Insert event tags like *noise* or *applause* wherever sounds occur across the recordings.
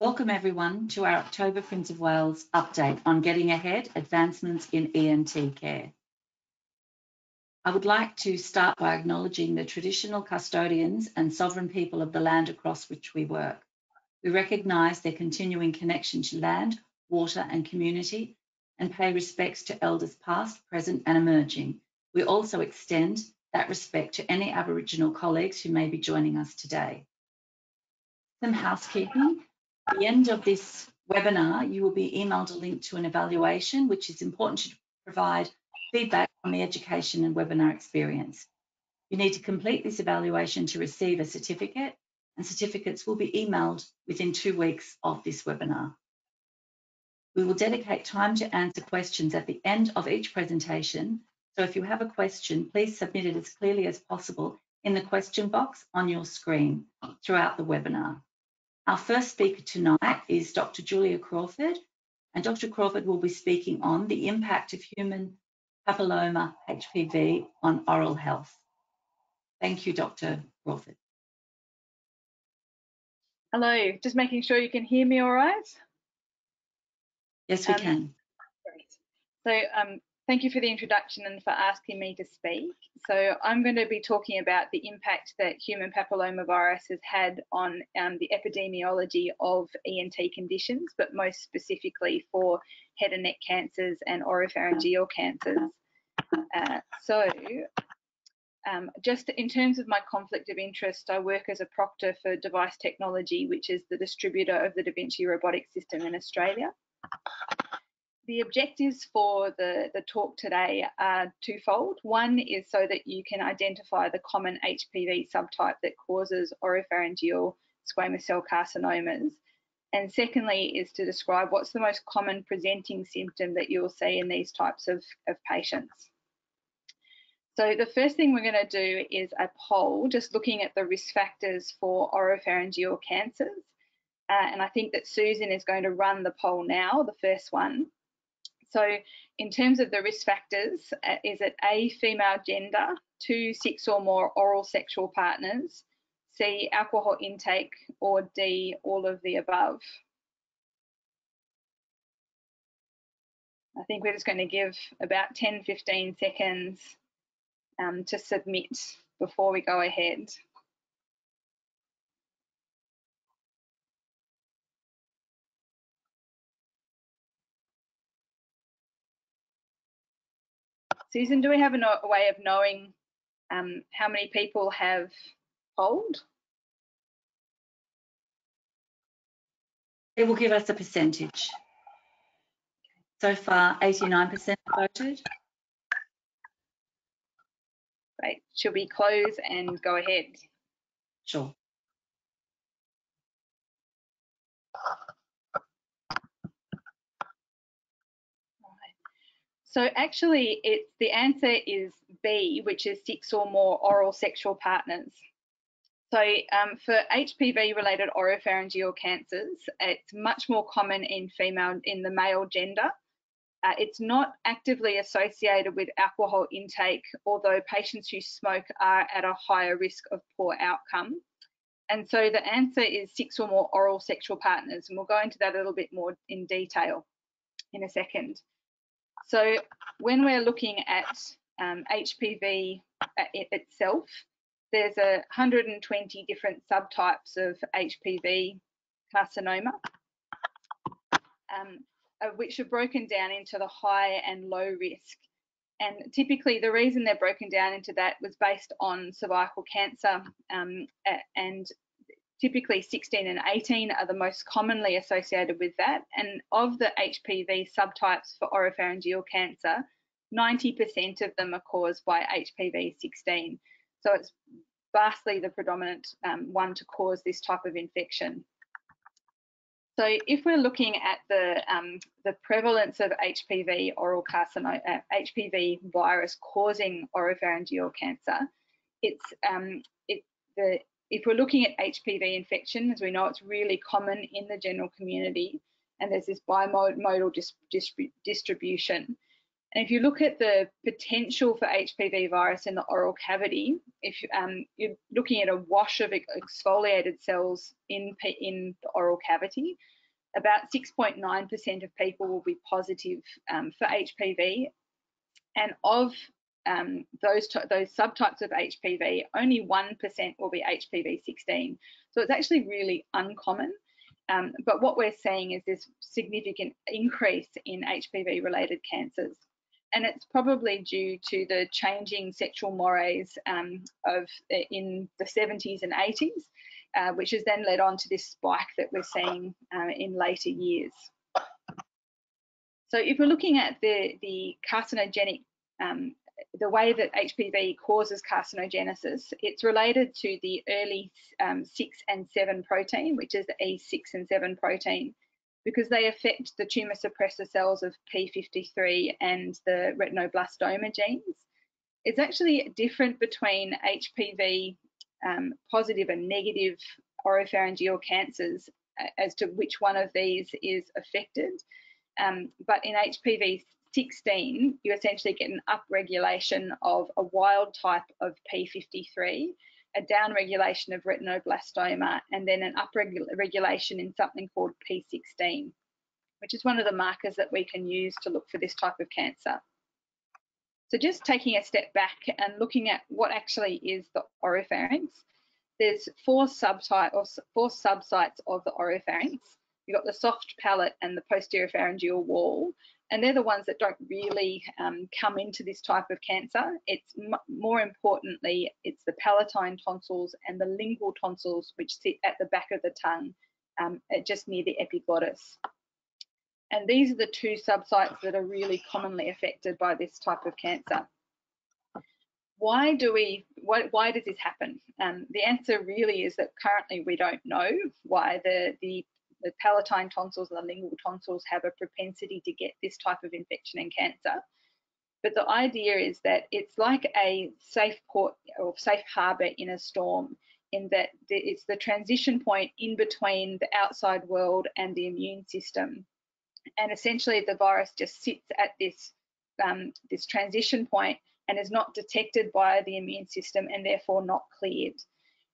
Welcome everyone to our October Prince of Wales update on Getting Ahead Advancements in ENT Care. I would like to start by acknowledging the traditional custodians and sovereign people of the land across which we work. We recognise their continuing connection to land, water and community and pay respects to elders past, present and emerging. We also extend that respect to any Aboriginal colleagues who may be joining us today. Some housekeeping at the end of this webinar, you will be emailed a link to an evaluation, which is important to provide feedback on the education and webinar experience. You need to complete this evaluation to receive a certificate and certificates will be emailed within two weeks of this webinar. We will dedicate time to answer questions at the end of each presentation. So if you have a question, please submit it as clearly as possible in the question box on your screen throughout the webinar. Our first speaker tonight is Dr. Julia Crawford, and Dr. Crawford will be speaking on the impact of human papilloma HPV on oral health. Thank you, Dr. Crawford. Hello, just making sure you can hear me all right? Yes, we um, can. Great. So um, Thank you for the introduction and for asking me to speak. So I'm going to be talking about the impact that human papillomavirus has had on um, the epidemiology of ENT conditions, but most specifically for head and neck cancers and oropharyngeal cancers. Uh, so um, just in terms of my conflict of interest, I work as a proctor for Device Technology, which is the distributor of the Da Vinci robotic system in Australia the objectives for the, the talk today are twofold. One is so that you can identify the common HPV subtype that causes oropharyngeal squamous cell carcinomas. And secondly is to describe what's the most common presenting symptom that you'll see in these types of, of patients. So the first thing we're going to do is a poll, just looking at the risk factors for oropharyngeal cancers. Uh, and I think that Susan is going to run the poll now, the first one. So in terms of the risk factors, uh, is it A, female gender, two, six or more oral sexual partners, C, alcohol intake, or D, all of the above? I think we're just going to give about 10, 15 seconds um, to submit before we go ahead. Susan, do we have a, a way of knowing um, how many people have polled? It will give us a percentage. So far, 89% voted. Great. Should we close and go ahead? Sure. So actually, it's the answer is B, which is six or more oral sexual partners. So um, for HPV-related oropharyngeal cancers, it's much more common in female, in the male gender. Uh, it's not actively associated with alcohol intake, although patients who smoke are at a higher risk of poor outcome. And so the answer is six or more oral sexual partners, and we'll go into that a little bit more in detail in a second. So when we're looking at um, HPV uh, itself, there's a 120 different subtypes of HPV carcinoma, um, which are broken down into the high and low risk. And typically the reason they're broken down into that was based on cervical cancer um, and typically 16 and 18 are the most commonly associated with that. And of the HPV subtypes for oropharyngeal cancer, 90% of them are caused by HPV 16. So it's vastly the predominant um, one to cause this type of infection. So if we're looking at the um, the prevalence of HPV oral carcinoma, uh, HPV virus causing oropharyngeal cancer, it's um, it the if we're looking at HPV infection, as we know, it's really common in the general community, and there's this bimodal dis dis distribution. And if you look at the potential for HPV virus in the oral cavity, if um, you're looking at a wash of exfoliated cells in, in the oral cavity, about 6.9% of people will be positive um, for HPV. And of um, those, those subtypes of HPV, only 1% will be HPV 16. So it's actually really uncommon. Um, but what we're seeing is this significant increase in HPV related cancers. And it's probably due to the changing sexual mores um, of in the 70s and 80s, uh, which has then led on to this spike that we're seeing uh, in later years. So if we're looking at the, the carcinogenic um, the way that HPV causes carcinogenesis, it's related to the early um, 6 and 7 protein, which is the E6 and 7 protein, because they affect the tumour suppressor cells of P53 and the retinoblastoma genes. It's actually different between HPV um, positive and negative oropharyngeal cancers as to which one of these is affected. Um, but in HPV 16, you essentially get an upregulation of a wild type of P53, a downregulation of retinoblastoma, and then an upregulation in something called P16, which is one of the markers that we can use to look for this type of cancer. So just taking a step back and looking at what actually is the oropharynx, there's four subtype or four subsites of the oropharynx. You've got the soft palate and the posterior pharyngeal wall, and they're the ones that don't really um, come into this type of cancer. It's more importantly, it's the palatine tonsils and the lingual tonsils, which sit at the back of the tongue, um, just near the epiglottis. And these are the two subsites that are really commonly affected by this type of cancer. Why do we? Why, why does this happen? Um, the answer really is that currently we don't know why the the the palatine tonsils and the lingual tonsils have a propensity to get this type of infection and cancer. But the idea is that it's like a safe port or safe harbour in a storm, in that it's the transition point in between the outside world and the immune system. And essentially, the virus just sits at this um, this transition point and is not detected by the immune system and therefore not cleared.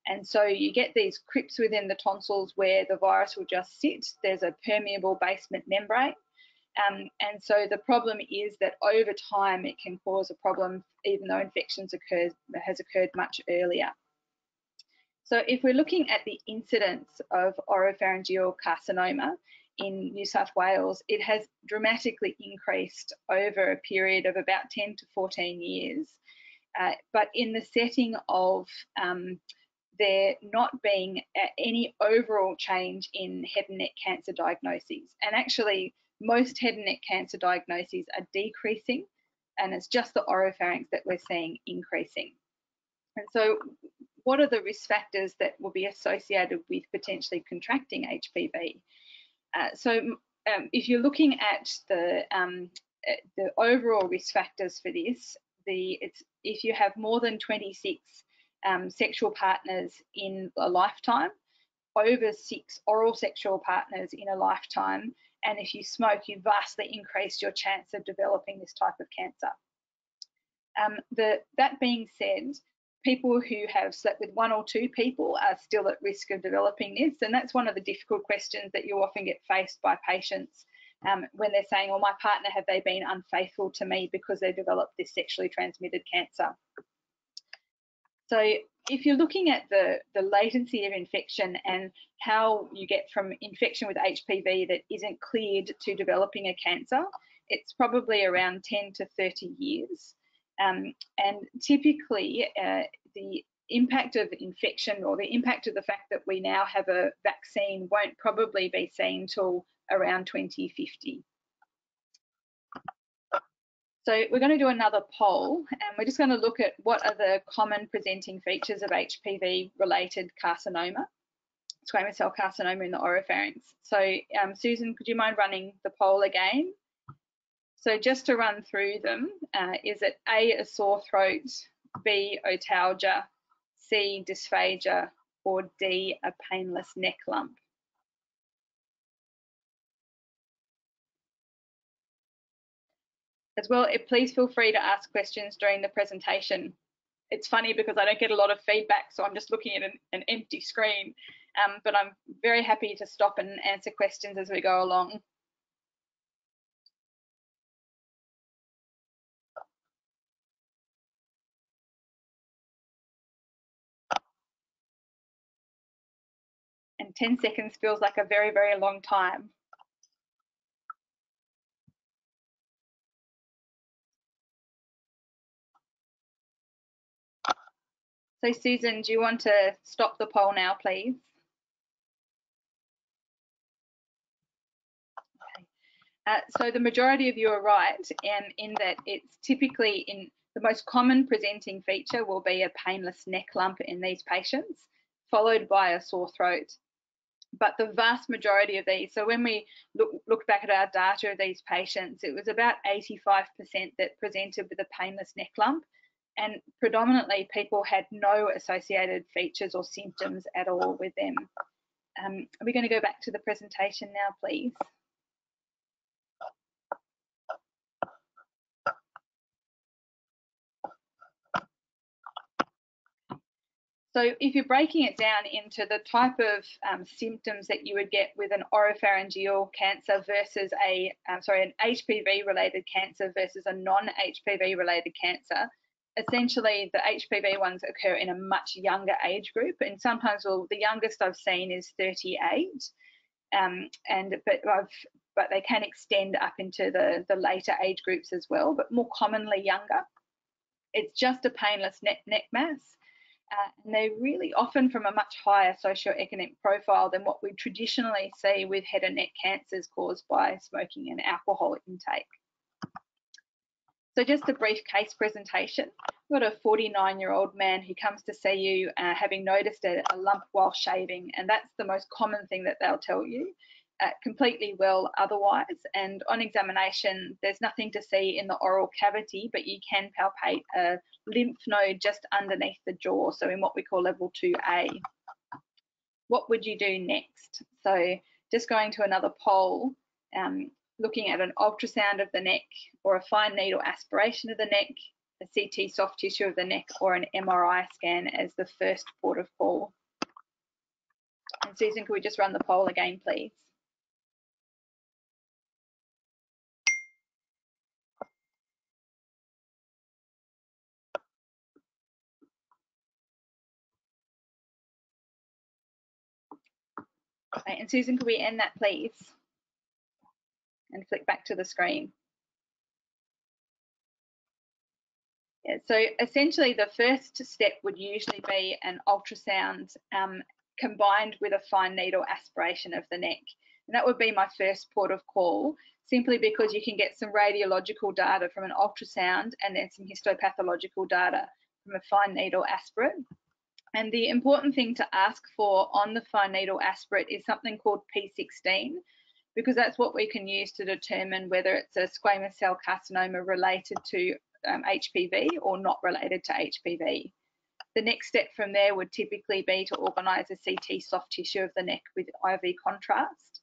And so you get these crypts within the tonsils where the virus will just sit. There's a permeable basement membrane. Um, and so the problem is that over time it can cause a problem even though infections occurs, has occurred much earlier. So if we're looking at the incidence of oropharyngeal carcinoma in New South Wales, it has dramatically increased over a period of about 10 to 14 years. Uh, but in the setting of um, there not being any overall change in head and neck cancer diagnoses. And actually, most head and neck cancer diagnoses are decreasing, and it's just the oropharynx that we're seeing increasing. And so, what are the risk factors that will be associated with potentially contracting HPV? Uh, so, um, if you're looking at the um, the overall risk factors for this, the it's if you have more than 26 um, sexual partners in a lifetime, over six oral sexual partners in a lifetime, and if you smoke, you vastly increase your chance of developing this type of cancer. Um, the, that being said, people who have slept with one or two people are still at risk of developing this, and that's one of the difficult questions that you often get faced by patients um, when they're saying, Well, my partner have they been unfaithful to me because they developed this sexually transmitted cancer?" So if you're looking at the, the latency of infection and how you get from infection with HPV that isn't cleared to developing a cancer, it's probably around 10 to 30 years. Um, and typically, uh, the impact of infection or the impact of the fact that we now have a vaccine won't probably be seen till around 2050. So we're going to do another poll and we're just going to look at what are the common presenting features of HPV related carcinoma, squamous cell carcinoma in the oropharynx. So um, Susan, could you mind running the poll again? So just to run through them, uh, is it A, a sore throat, B, otalgia, C, dysphagia, or D, a painless neck lump? As well, please feel free to ask questions during the presentation. It's funny because I don't get a lot of feedback, so I'm just looking at an, an empty screen, um, but I'm very happy to stop and answer questions as we go along. And 10 seconds feels like a very, very long time. So Susan, do you want to stop the poll now, please? Uh, so the majority of you are right um, in that it's typically in the most common presenting feature will be a painless neck lump in these patients, followed by a sore throat. But the vast majority of these, so when we look, look back at our data of these patients, it was about 85% that presented with a painless neck lump and predominantly people had no associated features or symptoms at all with them. Um, are we going to go back to the presentation now, please? So if you're breaking it down into the type of um, symptoms that you would get with an oropharyngeal cancer versus a, um, sorry, an HPV related cancer versus a non-HPV related cancer, essentially the HPV ones occur in a much younger age group, and sometimes well, the youngest I've seen is 38, um, and but I've but they can extend up into the the later age groups as well, but more commonly younger. It's just a painless neck neck mass. Uh, and they're really often from a much higher socioeconomic profile than what we traditionally see with head and neck cancers caused by smoking and alcohol intake. So just a brief case presentation. We've got a 49 year old man who comes to see you uh, having noticed a, a, lump while shaving and that's the most common thing that they'll tell you. Uh, completely well otherwise and on examination there's nothing to see in the oral cavity but you can palpate a lymph node just underneath the jaw so in what we call level 2A. What would you do next? So just going to another poll, um, looking at an ultrasound of the neck or a fine needle aspiration of the neck, a CT soft tissue of the neck or an MRI scan as the first port of call. And Susan, could we just run the poll again, please? And Susan, could we end that, please? And flick back to the screen. Yeah, so essentially the first step would usually be an ultrasound um, combined with a fine needle aspiration of the neck. And that would be my first port of call, simply because you can get some radiological data from an ultrasound and then some histopathological data from a fine needle aspirate. And the important thing to ask for on the fine needle aspirate is something called P16, because that's what we can use to determine whether it's a squamous cell carcinoma related to um, HPV or not related to HPV. The next step from there would typically be to organise a CT soft tissue of the neck with IV contrast.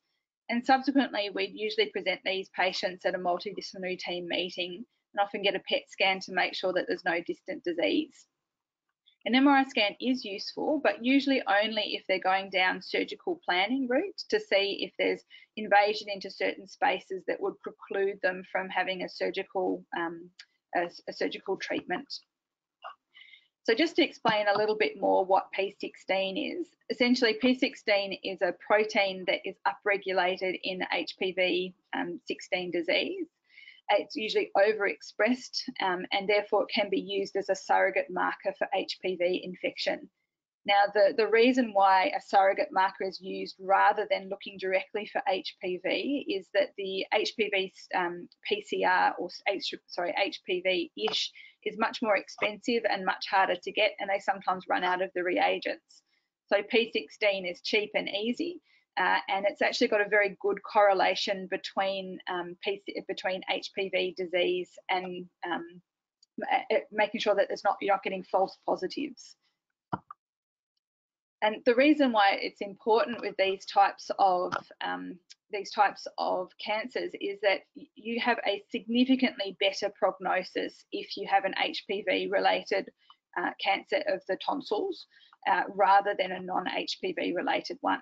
And subsequently, we'd usually present these patients at a multidisciplinary team meeting and often get a PET scan to make sure that there's no distant disease. An MRI scan is useful, but usually only if they're going down surgical planning route to see if there's invasion into certain spaces that would preclude them from having a surgical um, a, a surgical treatment. So just to explain a little bit more what P16 is, essentially P16 is a protein that is upregulated in HPV um, 16 disease it's usually overexpressed um, and therefore it can be used as a surrogate marker for HPV infection. Now, the, the reason why a surrogate marker is used rather than looking directly for HPV is that the HPV um, PCR or H, sorry HPV ISH is much more expensive and much harder to get, and they sometimes run out of the reagents. So P16 is cheap and easy, uh, and it's actually got a very good correlation between um, PC, between HPV disease and um, making sure that there's not you're not getting false positives. And the reason why it's important with these types of um, these types of cancers is that you have a significantly better prognosis if you have an HPV related uh, cancer of the tonsils uh, rather than a non-HPV related one.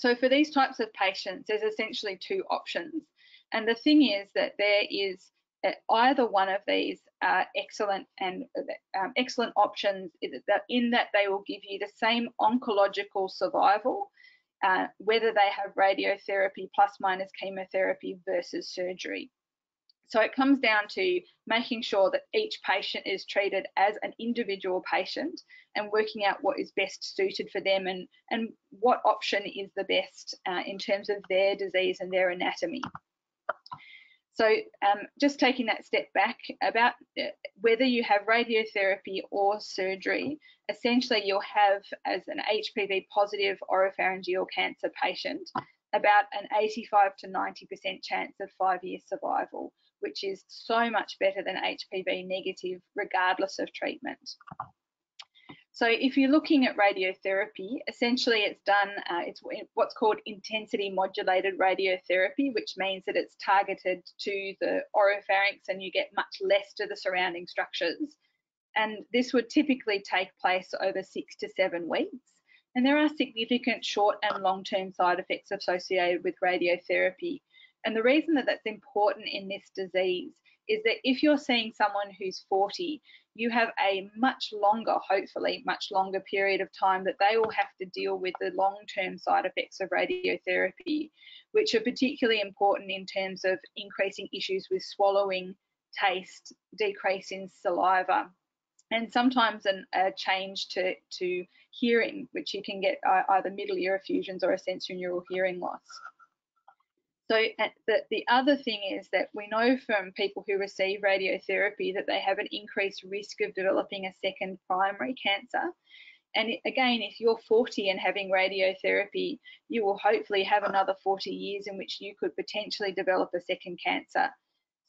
So for these types of patients, there's essentially two options. And the thing is that there is either one of these excellent and um, excellent options in that they will give you the same oncological survival uh, whether they have radiotherapy plus minus chemotherapy versus surgery. So it comes down to making sure that each patient is treated as an individual patient and working out what is best suited for them and, and what option is the best uh, in terms of their disease and their anatomy. So um, just taking that step back about uh, whether you have radiotherapy or surgery, essentially you'll have as an HPV positive oropharyngeal cancer patient about an 85 to 90% chance of five year survival, which is so much better than HPV negative regardless of treatment. So if you're looking at radiotherapy, essentially it's done, uh, it's what's called intensity modulated radiotherapy, which means that it's targeted to the oropharynx and you get much less to the surrounding structures. And this would typically take place over six to seven weeks. And there are significant short and long-term side effects associated with radiotherapy. And the reason that that's important in this disease is that if you're seeing someone who's 40 you have a much longer, hopefully, much longer period of time that they will have to deal with the long term side effects of radiotherapy, which are particularly important in terms of increasing issues with swallowing, taste, decrease in saliva, and sometimes an, a change to, to hearing, which you can get uh, either middle ear effusions or a sensorineural hearing loss. So the, the other thing is that we know from people who receive radiotherapy that they have an increased risk of developing a second primary cancer. And again, if you're 40 and having radiotherapy, you will hopefully have another 40 years in which you could potentially develop a second cancer.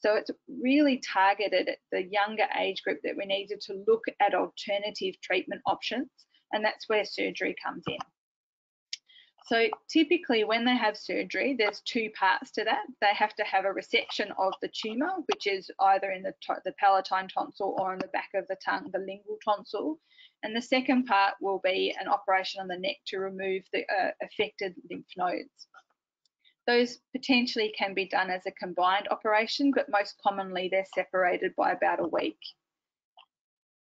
So it's really targeted at the younger age group that we needed to look at alternative treatment options, and that's where surgery comes in. So typically when they have surgery, there's two parts to that. They have to have a resection of the tumour, which is either in the, the palatine tonsil or on the back of the tongue, the lingual tonsil. And the second part will be an operation on the neck to remove the uh, affected lymph nodes. Those potentially can be done as a combined operation, but most commonly they're separated by about a week.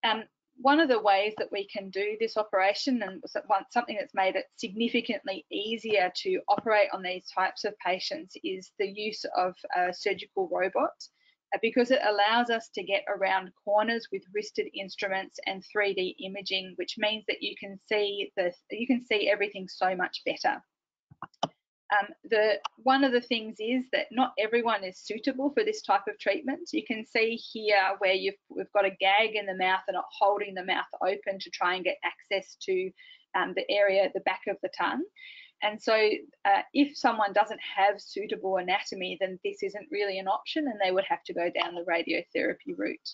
Um, one of the ways that we can do this operation and something that's made it significantly easier to operate on these types of patients is the use of a surgical robot uh, because it allows us to get around corners with wristed instruments and 3D imaging, which means that you can see the you can see everything so much better. Um, the one of the things is that not everyone is suitable for this type of treatment. You can see here where you've we've got a gag in the mouth and holding the mouth open to try and get access to um, the area at the back of the tongue. And so uh, if someone doesn't have suitable anatomy, then this isn't really an option and they would have to go down the radiotherapy route.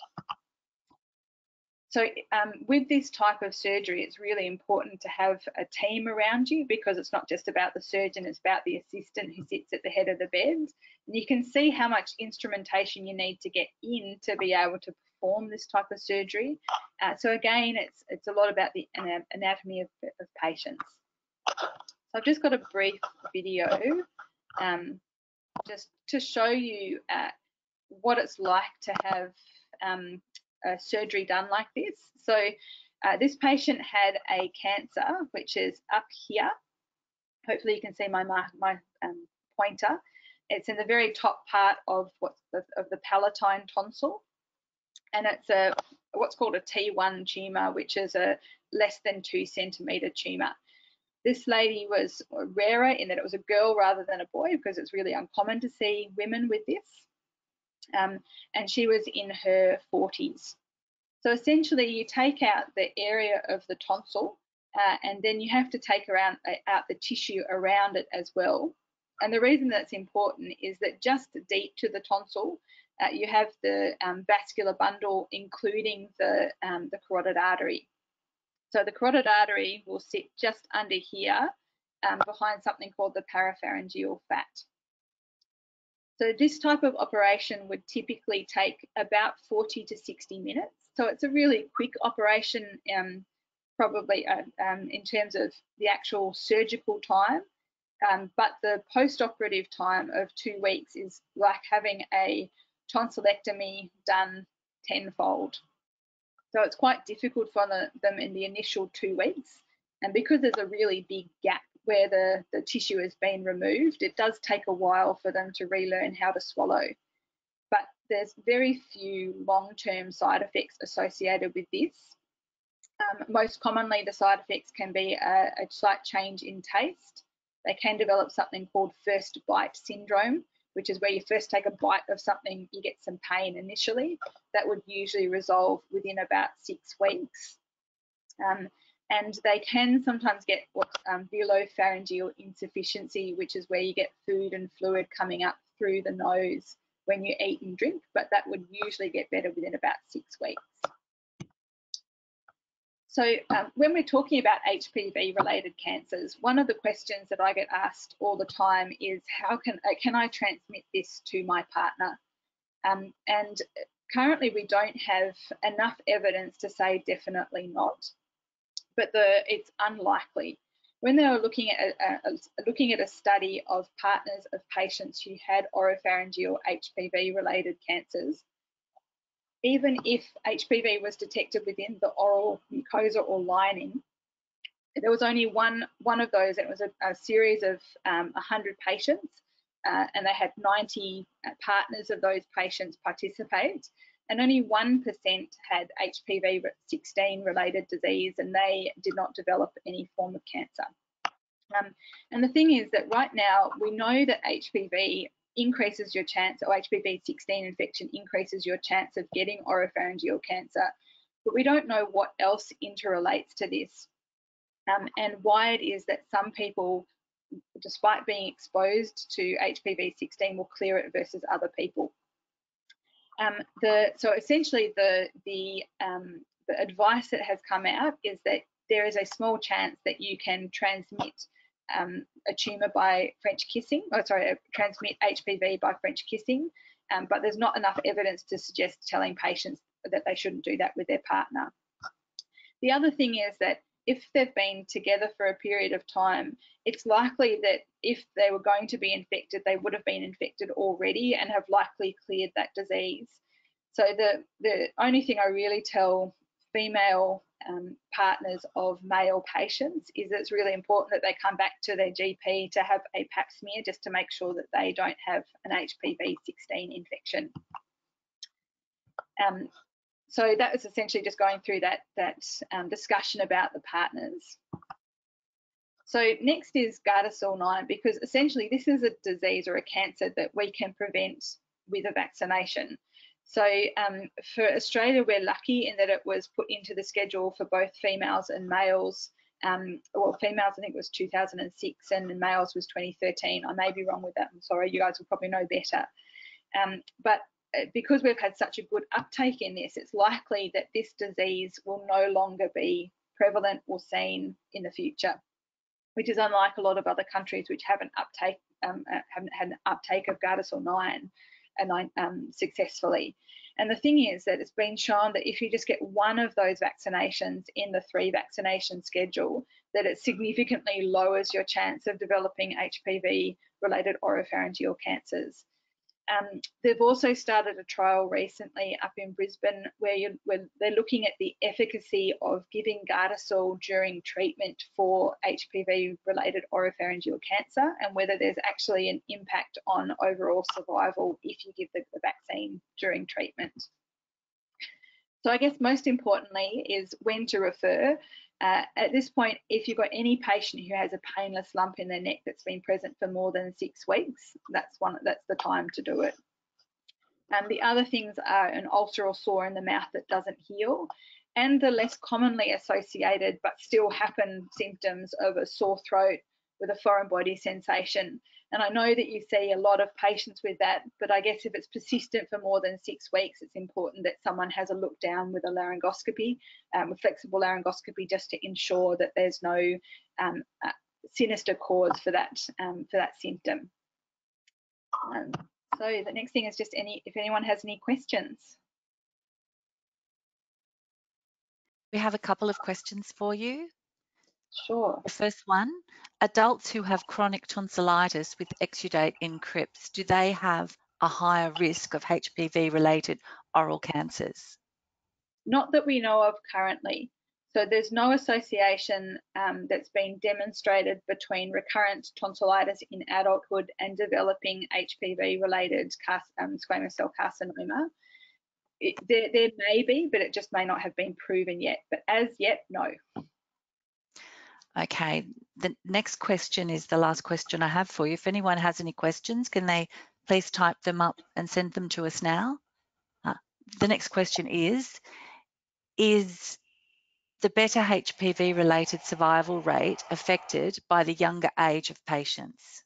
So um, with this type of surgery, it's really important to have a team around you because it's not just about the surgeon, it's about the assistant who sits at the head of the bed. And you can see how much instrumentation you need to get in to be able to perform this type of surgery. Uh, so again, it's, it's a lot about the anatomy of, of patients. So I've just got a brief video um, just to show you uh, what it's like to have um, a surgery done like this. So uh, this patient had a cancer, which is up here. Hopefully you can see my, my um, pointer. It's in the very top part of what's the, of the palatine tonsil. And it's a what's called a T1 tumor, which is a less than two centimeter tumor. This lady was rarer in that it was a girl rather than a boy because it's really uncommon to see women with this um, and she was in her 40s. So essentially, you take out the area of the tonsil, uh, and then you have to take around uh, out the tissue around it as well. And the reason that's important is that just deep to the tonsil, uh, you have the um, vascular bundle, including the, um, the carotid artery. So the carotid artery will sit just under here, um, behind something called the parapharyngeal fat. So this type of operation would typically take about 40 to 60 minutes. So it's a really quick operation, um, probably uh, um, in terms of the actual surgical time. Um, but the post-operative time of two weeks is like having a tonsillectomy done tenfold. So it's quite difficult for the, them in the initial two weeks. And because there's a really big gap where the, the tissue has been removed, it does take a while for them to relearn how to swallow. But there's very few long-term side effects associated with this. Um, most commonly, the side effects can be a, a slight change in taste. They can develop something called first bite syndrome, which is where you first take a bite of something, you get some pain initially. That would usually resolve within about six weeks. Um, and they can sometimes get what's um, velopharyngeal insufficiency, which is where you get food and fluid coming up through the nose when you eat and drink, but that would usually get better within about six weeks. So um, when we're talking about HPV related cancers, one of the questions that I get asked all the time is how can, uh, can I transmit this to my partner? Um, and currently we don't have enough evidence to say definitely not, but the, it's unlikely. When they were looking at, a, looking at a study of partners of patients who had oropharyngeal HPV related cancers, even if HPV was detected within the oral mucosa or lining, there was only one one of those. It was a, a series of um, 100 patients, uh, and they had 90 uh, partners of those patients participate, and only 1% had HPV 16 related disease, and they did not develop any form of cancer. Um, and the thing is that right now we know that HPV increases your chance, or HPV-16 infection increases your chance of getting oropharyngeal cancer. But we don't know what else interrelates to this um, and why it is that some people, despite being exposed to HPV-16, will clear it versus other people. Um, the, so essentially the, the, um, the advice that has come out is that there is a small chance that you can transmit um, a tumour by French kissing, or sorry, transmit HPV by French kissing, um, but there's not enough evidence to suggest telling patients that they shouldn't do that with their partner. The other thing is that if they've been together for a period of time, it's likely that if they were going to be infected, they would have been infected already and have likely cleared that disease. So the, the only thing I really tell female um, partners of male patients is it's really important that they come back to their GP to have a pap smear just to make sure that they don't have an HPV-16 infection. Um, so that was essentially just going through that, that um, discussion about the partners. So next is Gardasil 9 because essentially this is a disease or a cancer that we can prevent with a vaccination. So um, for Australia, we're lucky in that it was put into the schedule for both females and males. Um, well, females, I think was 2006 and males was 2013. I may be wrong with that. I'm sorry, you guys will probably know better. Um, but because we've had such a good uptake in this, it's likely that this disease will no longer be prevalent or seen in the future, which is unlike a lot of other countries which haven't uptake um, uh, haven't had an uptake of Gardasil 9 and um, successfully. And the thing is that it's been shown that if you just get one of those vaccinations in the three vaccination schedule, that it significantly lowers your chance of developing HPV related oropharyngeal cancers. Um, they've also started a trial recently up in Brisbane where, where, they're looking at the efficacy of giving Gardasil during treatment for HPV-related oropharyngeal cancer and whether there's actually an impact on overall survival if you give the, the vaccine during treatment. So I guess most importantly is when to refer. Uh, at this point, if you've got any patient who has a painless lump in their neck that's been present for more than six weeks, that's one that's the time to do it. And the other things are an ulcer or sore in the mouth that doesn't heal, and the less commonly associated but still happen symptoms of a sore throat with a foreign body sensation and I know that you see a lot of patients with that, but I guess if it's persistent for more than six weeks, it's important that someone has a look down with a laryngoscopy, um, a flexible laryngoscopy, just to ensure that there's no um, sinister cause for that um, for that symptom. Um, so the next thing is just any if anyone has any questions. We have a couple of questions for you. Sure. The first one, adults who have chronic tonsillitis with exudate in crypts, do they have a higher risk of HPV related oral cancers? Not that we know of currently. So there's no association um, that's been demonstrated between recurrent tonsillitis in adulthood and developing HPV-related um, squamous cell carcinoma. It, there, there may be, but it just may not have been proven yet. But as yet, no. Okay, the next question is the last question I have for you. If anyone has any questions, can they please type them up and send them to us now? Uh, the next question is, is the better HPV related survival rate affected by the younger age of patients?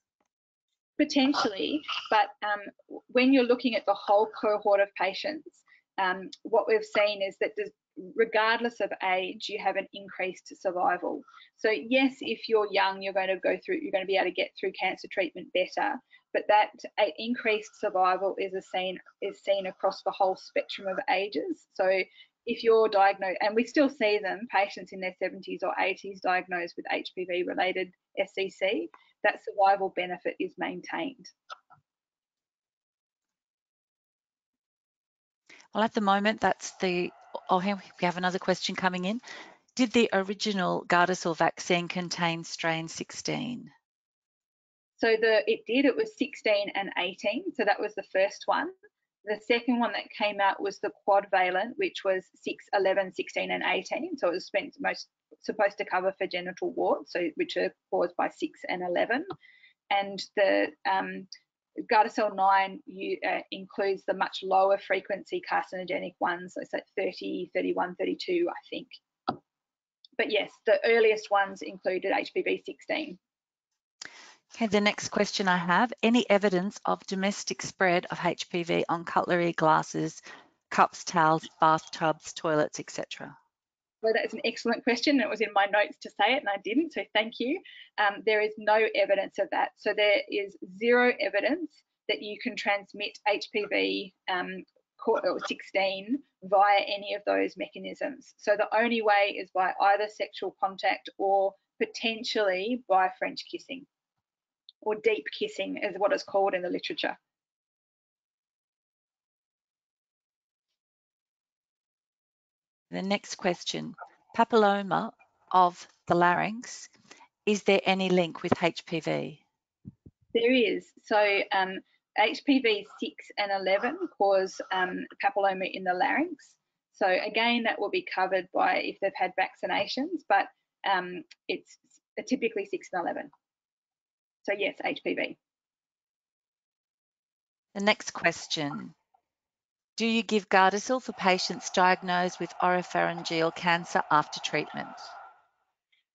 Potentially, but um, when you're looking at the whole cohort of patients, um, what we've seen is that regardless of age, you have an increased survival. So yes, if you're young, you're going to go through, you're going to be able to get through cancer treatment better. But that increased survival is a seen is seen across the whole spectrum of ages. So if you're diagnosed, and we still see them, patients in their 70s or 80s diagnosed with HPV related SCC, that survival benefit is maintained. Well, at the moment, that's the, oh, we have another question coming in. Did the original Gardasil vaccine contain strain 16? So the it did, it was 16 and 18. So that was the first one. The second one that came out was the quadvalent, which was 6, 11, 16, and 18. So it was most supposed to cover for genital warts, so which are caused by 6 and 11. And the um, Gardasil 9 you, uh, includes the much lower frequency carcinogenic ones, so it's at 30, 31, 32, I think. But yes, the earliest ones included HPV 16. Okay, the next question I have, any evidence of domestic spread of HPV on cutlery, glasses, cups, towels, bathtubs, toilets, etc.? Well, that's an excellent question. It was in my notes to say it and I didn't, so thank you. Um, there is no evidence of that. So there is zero evidence that you can transmit HPV um, 16 via any of those mechanisms. So the only way is by either sexual contact or potentially by French kissing or deep kissing is what it's called in the literature. The next question, papilloma of the larynx, is there any link with HPV? There is. So um, HPV 6 and 11 cause um, papilloma in the larynx. So again, that will be covered by if they've had vaccinations, but um, it's typically 6 and 11. So yes, HPV. The next question. Do you give Gardasil for patients diagnosed with oropharyngeal cancer after treatment?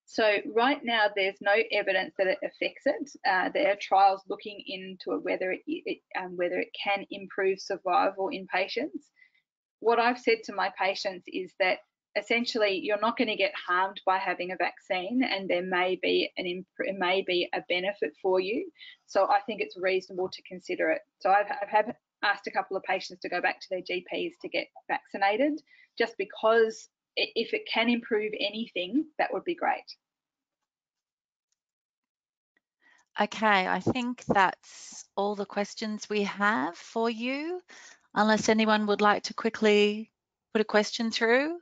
So right now, there's no evidence that it affects it. Uh, there are trials looking into whether it, it um, whether it can improve survival in patients. What I've said to my patients is that essentially you're not going to get harmed by having a vaccine and there may be an it may be a benefit for you so i think it's reasonable to consider it so i've, I've have asked a couple of patients to go back to their gps to get vaccinated just because if it can improve anything that would be great okay i think that's all the questions we have for you unless anyone would like to quickly put a question through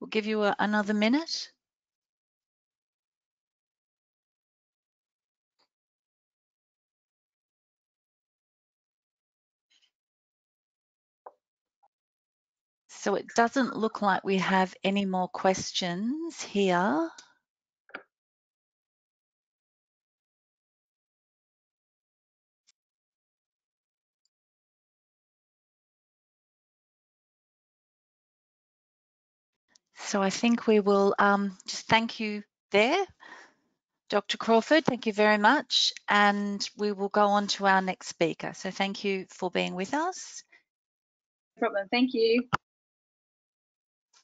We'll give you a, another minute. So it doesn't look like we have any more questions here. So I think we will um, just thank you there, Dr. Crawford. Thank you very much. And we will go on to our next speaker. So thank you for being with us. No problem. Thank you.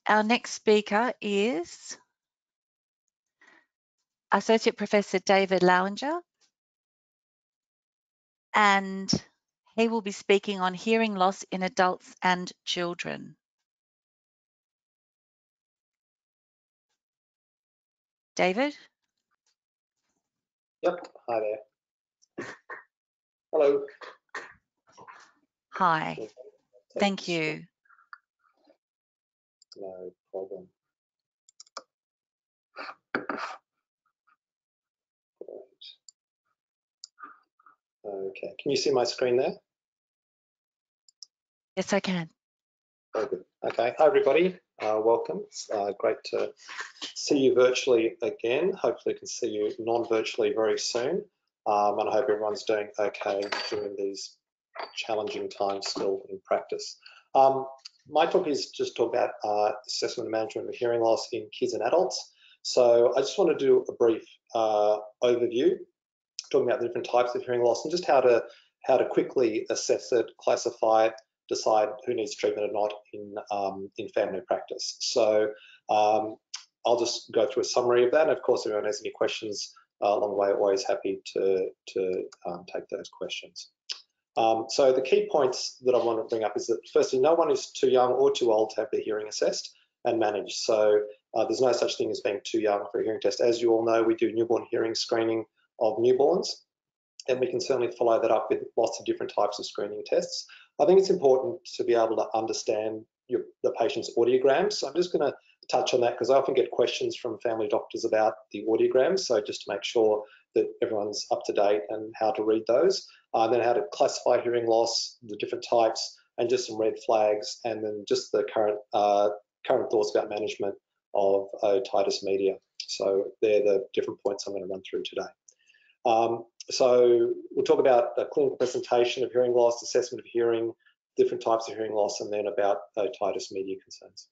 Our next speaker is Associate Professor David Lowinger, and he will be speaking on hearing loss in adults and children. David? Yep, hi there. Hello. Hi, thank you. No problem. Okay, can you see my screen there? Yes, I can. Very good. Okay, hi everybody, uh, welcome. It's uh, great to see you virtually again. Hopefully I can see you non-virtually very soon. Um, and I hope everyone's doing okay during these challenging times still in practice. Um, my talk is just talk about uh, assessment and management of hearing loss in kids and adults. So I just want to do a brief uh, overview, talking about the different types of hearing loss and just how to how to quickly assess it, classify it, decide who needs treatment or not in um, in family practice. So um, I'll just go through a summary of that. And of course, if anyone has any questions uh, along the way, always happy to to um, take those questions. Um, so the key points that I want to bring up is that firstly, no one is too young or too old to have their hearing assessed and managed. So uh, there's no such thing as being too young for a hearing test. As you all know, we do newborn hearing screening of newborns, and we can certainly follow that up with lots of different types of screening tests. I think it's important to be able to understand your, the patient's audiograms. So I'm just going to touch on that because I often get questions from family doctors about the audiograms. So just to make sure that everyone's up to date and how to read those, uh, then how to classify hearing loss, the different types, and just some red flags, and then just the current uh, current thoughts about management of otitis media. So they're the different points I'm going to run through today. Um, so we'll talk about a clinical presentation of hearing loss, assessment of hearing, different types of hearing loss, and then about otitis media concerns.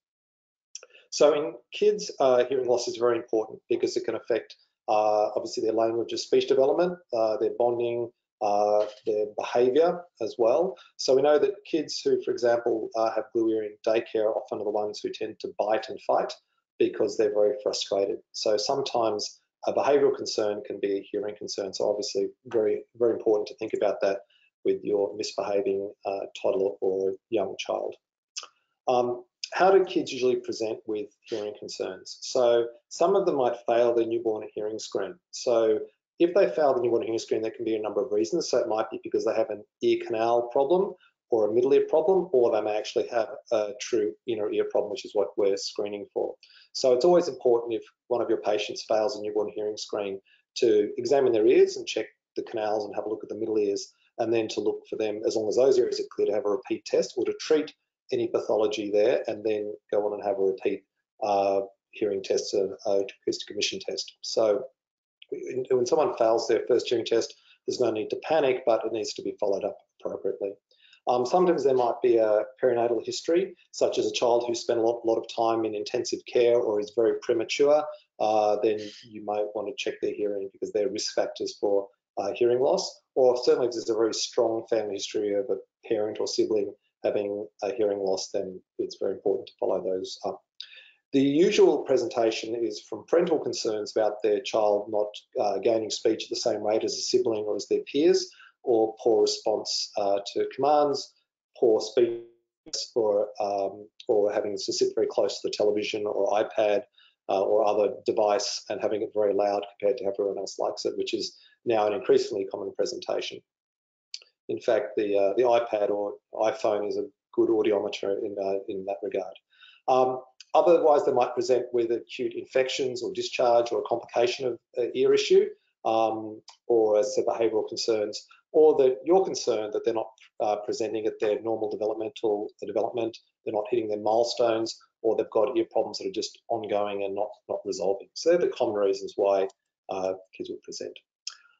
So in kids, uh, hearing loss is very important because it can affect uh, obviously their language and speech development, uh, their bonding, uh, their behaviour as well. So we know that kids who, for example, uh, have glue ear in daycare often are the ones who tend to bite and fight because they're very frustrated. So sometimes a behavioural concern can be a hearing concern. So obviously very, very important to think about that with your misbehaving uh, toddler or young child. Um, how do kids usually present with hearing concerns? So some of them might fail their newborn hearing screen. So if they fail the newborn hearing screen, there can be a number of reasons. So it might be because they have an ear canal problem or a middle ear problem, or they may actually have a true inner ear problem, which is what we're screening for. So it's always important if one of your patients fails a newborn hearing screen to examine their ears and check the canals and have a look at the middle ears, and then to look for them, as long as those areas are clear, to have a repeat test or to treat any pathology there and then go on and have a repeat uh, hearing test, an acoustic emission test. So when someone fails their first hearing test, there's no need to panic, but it needs to be followed up appropriately. Um, sometimes there might be a perinatal history, such as a child who spent a lot, lot of time in intensive care or is very premature, uh, then you might want to check their hearing because they're risk factors for uh, hearing loss. Or certainly if there's a very strong family history of a parent or sibling having a hearing loss, then it's very important to follow those up. The usual presentation is from parental concerns about their child not uh, gaining speech at the same rate as a sibling or as their peers, or poor response uh, to commands, poor speech, or, um, or having to sit very close to the television or iPad uh, or other device and having it very loud compared to how everyone else likes it, which is now an increasingly common presentation. In fact, the uh, the iPad or iPhone is a good audiometer in uh, in that regard. Um, otherwise, they might present with acute infections or discharge or a complication of uh, ear issue, um, or as said, behavioural concerns, or that you're concerned that they're not uh, presenting at their normal developmental development, they're not hitting their milestones, or they've got ear problems that are just ongoing and not not resolving. So they're the common reasons why uh, kids would present.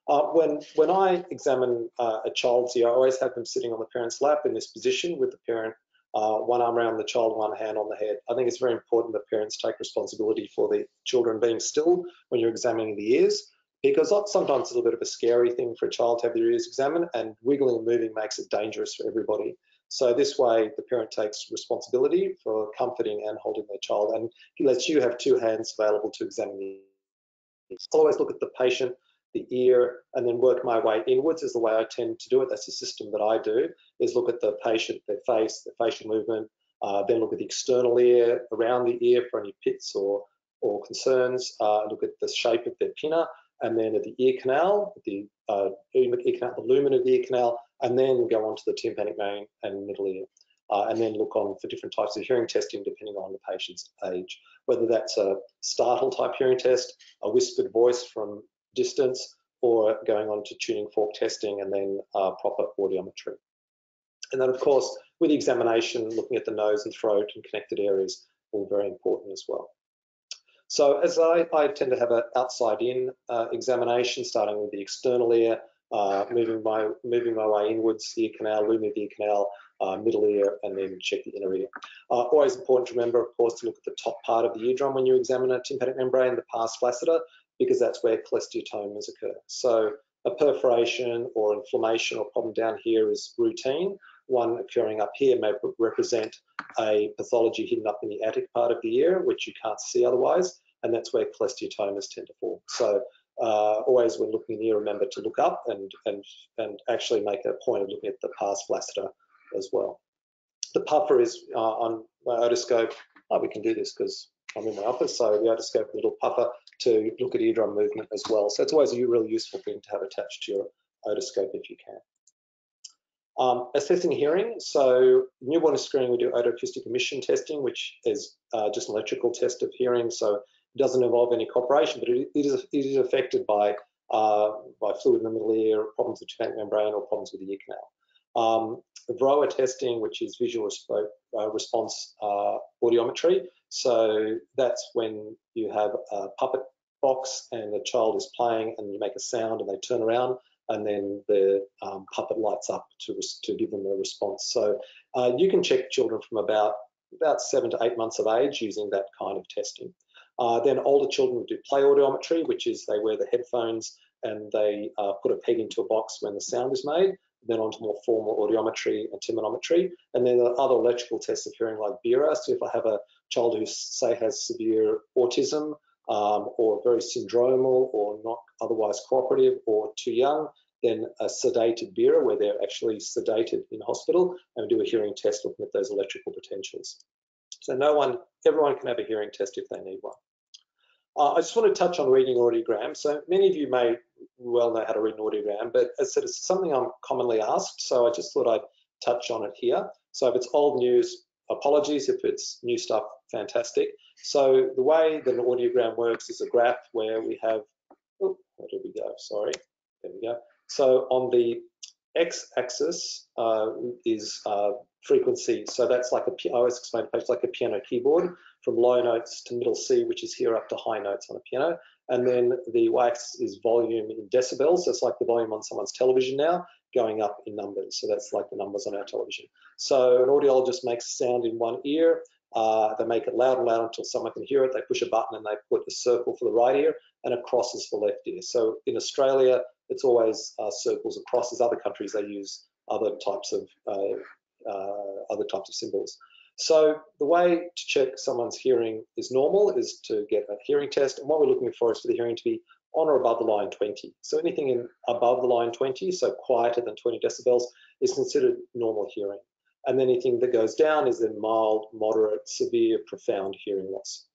Uh, when when I examine uh, a child's ear, I always have them sitting on the parent's lap in this position with the parent, uh, one arm around the child, one hand on the head. I think it's very important that parents take responsibility for the children being still when you're examining the ears, because sometimes it's a little bit of a scary thing for a child to have their ears examined, and wiggling and moving makes it dangerous for everybody. So this way, the parent takes responsibility for comforting and holding their child, and lets you have two hands available to examine the I'll always look at the patient, the ear, and then work my way inwards is the way I tend to do it. That's the system that I do, is look at the patient, their face, their facial movement, uh, then look at the external ear, around the ear for any pits or, or concerns, uh, look at the shape of their pinna, and then at the ear canal, the uh, ear canal, the lumen of the ear canal, and then go on to the tympanic membrane and middle ear. Uh, and then look on for different types of hearing testing depending on the patient's age, whether that's a startle type hearing test, a whispered voice from distance, or going on to tuning fork testing and then uh, proper audiometry. And then of course, with the examination, looking at the nose and throat and connected areas, all very important as well. So as I, I tend to have an outside-in uh, examination, starting with the external ear, uh, moving my moving my way inwards, ear canal, lumen of the ear canal, uh, middle ear, and then check the inner ear. Uh, always important to remember, of course, to look at the top part of the eardrum when you examine a tympanic membrane, the pars flaccida, because that's where cholesteatomas occur. So a perforation or inflammation or problem down here is routine. One occurring up here may represent a pathology hidden up in the attic part of the ear, which you can't see otherwise, and that's where cholesteatomas tend to form. So uh, always when looking in the ear, remember to look up and, and, and actually make a point of looking at the pars flaccida as well. The puffer is uh, on my otoscope. Oh, we can do this because I'm in my office, so the otoscope, little puffer to look at eardrum movement as well. So it's always a really useful thing to have attached to your otoscope if you can. Um, assessing hearing, so newborn screening, we do otoacoustic emission testing, which is uh, just an electrical test of hearing, so it doesn't involve any cooperation, but it, is, it is affected by, uh, by fluid in the middle ear, problems with tympanic membrane, or problems with the ear canal. Um, VROA testing, which is visual resp uh, response uh, audiometry. So that's when you have a puppet box and the child is playing and you make a sound and they turn around and then the um, puppet lights up to, to give them a response. So uh, you can check children from about, about seven to eight months of age using that kind of testing. Uh, then older children do play audiometry, which is they wear the headphones and they uh, put a peg into a box when the sound is made, then onto more formal audiometry and tympanometry. And then the other electrical tests of hearing like BERA. So if I have a child who say has severe autism um, or very syndromal or not otherwise cooperative or too young, then a sedated BERA where they're actually sedated in hospital and do a hearing test looking at those electrical potentials. So no one, everyone can have a hearing test if they need one. Uh, I just want to touch on reading audiogram. So many of you may well know how to read an audiogram, but as I said, it's something I'm commonly asked, so I just thought I'd touch on it here. So if it's old news, apologies. If it's new stuff, fantastic. So the way that an audiogram works is a graph where we have, oh, where did we go? Sorry, there we go. So on the x-axis uh, is uh, frequency. So that's like a, I always explain to like a piano keyboard from low notes to middle C, which is here up to high notes on a piano. And then the y-axis is volume in decibels. So it's like the volume on someone's television now going up in numbers. So that's like the numbers on our television. So an audiologist makes a sound in one ear. Uh, they make it loud and loud until someone can hear it. They push a button and they put a circle for the right ear and a cross is for left ear. So in Australia, it's always uh, circles and crosses. Other countries, they use other types of uh, uh, other types of symbols. So the way to check someone's hearing is normal is to get a hearing test. And what we're looking for is for the hearing to be on or above the line 20. So anything in above the line 20, so quieter than 20 decibels, is considered normal hearing. And anything that goes down is then mild, moderate, severe, profound hearing loss.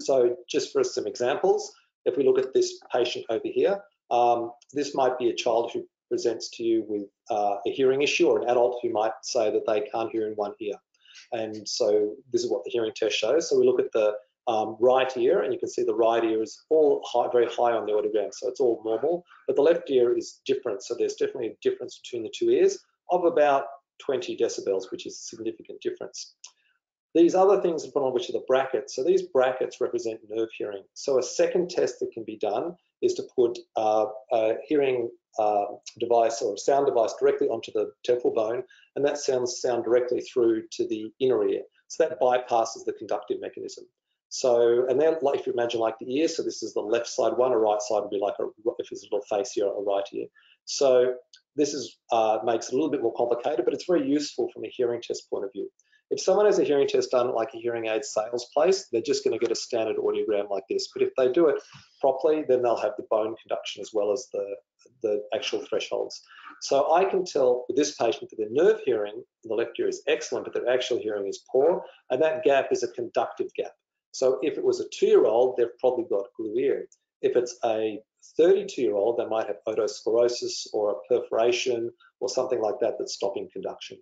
So just for some examples, if we look at this patient over here, um, this might be a child who presents to you with uh, a hearing issue or an adult who might say that they can't hear in one ear. And so this is what the hearing test shows. So we look at the um, right ear, and you can see the right ear is all high, very high on the audiogram, so it's all normal. But the left ear is different, so there's definitely a difference between the two ears of about 20 decibels, which is a significant difference. These other things are put on, which are the brackets. So these brackets represent nerve hearing. So a second test that can be done is to put uh, a hearing uh, device or a sound device directly onto the temporal bone, and that sounds sound directly through to the inner ear. So that bypasses the conductive mechanism. So, and then like if you imagine like the ear, so this is the left side one, a right side would be like a, if it's a little face here, or a right ear. So this is uh, makes it a little bit more complicated, but it's very useful from a hearing test point of view. If someone has a hearing test done at like a hearing aid sales place, they're just going to get a standard audiogram like this. But if they do it properly, then they'll have the bone conduction as well as the, the actual thresholds. So I can tell with this patient that their nerve hearing in the left ear is excellent, but their actual hearing is poor, and that gap is a conductive gap. So if it was a two-year-old, they've probably got glue ear. If it's a 32-year-old, they might have otosclerosis or a perforation or something like that that's stopping conduction.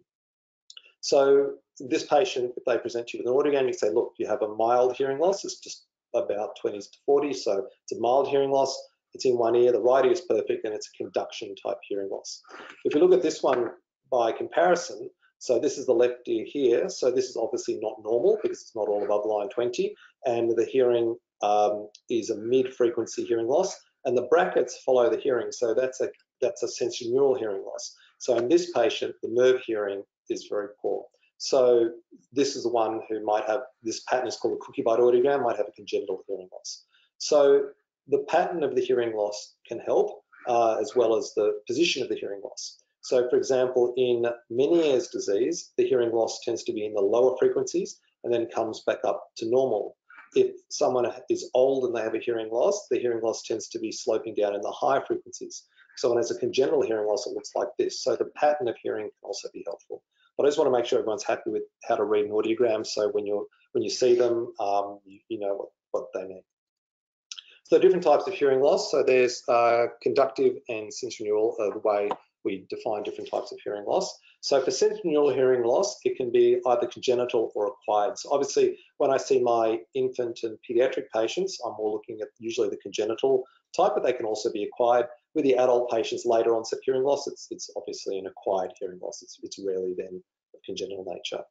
So this patient, if they present you with an audiogram, you say, look, you have a mild hearing loss. It's just about 20s to 40s, so it's a mild hearing loss. It's in one ear, the right ear is perfect, and it's a conduction type hearing loss. If you look at this one by comparison, so this is the left ear here. So this is obviously not normal because it's not all above line 20, and the hearing um, is a mid-frequency hearing loss, and the brackets follow the hearing. So that's a that's a sensorineural hearing loss. So in this patient, the nerve hearing is very poor. So this is the one who might have, this pattern is called a cookie bite audiogram, might have a congenital hearing loss. So the pattern of the hearing loss can help, uh, as well as the position of the hearing loss. So for example, in Meniere's disease, the hearing loss tends to be in the lower frequencies and then comes back up to normal. If someone is old and they have a hearing loss, the hearing loss tends to be sloping down in the higher frequencies. Someone has a congenital hearing loss, it looks like this. So the pattern of hearing can also be helpful. But I just want to make sure everyone's happy with how to read an audiogram. So when you when you see them, um, you, you, know what, what they mean. So different types of hearing loss. So there's uh, conductive and sensorineural, uh, the way we define different types of hearing loss. So for sensorineural hearing loss, it can be either congenital or acquired. So obviously, when I see my infant and pediatric patients, I'm more looking at usually the congenital type, but they can also be acquired. With the adult patients later on, onset hearing loss, it's, it's obviously an acquired hearing loss. It's, it's rarely then of congenital nature.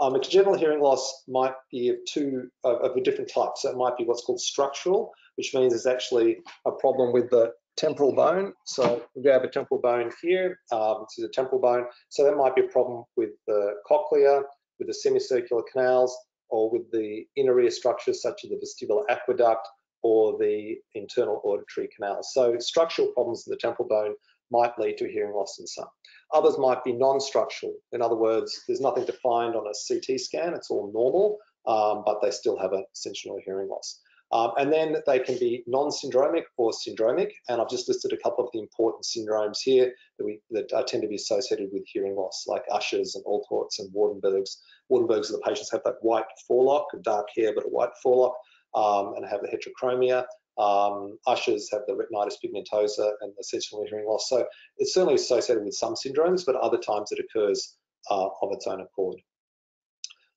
Um, a congenital hearing loss might be of two of, of a different type. So it might be what's called structural, which means there's actually a problem with the temporal bone. So we have a temporal bone here. Um, this is a temporal bone. So that might be a problem with the cochlea, with the semicircular canals, or with the inner ear structures such as the vestibular aqueduct or the internal auditory canals. So structural problems in the temporal bone might lead to hearing loss in some. Others might be non-structural. In other words, there's nothing defined on a CT scan. It's all normal, um, but they still have a sensory hearing loss. Um, and then they can be non-syndromic or syndromic. And I've just listed a couple of the important syndromes here that, we, that uh, tend to be associated with hearing loss, like Usher's and Alport's and Waardenburg's. Waardenburg's are the patients have that white forelock, dark hair, but a white forelock, um, and have the heterochromia. Um, Usher's have the retinitis pigmentosa and the sensory hearing loss. So it's certainly associated with some syndromes, but other times it occurs uh, of its own accord.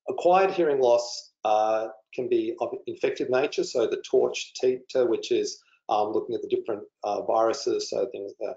Acquired hearing loss uh, can be of infective nature, so the torch titer, which is um, looking at the different uh, viruses, so things uh,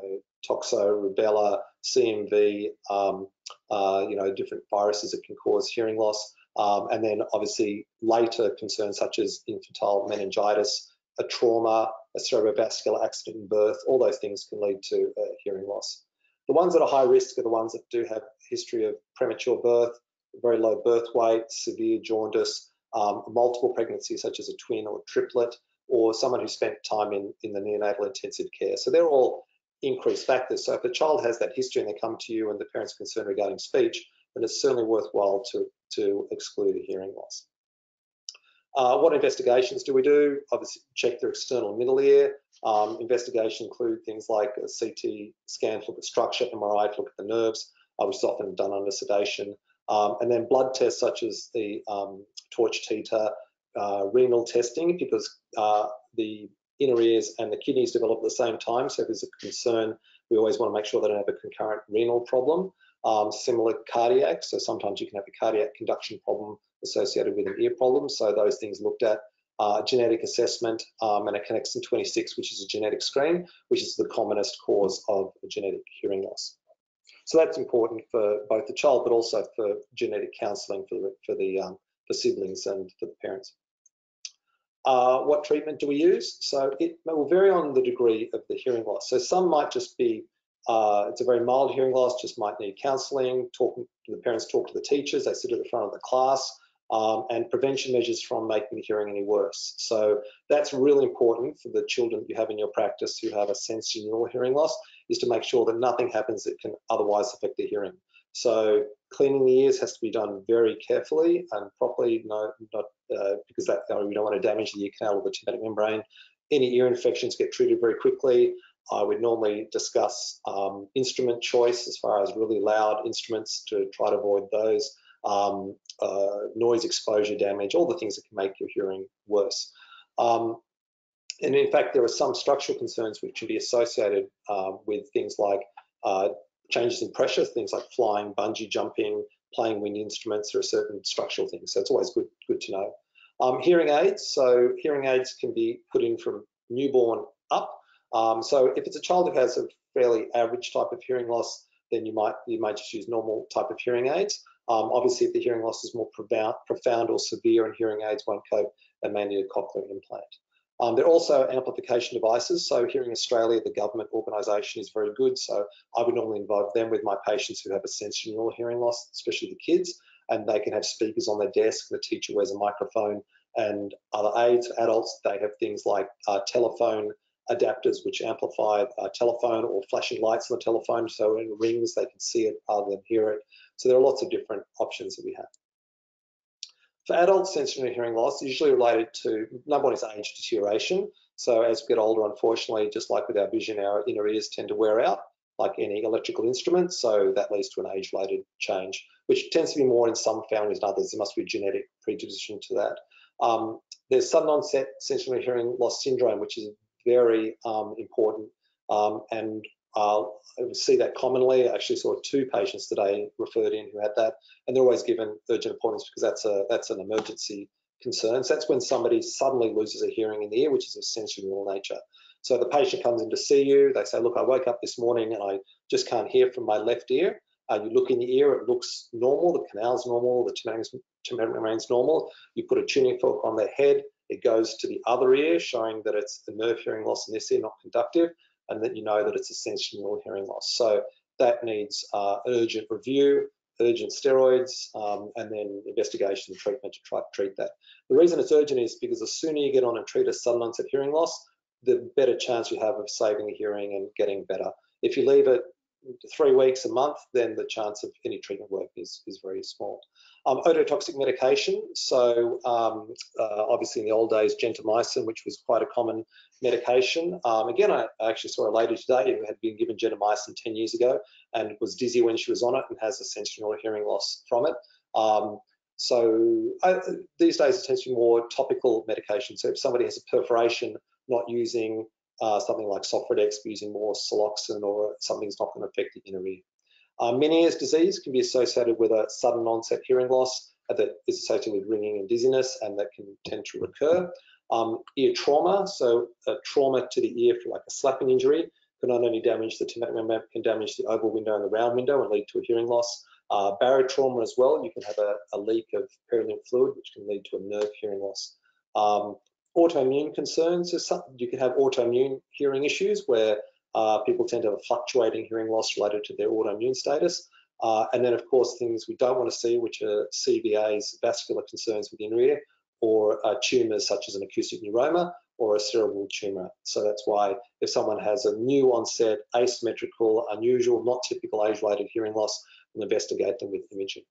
toxo, rubella, CMV, um, uh, you know, different viruses that can cause hearing loss. Um, and then obviously later concerns such as infantile meningitis, a trauma, a cerebrovascular accident in birth, all those things can lead to uh, hearing loss. The ones that are high risk are the ones that do have history of premature birth, very low birth weight, severe jaundice, um, multiple pregnancies such as a twin or triplet, or someone who spent time in, in the neonatal intensive care. So they're all increased factors. So if a child has that history and they come to you and the parent's concerned regarding speech, then it's certainly worthwhile to, to exclude a hearing loss. Uh, what investigations do we do? Obviously, check their external middle ear. Um, investigations include things like a CT scan to look at structure, MRI to look at the nerves, uh, which is often done under sedation. Um, and then blood tests such as the um, torch titer, uh, renal testing, because uh, the inner ears and the kidneys develop at the same time. So if there's a concern, we always want to make sure they don't have a concurrent renal problem. Um, similar cardiac, so sometimes you can have a cardiac conduction problem associated with an ear problem. So those things looked at. Uh, genetic assessment um, and a Connexin 26, which is a genetic screen, which is the commonest cause of genetic hearing loss. So that's important for both the child, but also for genetic counselling for the, for the um, for siblings and for the parents. Uh, what treatment do we use? So it will vary on the degree of the hearing loss. So some might just be, uh, it's a very mild hearing loss, just might need counselling, talking the parents, talk to the teachers, they sit at the front of the class, um, and prevention measures from making the hearing any worse. So that's really important for the children that you have in your practice who have a sensorineural hearing loss, is to make sure that nothing happens that can otherwise affect the hearing. So cleaning the ears has to be done very carefully and properly, no, not uh, because that we don't want to damage the ear canal or the tympanic membrane. Any ear infections get treated very quickly. I would normally discuss um, instrument choice as far as really loud instruments to try to avoid those, um, uh, noise exposure damage, all the things that can make your hearing worse. Um, and in fact, there are some structural concerns which can be associated uh, with things like uh, changes in pressure, things like flying, bungee jumping, playing wind instruments, are certain structural things. So it's always good, good to know. Um, hearing aids, so hearing aids can be put in from newborn up. Um, so if it's a child who has a fairly average type of hearing loss, then you might you might just use normal type of hearing aids. Um, obviously, if the hearing loss is more profound, profound or severe and hearing aids won't cope, they may need a cochlear implant. Um, there are also amplification devices. So Hearing Australia, the government organisation, is very good. So I would normally involve them with my patients who have a sensorineural hearing loss, especially the kids, and they can have speakers on their desk. The teacher wears a microphone and other aids. For adults, they have things like uh, telephone adapters which amplify a telephone or flashing lights on the telephone so when it rings they can see it rather than hear it. So there are lots of different options that we have. For adults, sensory hearing loss is usually related to, number one is age deterioration. So as we get older, unfortunately, just like with our vision, our inner ears tend to wear out, like any electrical instrument. So that leads to an age-related change, which tends to be more in some families than others. There must be a genetic predisposition to that. Um, there's sudden onset sensory hearing loss syndrome, which is very um, important. Um, and uh, I see that commonly. I actually saw two patients today referred in who had that, and they're always given urgent appointments because that's a that's an emergency concern. So that's when somebody suddenly loses a hearing in the ear, which is of sensorineural nature. So the patient comes in to see you. They say, "Look, I woke up this morning and I just can't hear from my left ear." Uh, you look in the ear, it looks normal. The canal's normal. The tympanic membrane's normal. You put a tuning fork on their head. It goes to the other ear, showing that it's the nerve hearing loss in this ear, not conductive and that you know that it's a sensorineural hearing loss. So that needs uh, urgent review, urgent steroids, um, and then investigation and treatment to try to treat that. The reason it's urgent is because the sooner you get on and treat a sudden onset hearing loss, the better chance you have of saving the hearing and getting better. If you leave it three weeks, a month, then the chance of any treatment work is, is very small. Um, ototoxic medication, so um, uh, obviously in the old days, gentamicin, which was quite a common medication. Um, again, I actually saw a lady today who had been given gentamicin 10 years ago and was dizzy when she was on it and has a sensorineural hearing loss from it. Um, so uh, these days it tends to be more topical medication. So if somebody has a perforation, not using uh, something like Sofradex, using more Ciloxan or something's not going to affect the inner ear. Uh, Meniere's disease can be associated with a sudden onset hearing loss that is associated with ringing and dizziness, and that can tend to recur. Um, ear trauma, so a trauma to the ear for like a slapping injury, can not only damage the tympanic membrane, can damage the oval window and the round window and lead to a hearing loss. Uh, barotrauma as well, you can have a, a, leak of perilymph fluid, which can lead to a nerve hearing loss. Um, autoimmune concerns, so you can have autoimmune hearing issues where uh, people tend to have a fluctuating hearing loss related to their autoimmune status. Uh, and then, of course, things we don't want to see, which are CVAs, vascular concerns with the ear, or uh, tumours such as an acoustic neuroma or a cerebral tumour. So that's why if someone has a new onset, asymmetrical, unusual, not typical age-related hearing loss, we'll investigate them with imaging.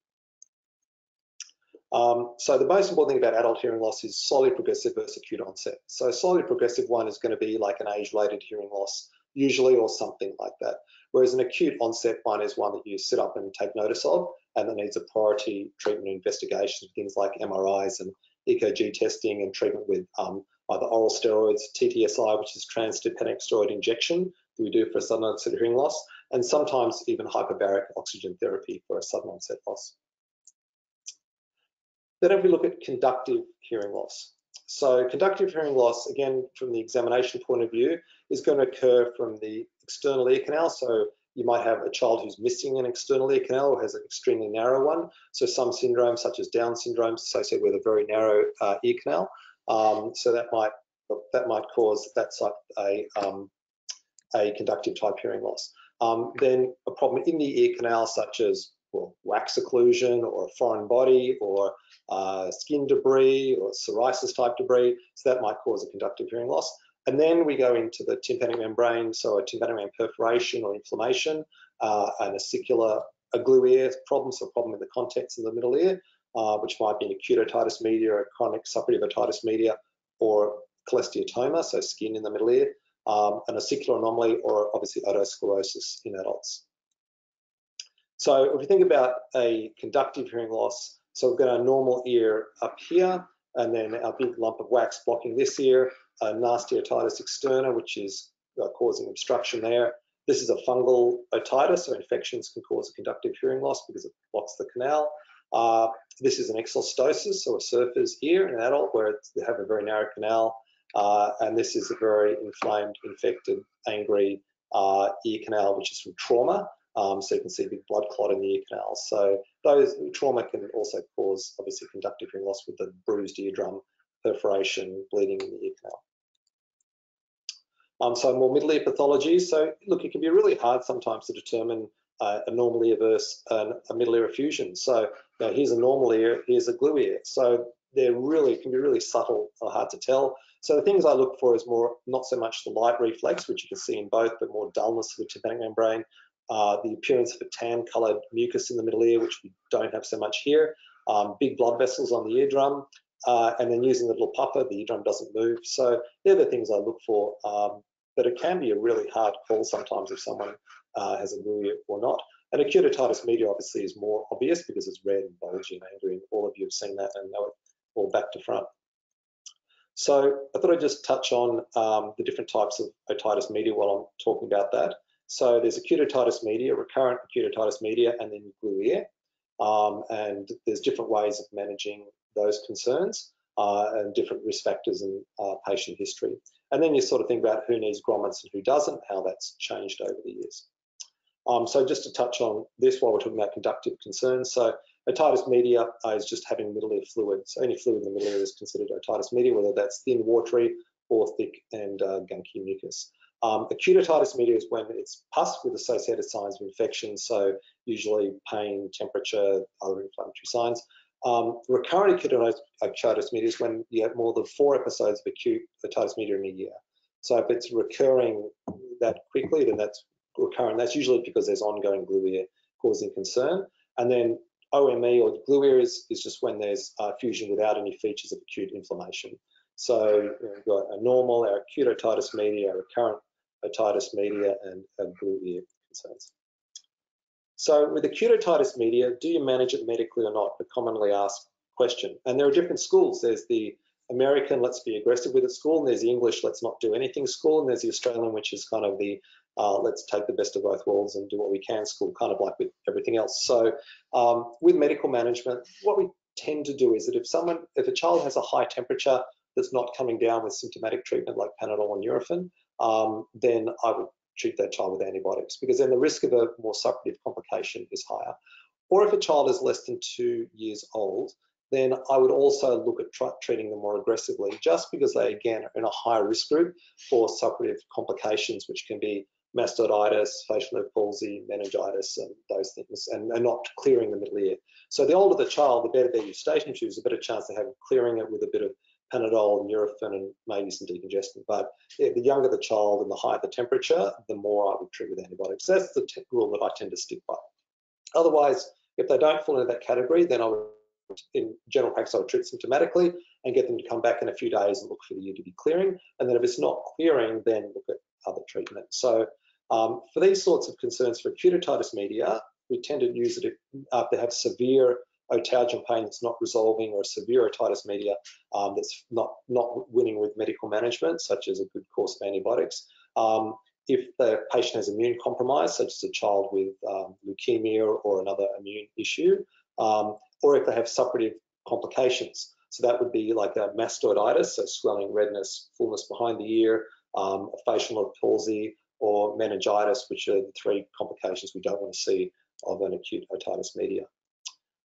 Um, so the most important thing about adult hearing loss is slowly progressive versus acute onset. So slowly progressive one is going to be like an age-related hearing loss usually, or something like that. Whereas an acute onset one is one that you sit up and take notice of, and that needs a priority treatment investigation, things like MRIs and EKG testing and treatment with um, either oral steroids, TTSI, which is transtympanic steroid injection that we do for a sudden onset hearing loss, and sometimes even hyperbaric oxygen therapy for a sudden onset loss. Then if we look at conductive hearing loss. So conductive hearing loss, again, from the examination point of view, is going to occur from the external ear canal. So you might have a child who's missing an external ear canal or has an extremely narrow one. So some syndromes, such as Down syndrome, associated with a very narrow uh, ear canal. Um, so that might that might cause that's like a um, a conductive type hearing loss. Um, then a problem in the ear canal, such as well, wax occlusion or a foreign body or uh, skin debris or psoriasis type debris. So that might cause a conductive hearing loss. And then we go into the tympanic membrane, so a tympanic membrane perforation or inflammation, uh, an ossicular a glue ear problem, so a problem in the contents of the middle ear, uh, which might be an acute otitis media, or chronic suppurative otitis media, or cholesteatoma, so skin in the middle ear, um, an ossicular anomaly, or obviously otosclerosis in adults. So if we think about a conductive hearing loss, so we've got our normal ear up here, and then our big lump of wax blocking this ear, a nasty otitis externa, which is uh, causing obstruction there. This is a fungal otitis, so infections can cause a conductive hearing loss because it blocks the canal. Uh, this is an exostosis, so a surfer's ear in an adult where they have a very narrow canal, uh, and this is a very inflamed, infected, angry uh, ear canal, which is from trauma. Um, so you can see big blood clot in the ear canal. So those trauma can also cause obviously conductive hearing loss with the bruised eardrum, perforation, bleeding in the ear canal. Um, so more middle ear pathology. So look, it can be really hard sometimes to determine uh, a normal ear versus a, a middle ear effusion. So here's a normal ear, here's a glue ear. So they're really can be really subtle or hard to tell. So the things I look for is more not so much the light reflex, which you can see in both, but more dullness of the tympanic membrane, uh, the appearance of a tan-coloured mucus in the middle ear, which we don't have so much here, um, big blood vessels on the eardrum, uh, and then using the little puffer, the eardrum doesn't move. So they're the things I look for. Um, but it can be a really hard call sometimes if someone uh, has a ear or not. And acute otitis media obviously is more obvious because it's red and bulgy and angry, and all of you have seen that and know it all back to front. So I thought I'd just touch on um, the different types of otitis media while I'm talking about that. So there's acute otitis media, recurrent acute otitis media, and then glue ear. Um, and there's different ways of managing those concerns uh, and different risk factors and uh, patient history. And then you sort of think about who needs grommets and who doesn't, how that's changed over the years. Um, so just to touch on this while we're talking about conductive concerns. So otitis media is just having middle ear fluid. So any fluid in the middle ear is considered otitis media, whether that's thin, watery, or thick and uh, gunky mucus. Um, acute otitis media is when it's pus with associated signs of infection, so usually pain, temperature, other inflammatory signs. Um, recurrent acute otitis media is when you have more than four episodes of acute otitis media in a year. So if it's recurring that quickly, then that's recurrent. That's usually because there's ongoing glue ear causing concern. And then OME or glue ear is, is just when there's uh, fusion without any features of acute inflammation. So we've got a normal, our acute otitis media, our recurrent otitis media, and glue ear concerns. So with acute otitis media, do you manage it medically or not? A commonly asked question. And there are different schools. There's the American, let's be aggressive with it school, and there's the English, let's not do anything school, and there's the Australian, which is kind of the uh, let's take the best of both worlds and do what we can school, kind of like with everything else. So um, with medical management, what we tend to do is that if someone, if a child has a high temperature that's not coming down with symptomatic treatment like Panadol and Nurofen, um, then I would treat that child with antibiotics because then the risk of a more suppurative complication is higher. Or if a child is less than two years old, then I would also look at treating them more aggressively just because they, again, are in a higher risk group for suppurative complications, which can be mastoiditis, facial nerve palsy, meningitis, and those things, and, and not clearing the middle ear. So the older the child, the better their eustachian tubes, the better chance they have of clearing it with a bit of Panadol, Nurofen, and maybe some decongestant. But yeah, the younger the child and the higher the temperature, the more I would treat with antibiotics. That's the rule that I tend to stick by. Otherwise, if they don't fall into that category, then I would, in general practice, I would treat symptomatically and get them to come back in a few days and look for the be clearing. And then if it's not clearing, then look at other treatment. So um, for these sorts of concerns for acute otitis media, we tend to use it if uh, they have severe otalgian pain that's not resolving or severe otitis media um, that's not, not winning with medical management, such as a good course of antibiotics. Um, if the patient has immune compromise, such as a child with um, leukemia or another immune issue, um, or if they have suppurative complications. So that would be like a mastoiditis, so swelling, redness, fullness behind the ear, um, facial palsy, or meningitis, which are the three complications we don't want to see of an acute otitis media.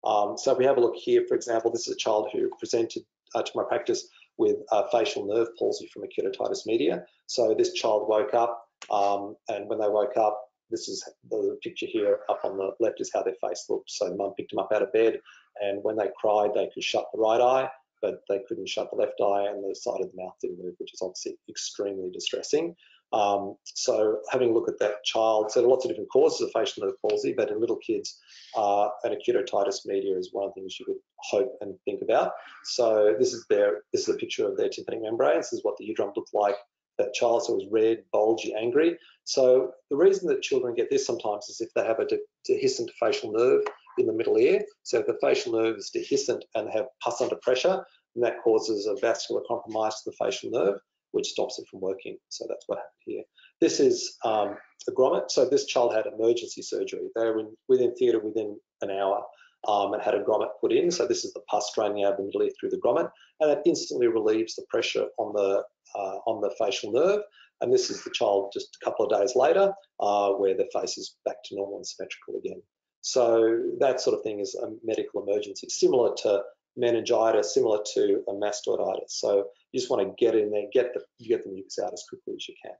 Um, so if we have a look here, for example, this is a child who presented uh, to my practice with uh, facial nerve palsy from acute otitis media. So this child woke up, um, and when they woke up, this is the picture here up on the left is how their face looked. So mum picked them up out of bed, and when they cried, they could shut the right eye, but they couldn't shut the left eye, and the side of the mouth didn't move, which is obviously extremely distressing. Um, so having a look at that child, so there are lots of different causes of facial nerve palsy, but in little kids, uh, an acute otitis media is one of the things you could hope and think about. So this is their, this is a picture of their tympanic membrane. This is what the eardrum looked like. That child, so was red, bulgy, angry. So the reason that children get this sometimes is if they have a dehiscent facial nerve in the middle ear. So if the facial nerve is dehiscent and have pus under pressure, and that causes a vascular compromise to the facial nerve which stops it from working. So that's what happened here. This is um, a grommet. So this child had emergency surgery. They were in, within theatre within an hour um, and had a grommet put in. So this is the pus draining out of the middle ear through the grommet, and it instantly relieves the pressure on the uh, on the facial nerve. And this is the child just a couple of days later, uh, where the face is back to normal and symmetrical again. So that sort of thing is a medical emergency, similar to meningitis, similar to a mastoiditis. So you just want to get in there, get the you get the mucus out as quickly as you can.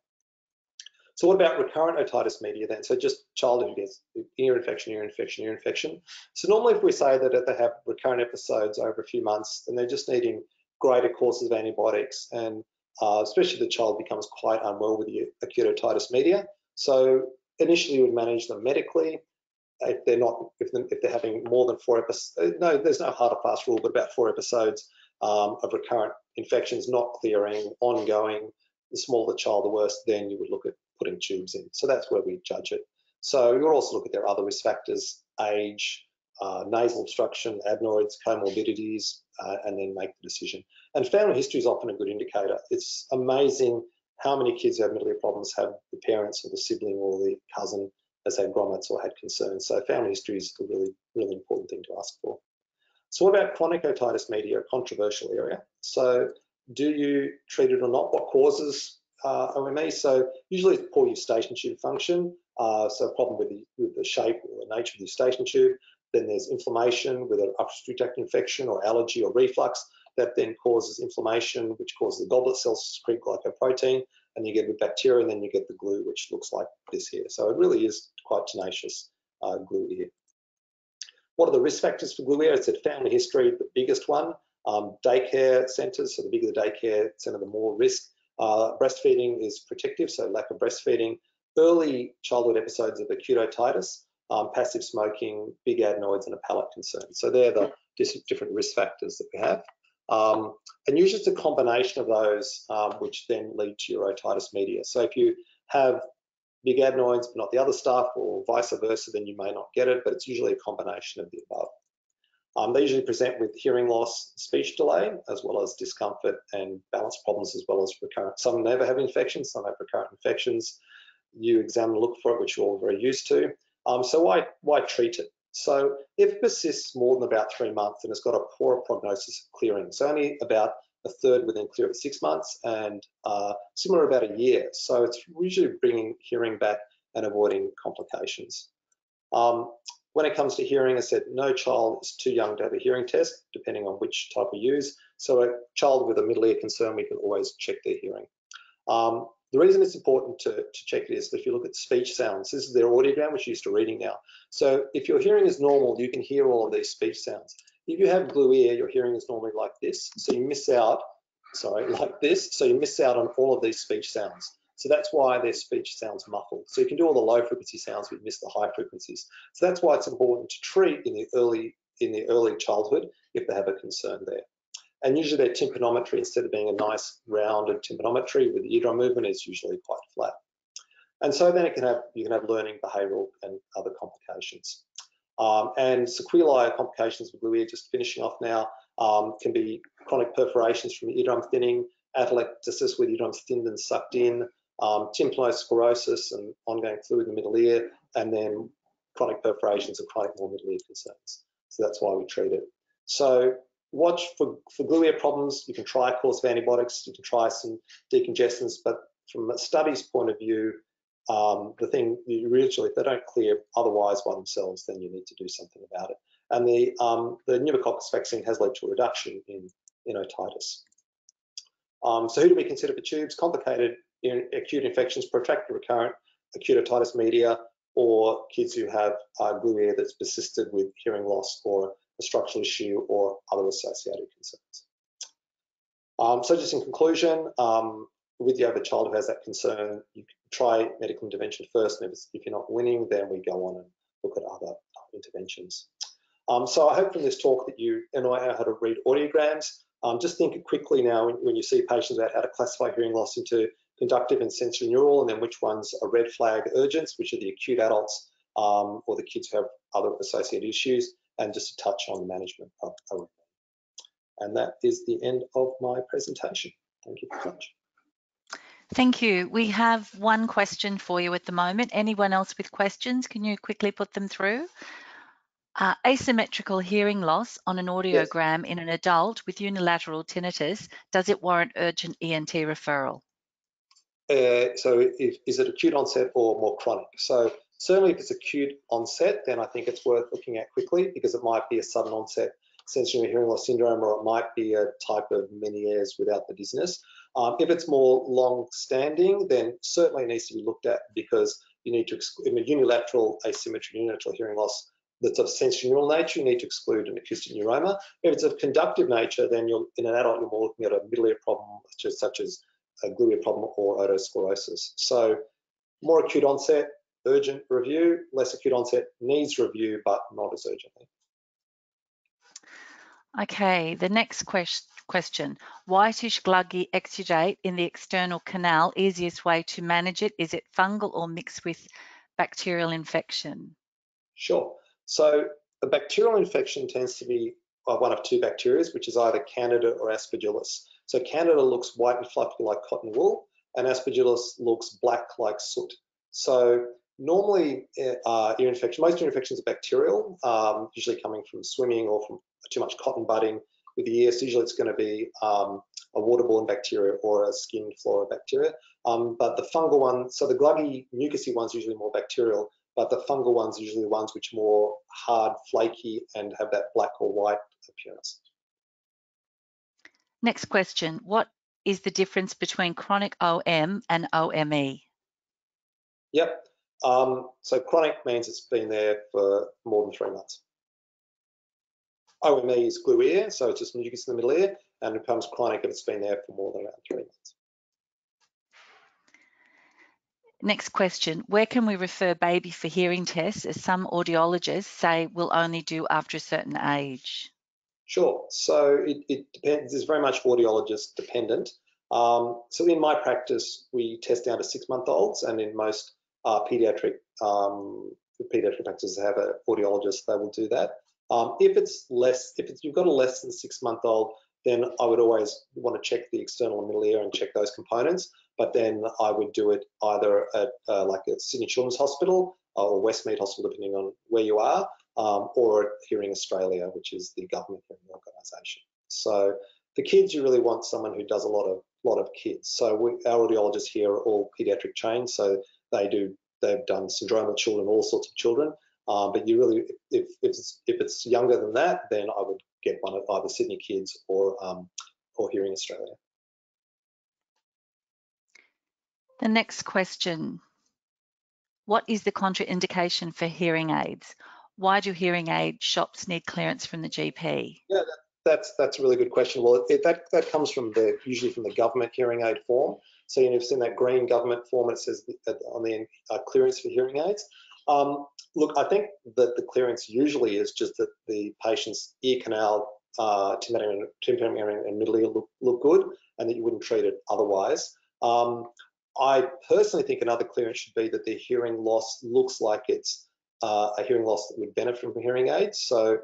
So what about recurrent otitis media then? So just child who gets ear infection, ear infection, ear infection. So normally if we say that they have recurrent episodes over a few months, then they're just needing greater courses of antibiotics and uh, especially the child becomes quite unwell with the acute otitis media. So initially we would manage them medically. If they're not, if, if they're having more than four episodes, uh, no, there's no hard or fast rule, but about four episodes um, of recurrent infections not clearing, ongoing, the smaller the child, the worse, then you would look at putting tubes in. So that's where we judge it. So you'll also look at their other risk factors, age, uh, nasal obstruction, adenoids, comorbidities, uh, and then make the decision. And family history is often a good indicator. It's amazing how many kids who have middle ear problems have the parents or the sibling or the cousin has had grommets or had concerns. So family history is a really, really important thing to ask for. So what about chronic otitis media, a controversial area? So do you treat it or not? What causes uh, OME? So usually it's poor eustachian tube function, uh, so a problem with the, with the shape or the nature of the eustachian tube. Then there's inflammation with an upper tract infection or allergy or reflux that then causes inflammation, which causes the goblet cells to secrete glycoprotein, and you get the bacteria, and then you get the glue, which looks like this here. So it really is quite tenacious uh, glue here. What are the risk factors for glue ear? It's a family history, the biggest one. Um, daycare centres, so the bigger the daycare centre, the more risk. Uh, breastfeeding is protective, so lack of breastfeeding. Early childhood episodes of acute otitis, um, passive smoking, big adenoids, and a palate concern. So they're the different risk factors that we have. Um, and usually it's a combination of those um, which then lead to your otitis media. So if you have big adenoids but not the other stuff or vice versa, then you may not get it, but it's usually a combination of the above. Um, they usually present with hearing loss, speech delay, as well as discomfort and balance problems, as well as recurrent. Some never have infections, some have recurrent infections. You examine, look for it, which you're all very used to. Um, so why, why treat it? So if it persists more than about three months, then it's got a poorer prognosis of clearing. So only about a third within clear at six months and uh, similar about a year. So it's usually bringing hearing back and avoiding complications. Um, when it comes to hearing, I said no child is too young to have a hearing test, depending on which type we use. So a child with a middle ear concern, we can always check their hearing. Um, the reason it's important to, to check it is that if you look at speech sounds, this is their audiogram, which you're used to reading now. So if your hearing is normal, you can hear all of these speech sounds. If you have glue ear, your hearing is normally like this. So you miss out, sorry, *laughs* like this. So you miss out on all of these speech sounds. So that's why their speech sounds muffled. So you can do all the low frequency sounds, but miss the high frequencies. So that's why it's important to treat in the early in the early childhood if they have a concern there. And usually their tympanometry, instead of being a nice rounded tympanometry with the eardrum movement, is usually quite flat. And so then it can have you can have learning, behavioural, and other complications. Um, and sequelae complications with ear, just finishing off now, um, can be chronic perforations from eardrum thinning, atelectasis with eardrums thinned and sucked in, um, tympanosclerosis and ongoing fluid in the middle ear, and then chronic perforations and chronic more middle ear concerns. So that's why we treat it. So watch for, for glue ear problems. You can try a course of antibiotics, you can try some decongestants, but from a study's point of view, um, the thing you usually, if they don't clear otherwise by themselves, then you need to do something about it. And the, um, the pneumococcus vaccine has led to a reduction in, in otitis. Um, so who do we consider for tubes? Complicated in acute infections, protracted recurrent acute otitis media, or kids who have uh, glue ear that's persisted with hearing loss or a structural issue or other associated concerns. Um, so just in conclusion, um, with have a child who has that concern, you try medical intervention first, and if, if, you're not winning, then we go on and look at other interventions. Um, so I hope from this talk that you and I know how to read audiograms. Um, just think quickly now when, when, you see patients about how to classify hearing loss into conductive and sensorineural, and then which ones are red flag urgents, which are the acute adults um, or the kids who have other associated issues, and just to touch on the management of OME. And that is the end of my presentation. Thank you very much. Thank you. We have one question for you at the moment. Anyone else with questions? Can you quickly put them through? Uh, asymmetrical hearing loss on an audiogram yes. in an adult with unilateral tinnitus, does it warrant urgent ENT referral? Uh, so if, is it acute onset or more chronic? So certainly if it's acute onset, then I think it's worth looking at quickly because it might be a sudden onset sensory hearing loss syndrome or it might be a type of Meniere's without the dizziness. Um, if it's more long-standing, then certainly it needs to be looked at because you need to exclude a unilateral asymmetry, unilateral hearing loss that's of sensorineural nature, you need to exclude an acoustic neuroma. If it's of conductive nature, then you're in an adult, you're more looking at a middle ear problem, such as, such as a glue ear problem or otosclerosis. So more acute onset, urgent review, less acute onset, needs review, but not as urgently. Okay, the next question Question, whitish gluggy exudate in the external canal, easiest way to manage it, is it fungal or mixed with bacterial infection? Sure. So a bacterial infection tends to be uh, one of two bacteria, which is either Candida or Aspergillus. So Candida looks white and fluffy like cotton wool, and Aspergillus looks black like soot. So normally uh, ear infection, most ear infections are bacterial, um, usually coming from swimming or from too much cotton budding with the yeast, usually it's going to be um, a waterborne bacteria or a skin flora bacteria. Um, but the fungal one, so the gluggy, mucousy ones usually more bacterial, but the fungal ones usually the ones which are more hard, flaky, and have that black or white appearance. Next question, what is the difference between chronic OM and OME? Yep, um, so chronic means it's been there for more than three months. OME is glue ear, so it's just mucus in the middle ear, and it becomes chronic if it's been there for more than about three months. Next question, where can we refer baby for hearing tests as some audiologists say will only do after a certain age? Sure, so it, it depends, it's very much audiologist dependent. Um, so in my practice, we test down to six month olds and in most uh, pediatric um, pediatric practices have an audiologist, they will do that. Um, if it's less, if it's, you've got a less than six month old, then I would always want to check the external and middle ear and check those components. But then I would do it either at uh, like at Sydney Children's Hospital or Westmead Hospital, depending on where you are, um, or at Hearing Australia, which is the government hearing organisation. So the kids, you really want someone who does a lot of lot of kids. So we, our audiologists here are all paediatric trained, so they do they've done syndromal children, all sorts of children. Um, but you really, if, if, it's, if it's younger than that, then I would get one of either Sydney Kids or, um, or Hearing Australia. The next question. What is the contraindication for hearing aids? Why do hearing aid shops need clearance from the GP? Yeah, that, that's that's a really good question. Well, it, that that comes from the usually from the government hearing aid form. So you've seen that green government form. It says on the uh, clearance for hearing aids. Um, look, I think that the clearance usually is just that the patient's ear canal, uh, tympanic and middle ear look, look good and that you wouldn't treat it otherwise. Um, I personally think another clearance should be that the hearing loss looks like it's uh, a hearing loss that would benefit from hearing aids. So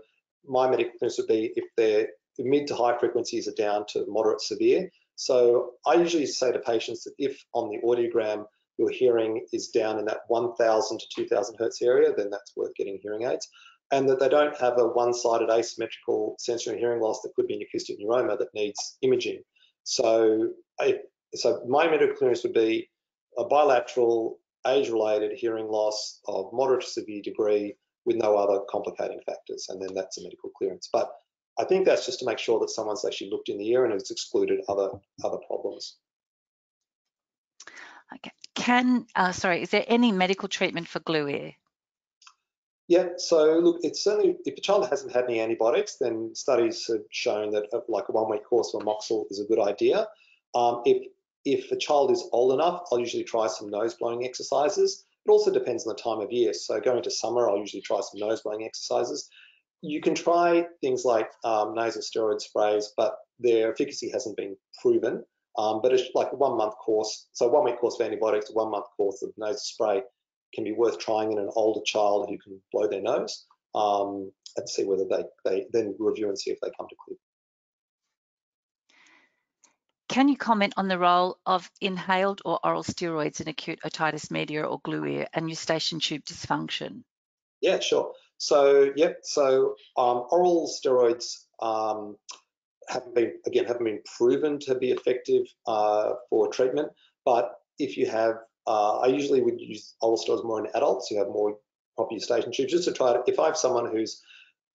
my medical clearance would be if their mid to high frequencies are down to moderate severe. So I usually say to patients that if on the audiogram your hearing is down in that 1000 to 2000 hertz area, then that's worth getting hearing aids. And that they don't have a one-sided asymmetrical sensory hearing loss that could be an acoustic neuroma that needs imaging. So, I, so my medical clearance would be a bilateral age-related hearing loss of moderate to severe degree with no other complicating factors, and then that's a medical clearance. But I think that's just to make sure that someone's actually looked in the ear and has excluded other other problems. Okay. Can, uh, sorry, is there any medical treatment for glue ear? Yeah, so look, it's certainly, if a child hasn't had any antibiotics, then studies have shown that uh, like a one week course of Amoxil is a good idea. Um, if if a child is old enough, I'll usually try some nose blowing exercises. It also depends on the time of year. So going into summer, I'll usually try some nose blowing exercises. You can try things like um, nasal steroid sprays, but their efficacy hasn't been proven. Um, but it's like a one month course, so one week course of antibiotics, one month course of nasal spray can be worth trying in an older child who can blow their nose um, and see whether they, they then review and see if they come to clear. Can you comment on the role of inhaled or oral steroids in acute otitis media or glue ear and eustachian tube dysfunction? Yeah, sure. So, yep, so um, oral steroids um, haven't been, again, haven't been proven to be effective uh, for treatment, but if you have, uh, I usually would use oral steroids more in adults who have more proper eustachian tubes, just to try to, if I have someone who's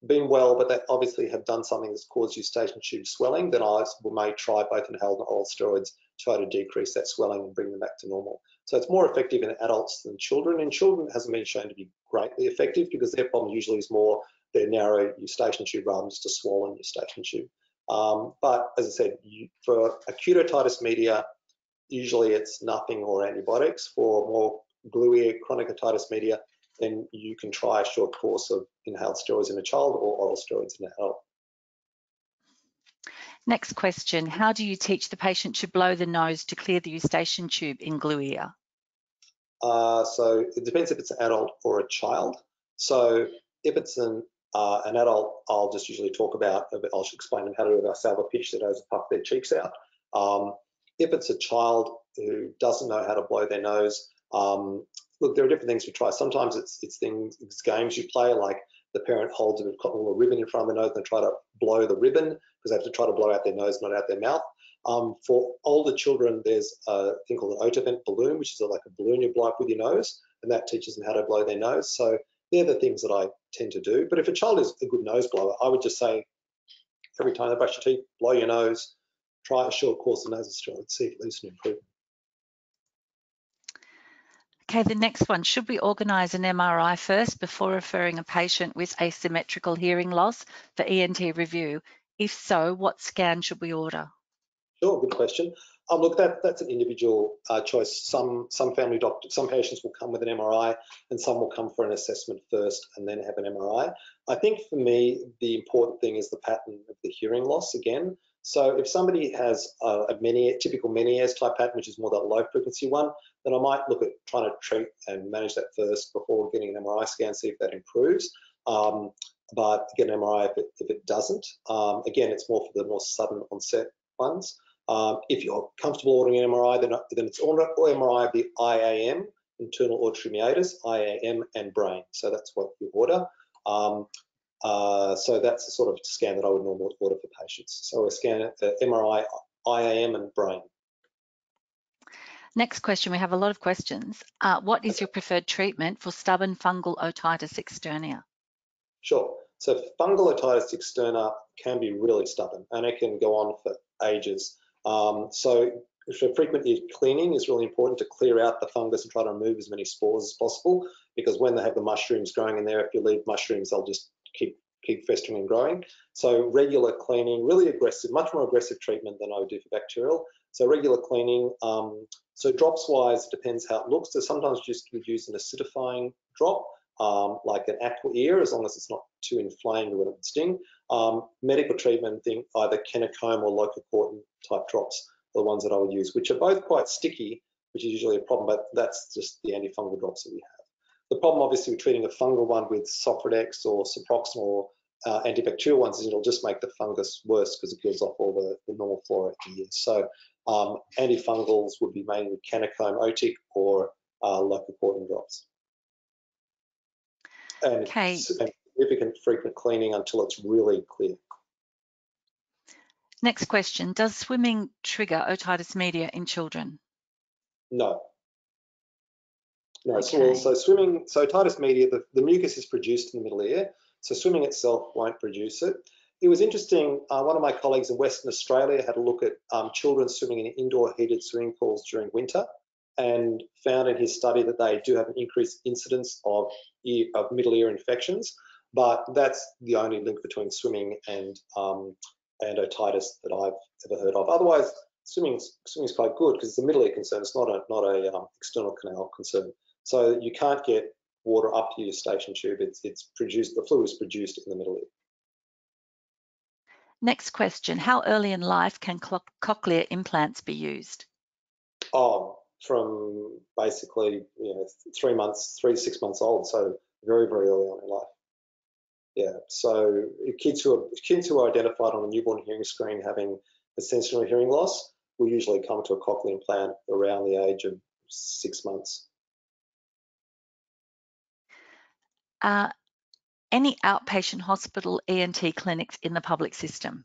been well, but they obviously have done something that's caused eustachian tube swelling, then I may try both inhaled and oral steroids, to try to decrease that swelling and bring them back to normal. So it's more effective in adults than children. In children, it hasn't been shown to be greatly effective because their problem usually is more their narrow eustachian tube rather than just a swollen eustachian tube. Um, but as I said, you, for acute otitis media, usually it's nothing or antibiotics. For more gluey chronic otitis media, then you can try a short course of inhaled steroids in a child or oral steroids in an adult. Next question, how do you teach the patient to blow the nose to clear the eustachian tube in glue ear? Uh, so it depends if it's an adult or a child. So if it's an uh, an adult, I'll just usually talk about, I'll explain them how to do a Valsalva pitch that has puff their cheeks out. Um, if it's a child who doesn't know how to blow their nose, um, look, there are different things we try. Sometimes it's it's things, it's games you play, like the parent holds a little ribbon in front of the nose and they try to blow the ribbon because they have to try to blow out their nose, not out their mouth. Um, for older children, there's a thing called an Otovent balloon, which is like a balloon you blow up with your nose, and that teaches them how to blow their nose. So they're the things that I tend to do. But if a child is a good nose blower, I would just say every time they brush your teeth, blow your nose, try a short course of nasal steroids, see if it leads to an improvement. Okay, the next one, should we organise an MRI first before referring a patient with asymmetrical hearing loss for ENT review? If so, what scan should we order? Sure, good question. Um, look, that, that's an individual uh, choice. Some some family doctors, some patients will come with an MRI, and some will come for an assessment first and then have an MRI. I think for me, the important thing is the pattern of the hearing loss again. So if somebody has a, a typical Meniere's type pattern, which is more that low frequency one, then I might look at trying to treat and manage that first before getting an MRI scan, see if that improves. Um, but get an MRI if it, if it doesn't. Um, again, it's more for the more sudden onset ones. Um, if you're comfortable ordering an MRI, then, then it's MRI of the IAM, internal auditory meatus, IAM, and brain. So that's what you order. Um, uh, so that's the sort of scan that I would normally order for patients. So a scan, the MRI, IAM, and brain. Next question, we have a lot of questions. Uh, what is your preferred treatment for stubborn fungal otitis externa? Sure. So fungal otitis externa can be really stubborn and it can go on for ages. Um, so for frequent cleaning is really important to clear out the fungus and try to remove as many spores as possible because when they have the mushrooms growing in there, if you leave mushrooms, they'll just keep keep festering and growing. So regular cleaning, really aggressive, much more aggressive treatment than I would do for bacterial. So regular cleaning. Um, so drops wise, depends how it looks. So sometimes just would use an acidifying drop, um, like an aqua ear, as long as it's not too inflamed or it would sting. Um, medical treatment, think either Kenacomb or Locacorten type drops are the ones that I would use, which are both quite sticky, which is usually a problem, but that's just the antifungal drops that we have. The problem, obviously, with treating a fungal one with Sofradex or Ciproxin or uh, antibacterial ones is it'll just make the fungus worse because it kills off all the, the normal flora in the ear. So um, antifungals would be mainly Kenacomb otic or uh, Locacorten drops. And, okay. and significant frequent cleaning until it's really clear. Next question, does swimming trigger otitis media in children? No. No, Okay. so, so swimming, so otitis media, the, the mucus is produced in the middle ear, so swimming itself won't produce it. It was interesting, uh, one of my colleagues in Western Australia had a look at um, children swimming in indoor heated swimming pools during winter and found in his study that they do have an increased incidence of, ear, of middle ear infections, but that's the only link between swimming and, um, and otitis that I've ever heard of. Otherwise, swimming swimming is quite good because it's a middle ear concern. It's not a not a um, external canal concern. So you can't get water up to your eustachian tube. It's it's produced the fluid is produced in the middle ear. Next question, how early in life can cochlear implants be used? Oh, from basically you know three months, three to six months old. So very very early on in life. Yeah. So kids who are kids who are identified on a newborn hearing screen having a sensory hearing loss will usually come to a cochlear implant around the age of six months. Uh, any outpatient hospital ENT clinics in the public system?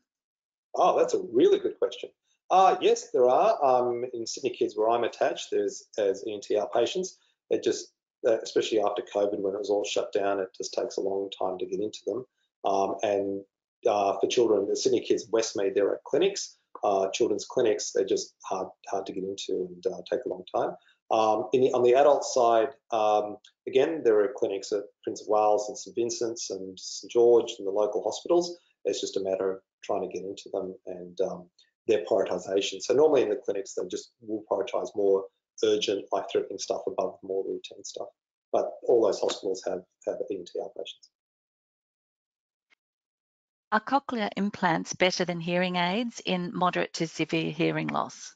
Oh, that's a really good question. Uh, yes, there are. Um, in Sydney Kids, where I'm attached, there's as ENT outpatients. It just, uh, especially after COVID, when it was all shut down, it just takes a long time to get into them. Um, and uh, for children, the Sydney Kids Westmead, there are clinics, uh, children's clinics. They're just hard, hard to get into and uh, take a long time. Um, the, on the adult side, um, again, there are clinics at Prince of Wales and St Vincent's and St George and the local hospitals. It's just a matter of trying to get into them and um, their prioritisation. So normally in the clinics, they just will prioritise more urgent, life-threatening stuff above more routine stuff. But all those hospitals have, have ENT outpatients. Are cochlear implants better than hearing aids in moderate to severe hearing loss?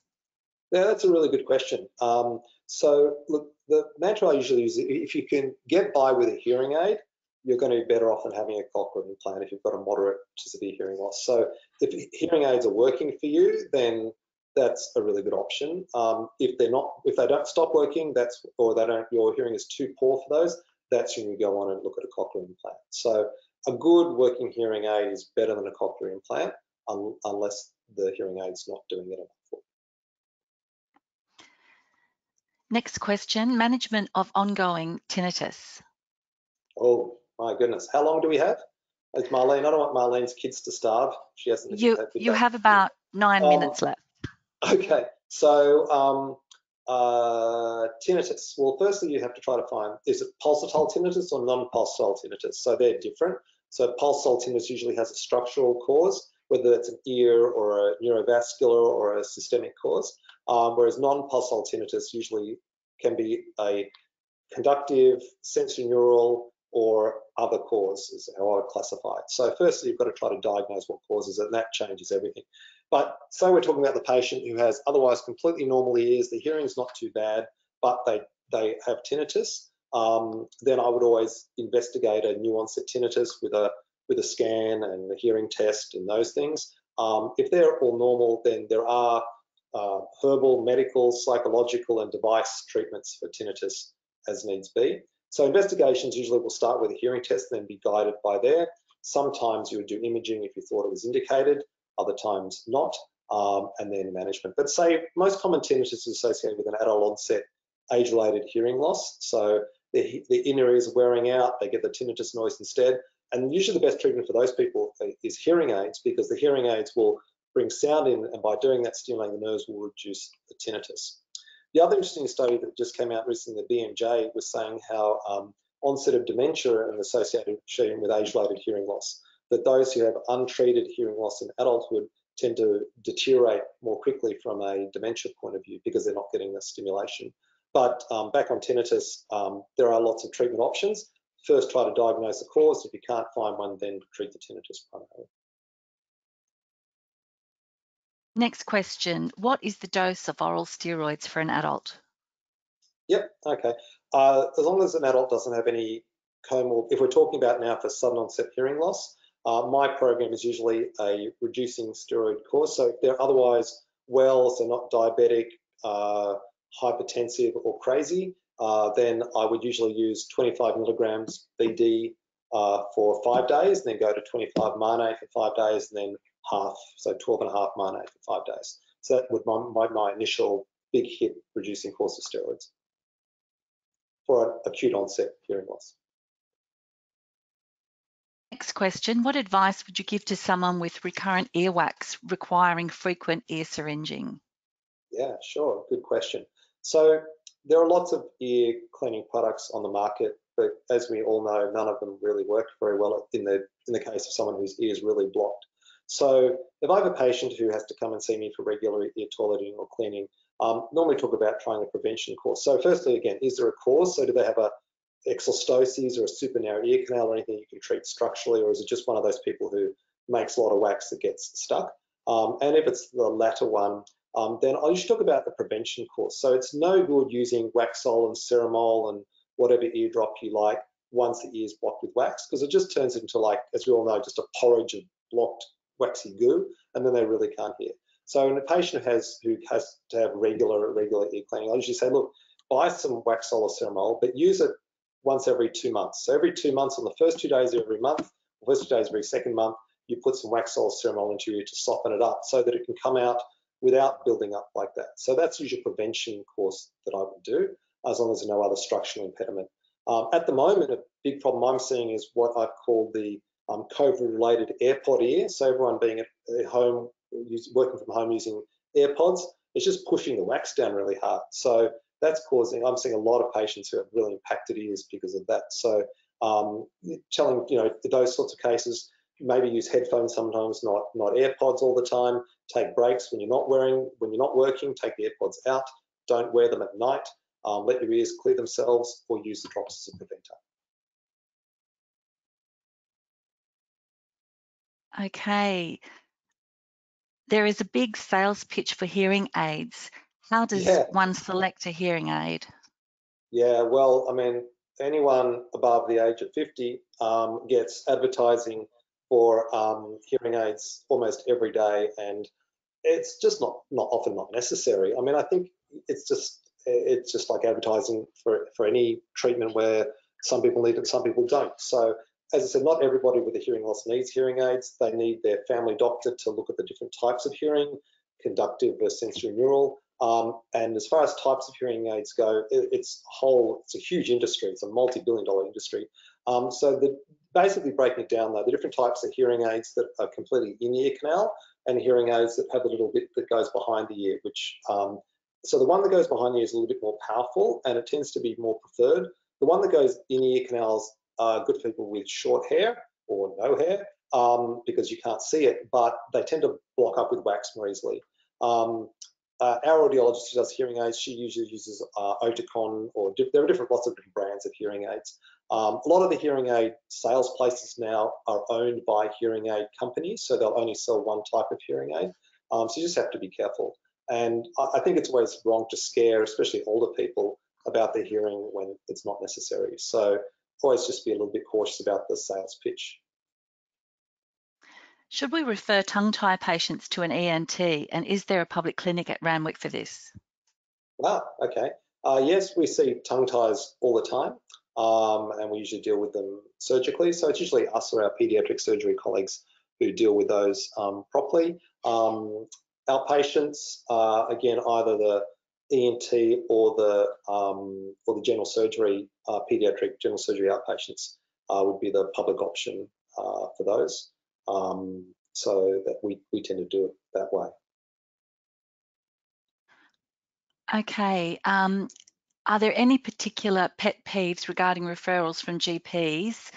Yeah, that's a really good question. Um, so look, the mantra I usually use, if you can get by with a hearing aid, you're going to be better off than having a cochlear implant if you've got a moderate to severe hearing loss. So if hearing aids are working for you, then that's a really good option. Um, if they're not, if they don't stop working, that's or they don't, your hearing is too poor for those, that's when you go on and look at a cochlear implant. So a good working hearing aid is better than a cochlear implant un unless the hearing aid's not doing it enough. Next question, management of ongoing tinnitus. Oh my goodness, how long do we have? It's Marlene, I don't want Marlene's kids to starve. She hasn't. You you have about nine um, minutes left. Okay, so um, uh, tinnitus. Well, firstly, you have to try to find is it pulsatile tinnitus or non-pulsatile tinnitus. So they're different. So pulsatile tinnitus usually has a structural cause, whether it's an ear or a neurovascular or a systemic cause um, whereas non-pulsatile tinnitus usually can be a conductive, sensorineural, or other cause is how I would classify it. So firstly, you've got to try to diagnose what causes it, and that changes everything. But say we're talking about the patient who has otherwise completely normal ears, the hearing is not too bad, but they, they have tinnitus, um, then I would always investigate a new onset tinnitus with a, with a scan and a hearing test and those things. Um, if they're all normal, then there are uh, herbal, medical, psychological, and device treatments for tinnitus as needs be. So investigations usually will start with a hearing test then be guided by there. Sometimes you would do imaging if you thought it was indicated, other times not, um, and then management. But say most common tinnitus is associated with an adult onset age-related hearing loss. So the, the inner ears are wearing out, they get the tinnitus noise instead. And usually the best treatment for those people is hearing aids because the hearing aids will bring sound in, and by doing that, stimulating the nerves will reduce the tinnitus. The other interesting study that just came out recently, the BMJ, was saying how um, onset of dementia and associated with age-related hearing loss, that those who have untreated hearing loss in adulthood tend to deteriorate more quickly from a dementia point of view because they're not getting the stimulation. But um, back on tinnitus, um, there are lots of treatment options. First, try to diagnose the cause. If you can't find one, then treat the tinnitus primarily. Next question, what is the dose of oral steroids for an adult? Yep, okay. Uh, as long as an adult doesn't have any comorbid, if we're talking about now for sudden onset hearing loss, uh, my program is usually a reducing steroid course. So if they're otherwise well, so they're not diabetic, uh, hypertensive or crazy, uh, then I would usually use 25 milligrams BD uh, for five days, and then go to 25 Mane for five days, and then half, so 12 and a half Mane for five days. So that would my, my initial big hit reducing course of steroids for an acute onset hearing loss. Next question, what advice would you give to someone with recurrent earwax requiring frequent ear syringing? Yeah, sure, good question. So there are lots of ear cleaning products on the market, but as we all know, none of them really work very well in the in the case of someone whose ear is really blocked. So if I have a patient who has to come and see me for regular ear toileting or cleaning, um, normally talk about trying a prevention course. So firstly, again, is there a cause? So do they have a exostosis or a supernarrow ear canal or anything you can treat structurally, or is it just one of those people who makes a lot of wax that gets stuck? Um, and if it's the latter one, um, then I should talk about the prevention course. So it's no good using Waxol and Cerumol and whatever ear drop you like once the ear's blocked with wax, because it just turns into like, as we all know, just a porridge of blocked waxy goo, and then they really can't hear. So in a patient who has who has to have regular regular ear cleaning, I usually say, look, buy some Waxol or Cerumol, but use it once every two months. So every two months, on the first two days of every month, first two days of every second month, you put some Waxol or Cerumol into your ear to soften it up so that it can come out without building up like that. So that's usually a prevention course that I would do, as long as there's no other structural impediment. Um, at the moment, a big problem I'm seeing is what I've called the um, COVID-related AirPod ear. So everyone being at home, working from home using AirPods, it's just pushing the wax down really hard. So that's causing, I'm seeing a lot of patients who have really impacted ears because of that. So um, telling, you know, those sorts of cases, maybe use headphones sometimes, not, not AirPods all the time. Take breaks when you're not wearing, when you're not working, take the AirPods out. Don't wear them at night. Um, let your ears clear themselves or use the drops as a preventer. Okay. There is a big sales pitch for hearing aids. How does Yeah. one select a hearing aid? Yeah, well, I mean, anyone above the age of 50 um, gets advertising for um, hearing aids almost every day, and it's just not not often not necessary. I mean, I think it's just it's just like advertising for for any treatment where some people need it, some people don't. So as I said, not everybody with a hearing loss needs hearing aids. They need their family doctor to look at the different types of hearing, conductive versus sensorineural. Um, and as far as types of hearing aids go, it, it's whole, it's a huge industry. It's a multi-billion dollar industry. Um, so the, basically breaking it down though, the different types of hearing aids that are completely in ear canal and hearing aids that have a little bit that goes behind the ear, which, um, so the one that goes behind the ear is a little bit more powerful and it tends to be more preferred. The one that goes in ear canals are good for people with short hair or no hair um, because you can't see it, but they tend to block up with wax more easily. Um, uh, our audiologist who does hearing aids, she usually uses uh, Oticon or there are different lots of different brands of hearing aids. Um, a lot of the hearing aid sales places now are owned by hearing aid companies, so they'll only sell one type of hearing aid. Um, so you just have to be careful. And I, I think it's always wrong to scare, especially older people, about their hearing when it's not necessary. So always just be a little bit cautious about the sales pitch. Should we refer tongue tie patients to an ENT? And is there a public clinic at Randwick for this? Ah, okay. Uh, yes, we see tongue ties all the time, um, and we usually deal with them surgically. So it's usually us or our paediatric surgery colleagues who deal with those um, properly. Um, our patients, again, either the ENT or the um, or the general surgery, uh, paediatric general surgery outpatients uh, would be the public option uh, for those. Um, so that we, we tend to do it that way. Okay. Um, are there any particular pet peeves regarding referrals from GPs,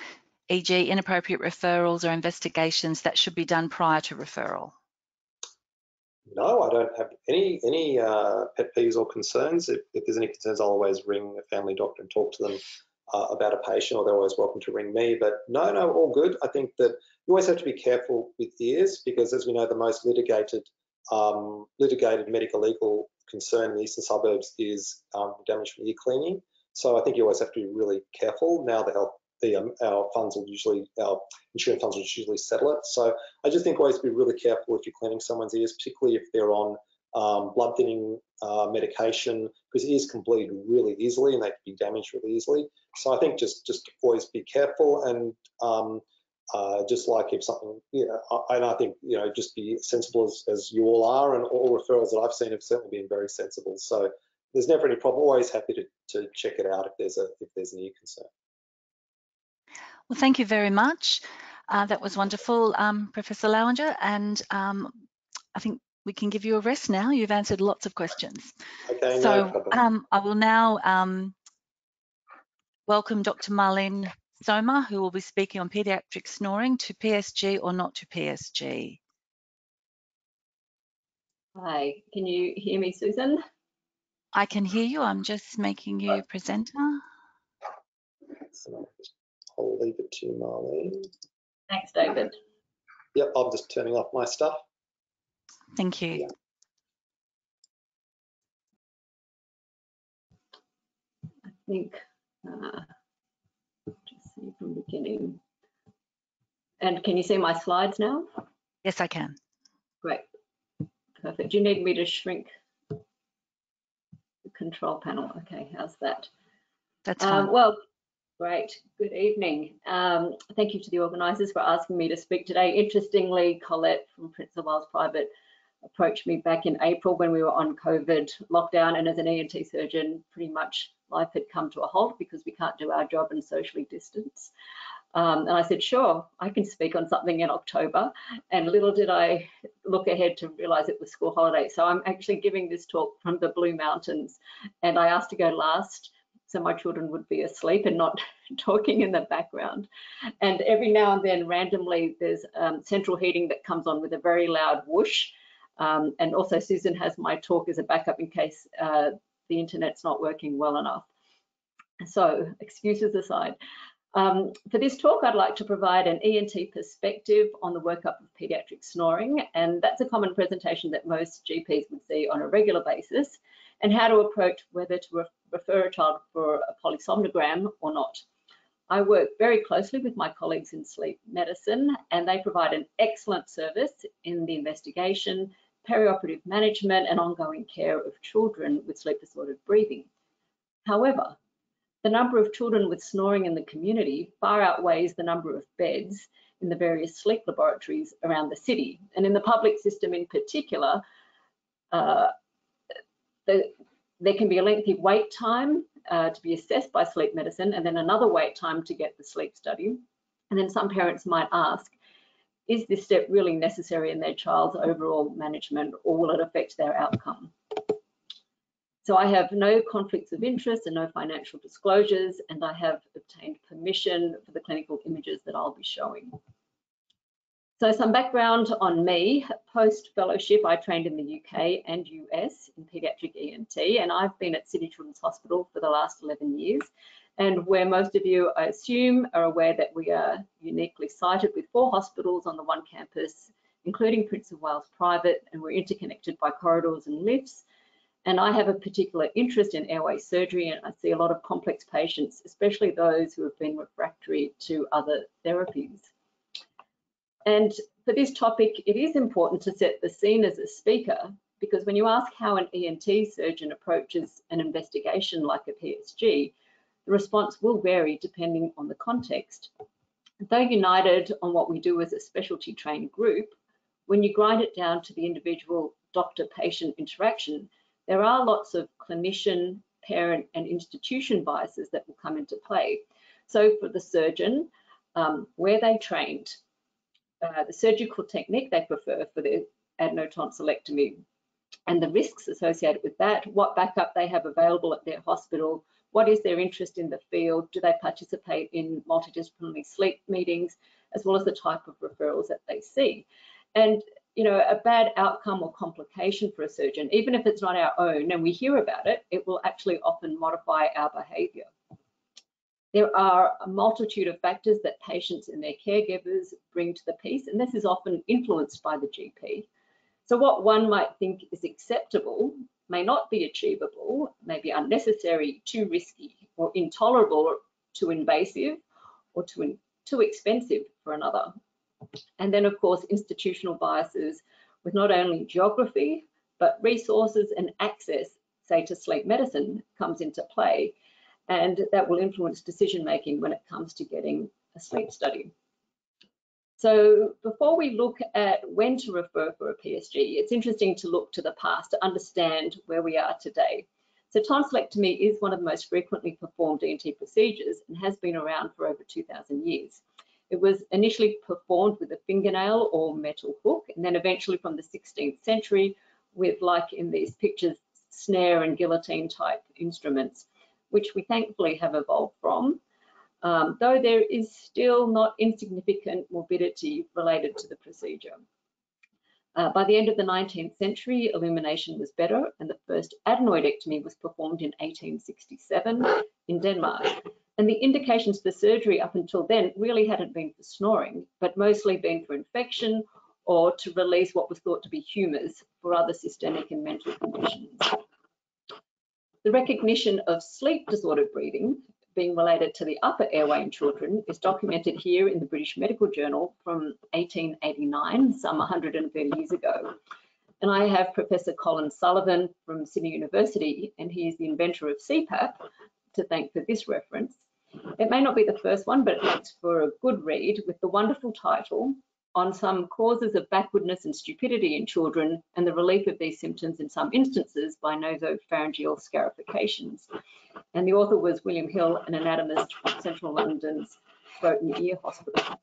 e.g. inappropriate referrals or investigations that should be done prior to referral? No, I don't have any any uh, pet peeves or concerns. If, if, there's any concerns, I'll always ring a family doctor and talk to them uh, about a patient, or they're always welcome to ring me. But no, no, all good. I think that you always have to be careful with ears because, as we know, the most litigated um, litigated medical legal concern in the eastern suburbs is um, damage from ear cleaning. So I think you always have to be really careful. Now the health, the um, our funds will usually our insurance funds will usually settle it. So I just think always be really careful if you're cleaning someone's ears, particularly if they're on um, blood thinning uh, medication, because ears can bleed really easily and they can be damaged really easily. So I think just just always be careful and um, uh, just like if something, you know, and I think, you know, just be sensible as, as you all are and all referrals that I've seen have certainly been very sensible. So there's never any problem. Always happy to, to check it out if there's a if there's an ear concern. Well, thank you very much. Uh, that was wonderful, um, Professor Lowinger, and um, I think we can give you a rest now. You've answered lots of questions. Okay, so no um, I will now um, welcome Dr. Marlene Soma, who will be speaking on paediatric snoring to PSG or not to PSG. Hi, can you hear me, Susan? I can hear you. I'm just making you a presenter. So I'll leave it to you, Marlene. Thanks, David. Yep, I'm just turning off my stuff. Thank you. Yeah. I think, uh, just And can you see my slides now? Yes, I can. Great. Perfect. Do you need me to shrink the control panel? Okay, how's that? That's fine. Um, well, great. Good evening. Um, thank you to the organisers for asking me to speak today. Interestingly, Colette from Prince of Wales Private approached me back in April when we were on COVID lockdown, and as an ENT surgeon, pretty much life had come to a halt because we can't do our job and socially distance. Um, and I said, sure, I can speak on something in October. And little did I look ahead to realise it was school holidays. So I'm actually giving this talk from the Blue Mountains, and I asked to go last so my children would be asleep and not *laughs* talking in the background. And every now and then, randomly, there's um, central heating that comes on with a very loud whoosh. Um, and also, Susan has my talk as a backup in case uh, the internet's not working well enough. So, excuses aside. Um, for this talk, I'd like to provide an ENT perspective on the workup of paediatric snoring, and that's a common presentation that most GPs would see on a regular basis, and how to approach whether to re refer a child for a polysomnogram or not. I work very closely with my colleagues in sleep medicine, and they provide an excellent service in the investigation, perioperative management, and ongoing care of children with sleep disordered breathing. However, the number of children with snoring in the community far outweighs the number of beds in the various sleep laboratories around the city. And in the public system in particular, uh, the, there can be a lengthy wait time uh, to be assessed by sleep medicine and then another wait time to get the sleep study. And then some parents might ask, is this step really necessary in their child's overall management or will it affect their outcome? So I have no conflicts of interest and no financial disclosures, and I have obtained permission for the clinical images that I'll be showing. So some background on me. Post-fellowship, I trained in the UK and US in paediatric ENT, and I've been at Sydney Children's Hospital for the last 11 years. And where most of you, I assume, are aware that we are uniquely sited with four hospitals on the one campus, including Prince of Wales Private, and we're interconnected by corridors and lifts. And I have a particular interest in airway surgery, and I see a lot of complex patients, especially those who have been refractory to other therapies. And for this topic, it is important to set the scene as a speaker, because when you ask how an ENT surgeon approaches an investigation like a PSG, the response will vary depending on the context. Though united on what we do as a specialty trained group, when you grind it down to the individual doctor-patient interaction, there are lots of clinician, parent and institution biases that will come into play. So for the surgeon, um, where they trained, uh, the surgical technique they prefer for the adenotonsillectomy and the risks associated with that, what backup they have available at their hospital, what is their interest in the field, do they participate in multidisciplinary sleep meetings, as well as the type of referrals that they see. And you know, a bad outcome or complication for a surgeon, even if it's not our own and we hear about it, it will actually often modify our behaviour. There are a multitude of factors that patients and their caregivers bring to the piece, and this is often influenced by the GP. So what one might think is acceptable may not be achievable, may be unnecessary, too risky, or intolerable, too invasive, or too, too expensive for another. And then, of course, institutional biases with not only geography, but resources and access, say, to sleep medicine comes into play. And that will influence decision making when it comes to getting a sleep study. So before we look at when to refer for a PSG, it's interesting to look to the past to understand where we are today. So tonsillectomy is one of the most frequently performed ENT procedures and has been around for over 2,000 years. It was initially performed with a fingernail or metal hook, and then eventually from the 16th century with, like in these pictures, snare and guillotine type instruments, which we thankfully have evolved from, um, though there is still not insignificant morbidity related to the procedure. Uh, by the end of the 19th century, illumination was better and the first adenoidectomy was performed in 1867 in Denmark. And the indications for surgery up until then really hadn't been for snoring, but mostly been for infection or to release what was thought to be humours for other systemic and mental conditions. The recognition of sleep disordered breathing being related to the upper airway in children is documented here in the British Medical Journal from 1889, some 130 years ago. And I have Professor Colin Sullivan from Sydney University, and he is the inventor of CPAP, to thank for this reference. It may not be the first one, but it makes for a good read with the wonderful title, on some causes of backwardness and stupidity in children and the relief of these symptoms in some instances by nasopharyngeal scarifications. And the author was William Hill, an anatomist from Central London's and Ear Hospital.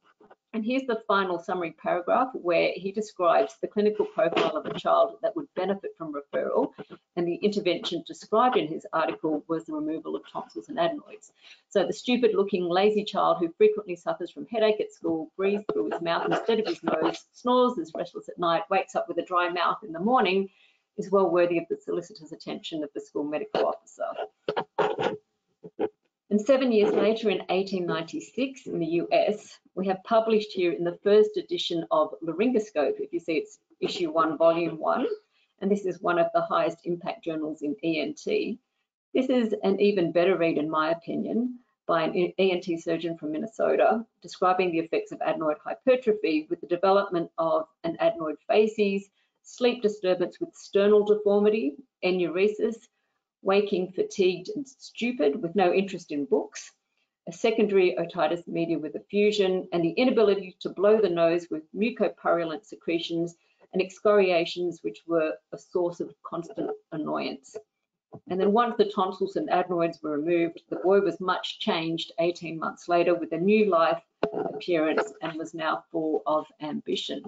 And here's the final summary paragraph where he describes the clinical profile of a child that would benefit from referral. And the intervention described in his article was the removal of tonsils and adenoids. So the stupid looking lazy child who frequently suffers from headache at school, breathes through his mouth instead of his nose, snores, is restless at night, wakes up with a dry mouth in the morning, is well worthy of the solicitor's attention of the school medical officer. And seven years later, in 1896, in the US, we have published here in the first edition of Laryngoscope, if you see it's issue one, volume one, and this is one of the highest impact journals in ENT. This is an even better read, in my opinion, by an ENT surgeon from Minnesota, describing the effects of adenoid hypertrophy with the development of an adenoid facies, sleep disturbance with sternal deformity, and enuresis, waking fatigued and stupid with no interest in books, a secondary otitis media with effusion, and the inability to blow the nose with mucopurulent secretions and excoriations which were a source of constant annoyance. And then once the tonsils and adenoids were removed, the boy was much changed 18 months later with a new life appearance and was now full of ambition.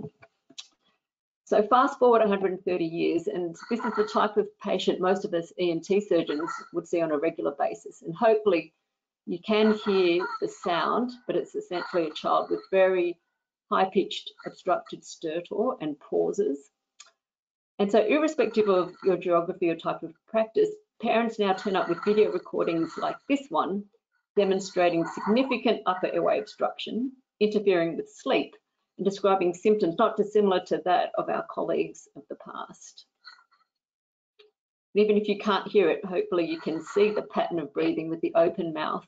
So fast forward 130 years, and this is the type of patient most of us ENT surgeons would see on a regular basis. And hopefully you can hear the sound, but it's essentially a child with very high-pitched obstructed stertor and pauses. And so irrespective of your geography or type of practice, parents now turn up with video recordings like this one, demonstrating significant upper airway obstruction, interfering with sleep, describing symptoms not dissimilar to that of our colleagues of the past. And even if you can't hear it, hopefully you can see the pattern of breathing with the open mouth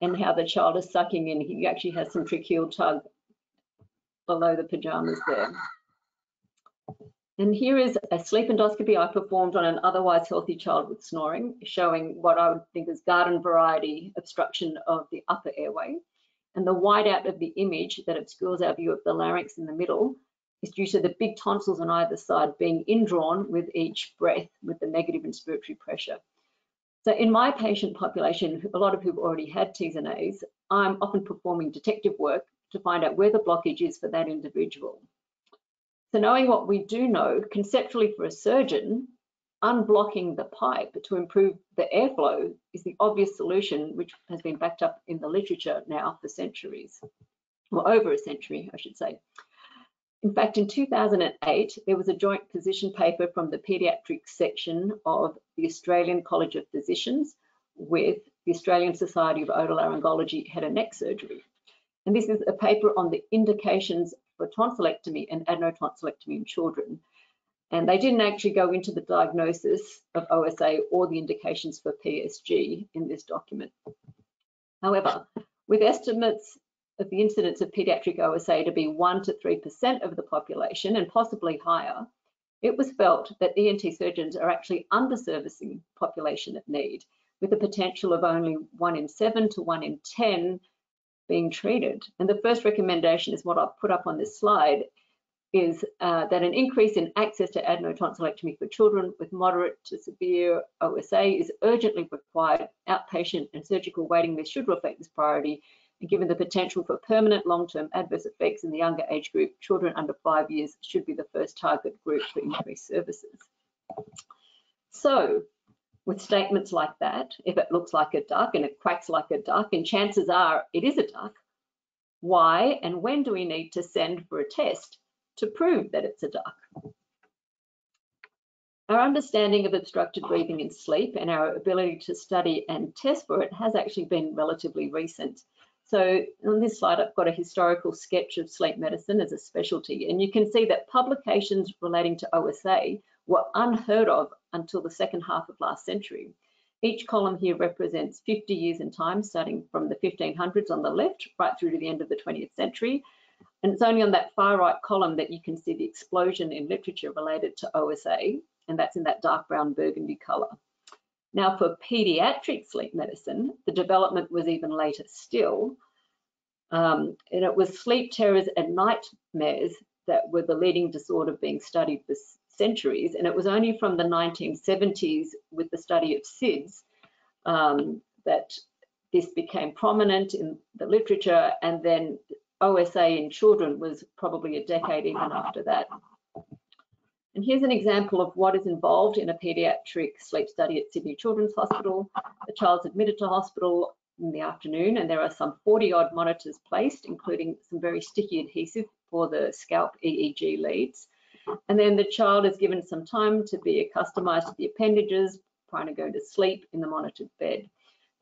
and how the child is sucking in. He actually has some tracheal tug below the pajamas there. And here is a sleep endoscopy I performed on an otherwise healthy child with snoring, showing what I would think is garden variety obstruction of the upper airway. And the whiteout of the image that obscures our view of the larynx in the middle is due to the big tonsils on either side being indrawn with each breath with the negative inspiratory pressure. So in my patient population, a lot of who've already had T's and A's, I'm often performing detective work to find out where the blockage is for that individual. So knowing what we do know, conceptually for a surgeon, unblocking the pipe to improve the airflow is the obvious solution, which has been backed up in the literature now for centuries, or over a century, I should say. In fact, in 2008, there was a joint position paper from the paediatric section of the Australian College of Physicians with the Australian Society of Otolaryngology Head and Neck Surgery. And this is a paper on the indications for tonsillectomy and adenotonsillectomy in children. And they didn't actually go into the diagnosis of OSA or the indications for PSG in this document. However, with estimates of the incidence of pediatric OSA to be 1 to 3% of the population and possibly higher, it was felt that ENT surgeons are actually underservicing population at need with a potential of only 1 in 7 to 1 in 10 being treated. And the first recommendation is what I've put up on this slide is uh, that an increase in access to adenotonsillectomy for children with moderate to severe OSA is urgently required. Outpatient and surgical waiting lists should reflect this priority. And given the potential for permanent long-term adverse effects in the younger age group, children under five years should be the first target group for increased services. So with statements like that, if it looks like a duck and it quacks like a duck, and chances are it is a duck, why and when do we need to send for a test to prove that it's a duck. Our understanding of obstructed breathing in sleep and our ability to study and test for it has actually been relatively recent. So on this slide, I've got a historical sketch of sleep medicine as a specialty, and you can see that publications relating to OSA were unheard of until the second half of last century. Each column here represents 50 years in time, starting from the 1500s on the left, right through to the end of the 20th century. And it's only on that far right column that you can see the explosion in literature related to OSA, and that's in that dark brown burgundy color. Now for pediatric sleep medicine, the development was even later still. Um, and it was sleep terrors and nightmares that were the leading disorder being studied for centuries. And it was only from the 1970s with the study of SIDS um, that this became prominent in the literature. And then OSA in children was probably a decade even after that. And here's an example of what is involved in a paediatric sleep study at Sydney Children's Hospital. The child's admitted to hospital in the afternoon and there are some 40 odd monitors placed, including some very sticky adhesive for the scalp EEG leads. And then the child is given some time to be accustomed to the appendages trying to go to sleep in the monitored bed.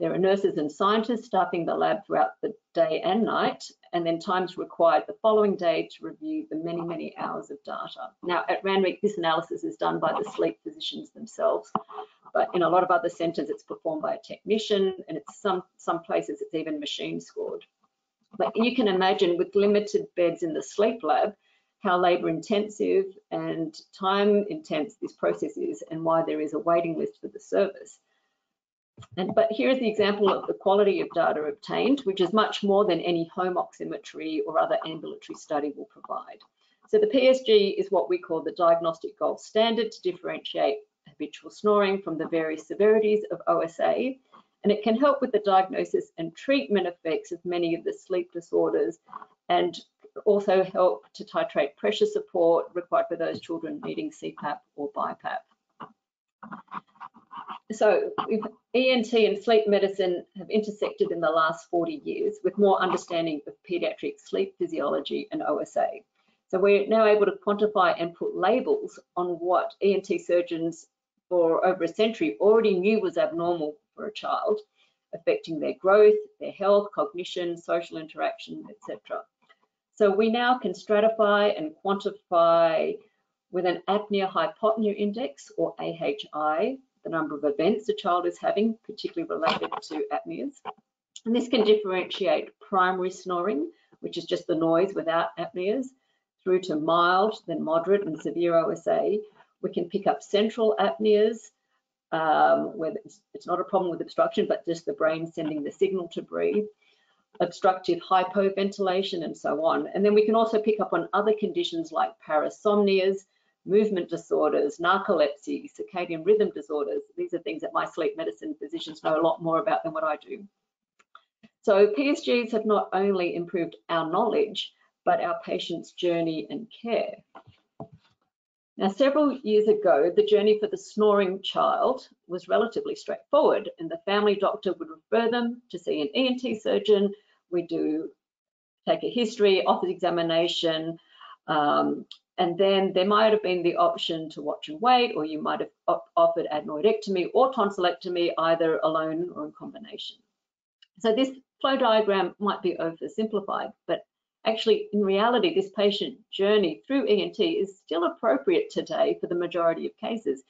There are nurses and scientists staffing the lab throughout the day and night, and then times required the following day to review the many, many hours of data. Now, at Randwick, this analysis is done by the sleep physicians themselves, but in a lot of other centres, it's performed by a technician, and it's some, some places it's even machine scored. But you can imagine with limited beds in the sleep lab, how labour intensive and time intense this process is and why there is a waiting list for the service. And, but here is the example of the quality of data obtained, which is much more than any home oximetry or other ambulatory study will provide. So the PSG is what we call the diagnostic gold standard to differentiate habitual snoring from the various severities of OSA, and it can help with the diagnosis and treatment effects of many of the sleep disorders and also help to titrate pressure support required for those children needing CPAP or BiPAP so ENT and sleep medicine have intersected in the last 40 years with more understanding of pediatric sleep physiology and OSA. So we're now able to quantify and put labels on what ENT surgeons for over a century already knew was abnormal for a child, affecting their growth, their health, cognition, social interaction, etc. So we now can stratify and quantify with an apnea hypopnea index or AHI the number of events the child is having, particularly related to apneas. And this can differentiate primary snoring, which is just the noise without apneas, through to mild, then moderate and severe OSA. We can pick up central apneas, um, where it's, it's not a problem with obstruction, but just the brain sending the signal to breathe obstructive hypoventilation and so on. And then we can also pick up on other conditions like parasomnias, movement disorders, narcolepsy, circadian rhythm disorders. These are things that my sleep medicine physicians know a lot more about than what I do. So PSGs have not only improved our knowledge, but our patient's journey and care. Now, several years ago, the journey for the snoring child was relatively straightforward, and the family doctor would refer them to see an ENT surgeon. We do take a history, office examination, um, and then there might have been the option to watch and wait, or you might have offered adenoidectomy or tonsillectomy, either alone or in combination. So this flow diagram might be oversimplified, but actually in reality, this patient journey through ENT is still appropriate today for the majority of cases.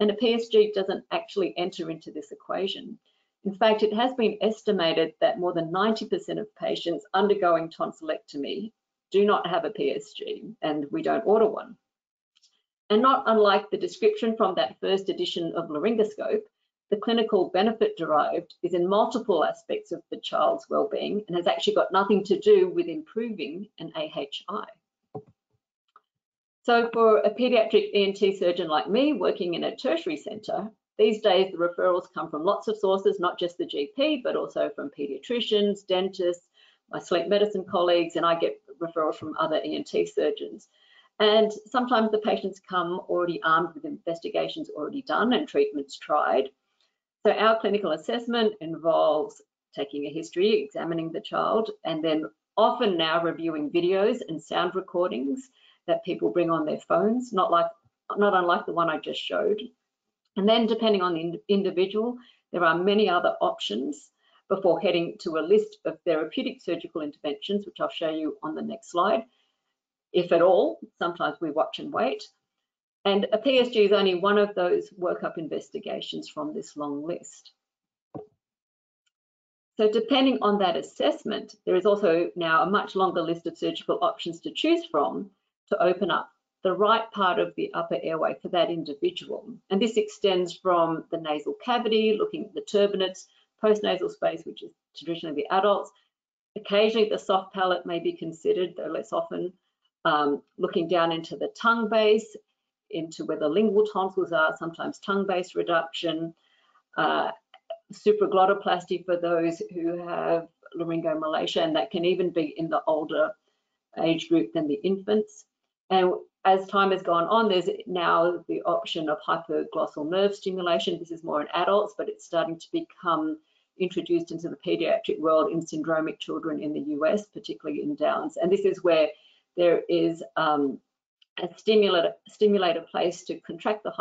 And a PSG doesn't actually enter into this equation. In fact, it has been estimated that more than 90% of patients undergoing tonsillectomy do not have a PSG and we don't order one. And not unlike the description from that first edition of Laryngoscope, the clinical benefit derived is in multiple aspects of the child's well-being and has actually got nothing to do with improving an AHI. So for a pediatric ENT surgeon like me working in a tertiary centre, these days the referrals come from lots of sources, not just the GP, but also from paediatricians, dentists, my sleep medicine colleagues, and I get referrals from other ENT surgeons. And sometimes the patients come already armed with investigations already done and treatments tried. So our clinical assessment involves taking a history, examining the child, and then often now reviewing videos and sound recordings that people bring on their phones, not like not unlike the one I just showed. And then depending on the individual, there are many other options before heading to a list of therapeutic surgical interventions, which I'll show you on the next slide. If at all, sometimes we watch and wait. And a PSG is only one of those workup investigations from this long list. So depending on that assessment, there is also now a much longer list of surgical options to choose from to open up the right part of the upper airway for that individual. And this extends from the nasal cavity, looking at the turbinates, postnasal space, which is traditionally the adults. Occasionally the soft palate may be considered, though less often, um, looking down into the tongue base, into where the lingual tonsils are, sometimes tongue base reduction, uh, supraglottoplasty for those who have laryngomalacia, and that can even be in the older age group than the infants. And as time has gone on, there's now the option of hypoglossal nerve stimulation. This is more in adults, but it's starting to become introduced into the pediatric world in syndromic children in the US, particularly in Downs. And this is where there is um, a stimulator, stimulator place to contract the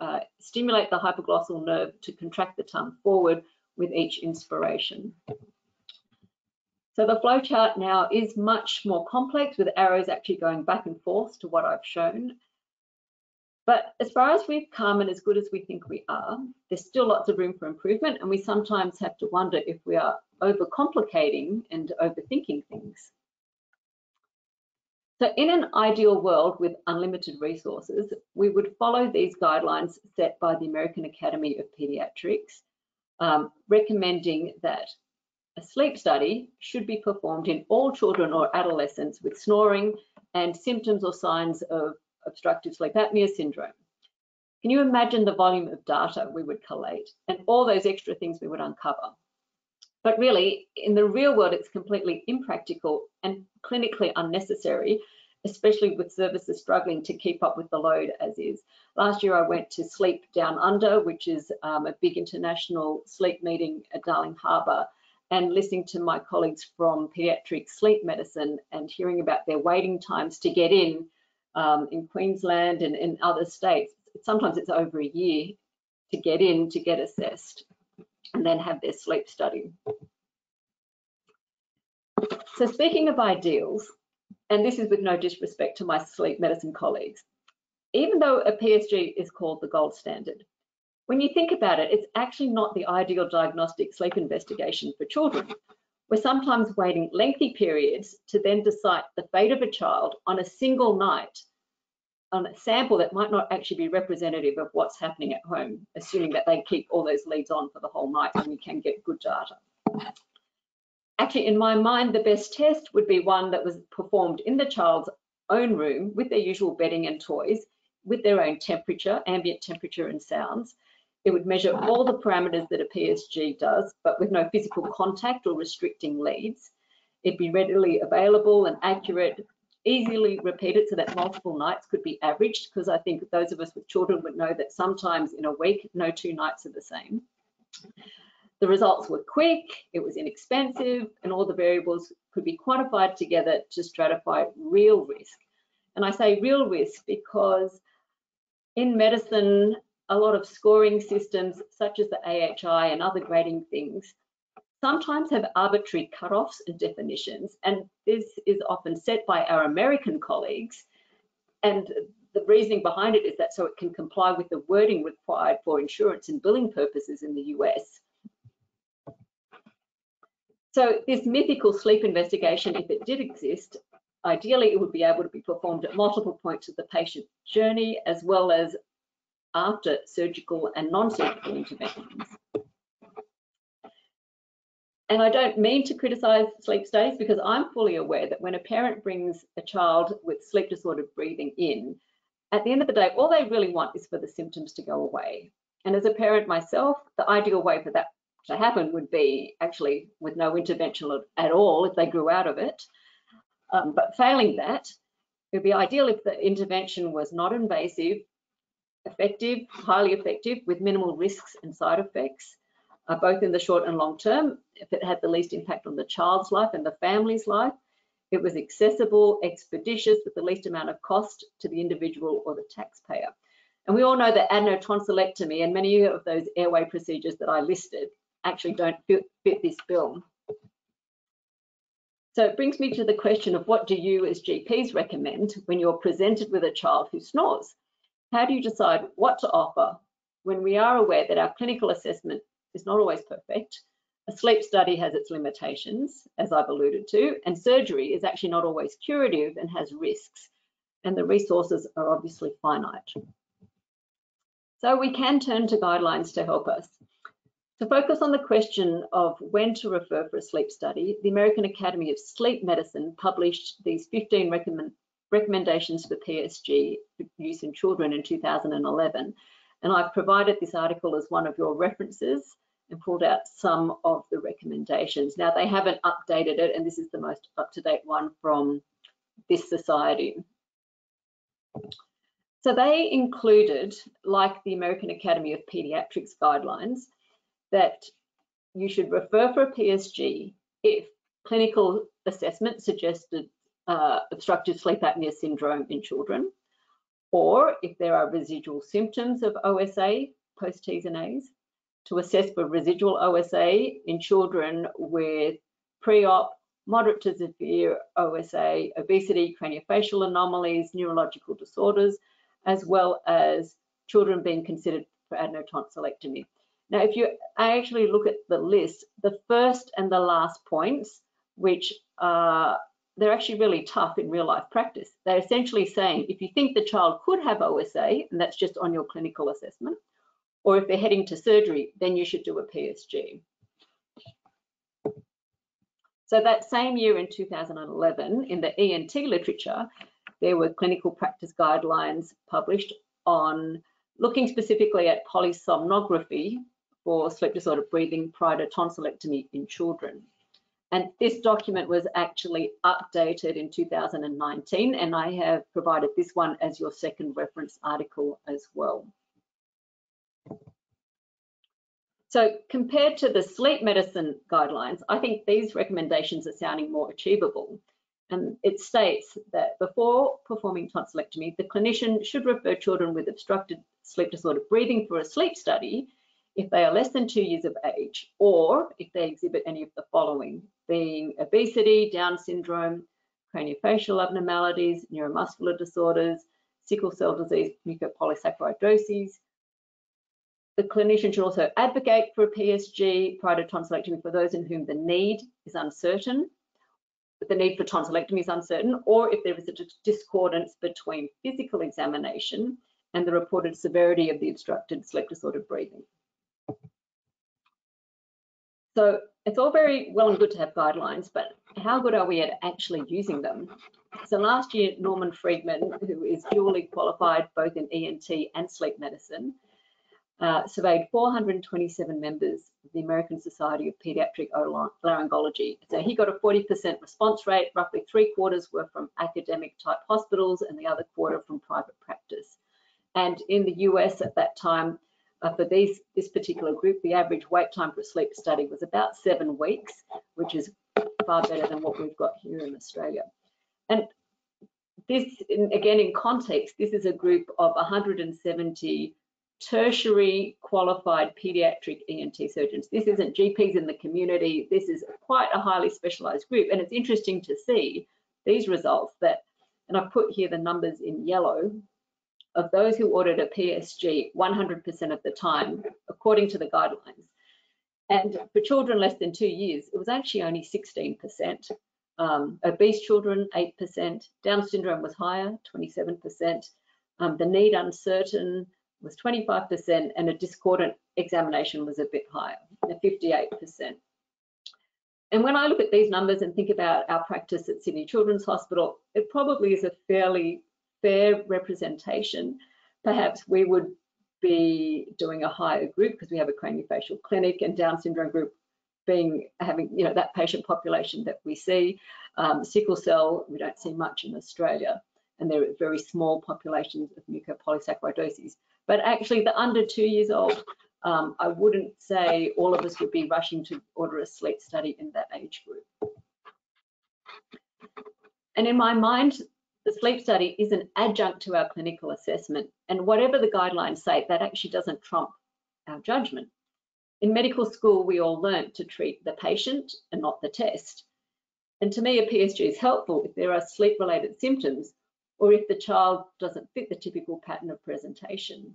uh, stimulate the hypoglossal nerve to contract the tongue forward with each inspiration. So the flowchart now is much more complex with arrows actually going back and forth to what I've shown. But as far as we've come and as good as we think we are, there's still lots of room for improvement and we sometimes have to wonder if we are overcomplicating and overthinking things. So in an ideal world with unlimited resources, we would follow these guidelines set by the American Academy of Pediatrics, um, recommending that a sleep study should be performed in all children or adolescents with snoring and symptoms or signs of obstructive sleep apnea syndrome. Can you imagine the volume of data we would collate and all those extra things we would uncover? But really, in the real world, it's completely impractical and clinically unnecessary, especially with services struggling to keep up with the load as is. Last year, I went to Sleep Down Under, which is um, a big international sleep meeting at Darling Harbour, and listening to my colleagues from pediatric sleep medicine and hearing about their waiting times to get in um, in Queensland and in other states. Sometimes it's over a year to get in to get assessed and then have their sleep study. So speaking of ideals, and this is with no disrespect to my sleep medicine colleagues, even though a PSG is called the gold standard, when you think about it, it's actually not the ideal diagnostic sleep investigation for children. We're sometimes waiting lengthy periods to then decide the fate of a child on a single night on a sample that might not actually be representative of what's happening at home, assuming that they keep all those leads on for the whole night and we can get good data. Actually, in my mind, the best test would be one that was performed in the child's own room with their usual bedding and toys, with their own temperature, ambient temperature and sounds, it would measure all the parameters that a PSG does, but with no physical contact or restricting leads. It'd be readily available and accurate, easily repeated so that multiple nights could be averaged, because I think those of us with children would know that sometimes in a week, no two nights are the same. The results were quick, it was inexpensive, and all the variables could be quantified together to stratify real risk. And I say real risk because in medicine, a lot of scoring systems such as the AHI and other grading things sometimes have arbitrary cutoffs and definitions. And this is often set by our American colleagues. And the reasoning behind it is that so it can comply with the wording required for insurance and billing purposes in the US. So this mythical sleep investigation, if it did exist, ideally it would be able to be performed at multiple points of the patient journey, as well as after surgical and non-surgical interventions. And I don't mean to criticise sleep studies because I'm fully aware that when a parent brings a child with sleep disordered breathing in, at the end of the day, all they really want is for the symptoms to go away. And as a parent myself, the ideal way for that to happen would be actually with no intervention at all if they grew out of it. Um, but failing that, it would be ideal if the intervention was not invasive, effective, highly effective with minimal risks and side effects, uh, both in the short and long term. If it had the least impact on the child's life and the family's life, It was accessible, expeditious, with the least amount of cost to the individual or the taxpayer. And we all know that adenotonsillectomy and many of those airway procedures that I listed actually don't fit, fit this bill. So it brings me to the question of what do you as GPs recommend when you're presented with a child who snores? How do you decide what to offer when we are aware that our clinical assessment is not always perfect? A sleep study has its limitations, as I've alluded to, and surgery is actually not always curative and has risks, and the resources are obviously finite. So we can turn to guidelines to help us. To focus on the question of when to refer for a sleep study, the American Academy of Sleep Medicine published these 15 recommend, recommendations for PSG use in children in 2011. And I've provided this article as one of your references and pulled out some of the recommendations. Now they haven't updated it and this is the most up-to-date one from this society. So they included, like the American Academy of Pediatrics guidelines, that you should refer for a PSG if clinical assessment suggested uh, obstructive sleep apnea syndrome in children, or if there are residual symptoms of OSA post T's and A's, to assess for residual OSA in children with pre-op, moderate to severe OSA, obesity, craniofacial anomalies, neurological disorders, as well as children being considered for adenotonsillectomy. Now, if you actually look at the list, the first and the last points, which are they're actually really tough in real life practice. They're essentially saying if you think the child could have OSA, and that's just on your clinical assessment, or if they're heading to surgery, then you should do a PSG. So that same year in 2011, in the ENT literature, there were clinical practice guidelines published on looking specifically at polysomnography for sleep disordered breathing prior to tonsillectomy in children. And this document was actually updated in 2019, and I have provided this one as your second reference article as well. So compared to the sleep medicine guidelines, I think these recommendations are sounding more achievable. And it states that before performing tonsillectomy, the clinician should refer children with obstructed sleep disorder breathing for a sleep study if they are less than two years of age, or if they exhibit any of the following, being obesity, Down syndrome, craniofacial abnormalities, neuromuscular disorders, sickle cell disease, mucopolysaccharidoses. The clinician should also advocate for a PSG prior to tonsillectomy for those in whom the need is uncertain, the need for tonsillectomy is uncertain, or if there is a discordance between physical examination and the reported severity of the obstructed sleep disordered breathing. So it's all very well and good to have guidelines, but how good are we at actually using them? So last year, Norman Friedman, who is dually qualified both in ENT and sleep medicine, uh, surveyed 427 members of the American Society of Pediatric Laryngology. So he got a 40% response rate, roughly three quarters were from academic type hospitals and the other quarter from private practice. And in the US at that time, uh, for these, this particular group, the average wait time for a sleep study was about seven weeks, which is far better than what we've got here in Australia. And this, again, in context, this is a group of 170 tertiary qualified pediatric ENT surgeons. This isn't GPs in the community. This is quite a highly specialized group. And it's interesting to see these results that, and I've put here the numbers in yellow, of those who ordered a PSG 100% of the time, according to the guidelines. And for children less than two years, it was actually only 16%. Um, obese children, 8%. Down syndrome was higher, 27%. Um, the need uncertain was 25%, and a discordant examination was a bit higher, 58%. And when I look at these numbers and think about our practice at Sydney Children's Hospital, it probably is a fairly fair representation, perhaps we would be doing a higher group because we have a craniofacial clinic and Down syndrome group being having you know that patient population that we see. Um, sickle cell we don't see much in Australia, and there are very small populations of mucopolysaccharidosis. But actually, the under two years old, um, I wouldn't say all of us would be rushing to order a sleep study in that age group. And in my mind, the sleep study is an adjunct to our clinical assessment. And whatever the guidelines say, that actually doesn't trump our judgment. In medical school, we all learnt to treat the patient and not the test. And to me, a PSG is helpful if there are sleep-related symptoms or if the child doesn't fit the typical pattern of presentation.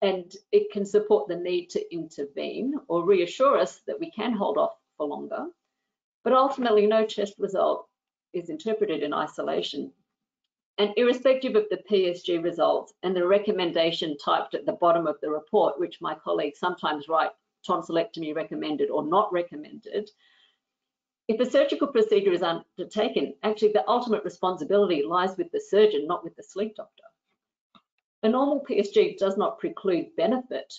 And it can support the need to intervene or reassure us that we can hold off for longer. But ultimately, no test result is interpreted in isolation. And irrespective of the PSG results and the recommendation typed at the bottom of the report, which my colleagues sometimes write tonsillectomy recommended or not recommended, if a surgical procedure is undertaken, actually the ultimate responsibility lies with the surgeon, not with the sleep doctor. A normal PSG does not preclude benefit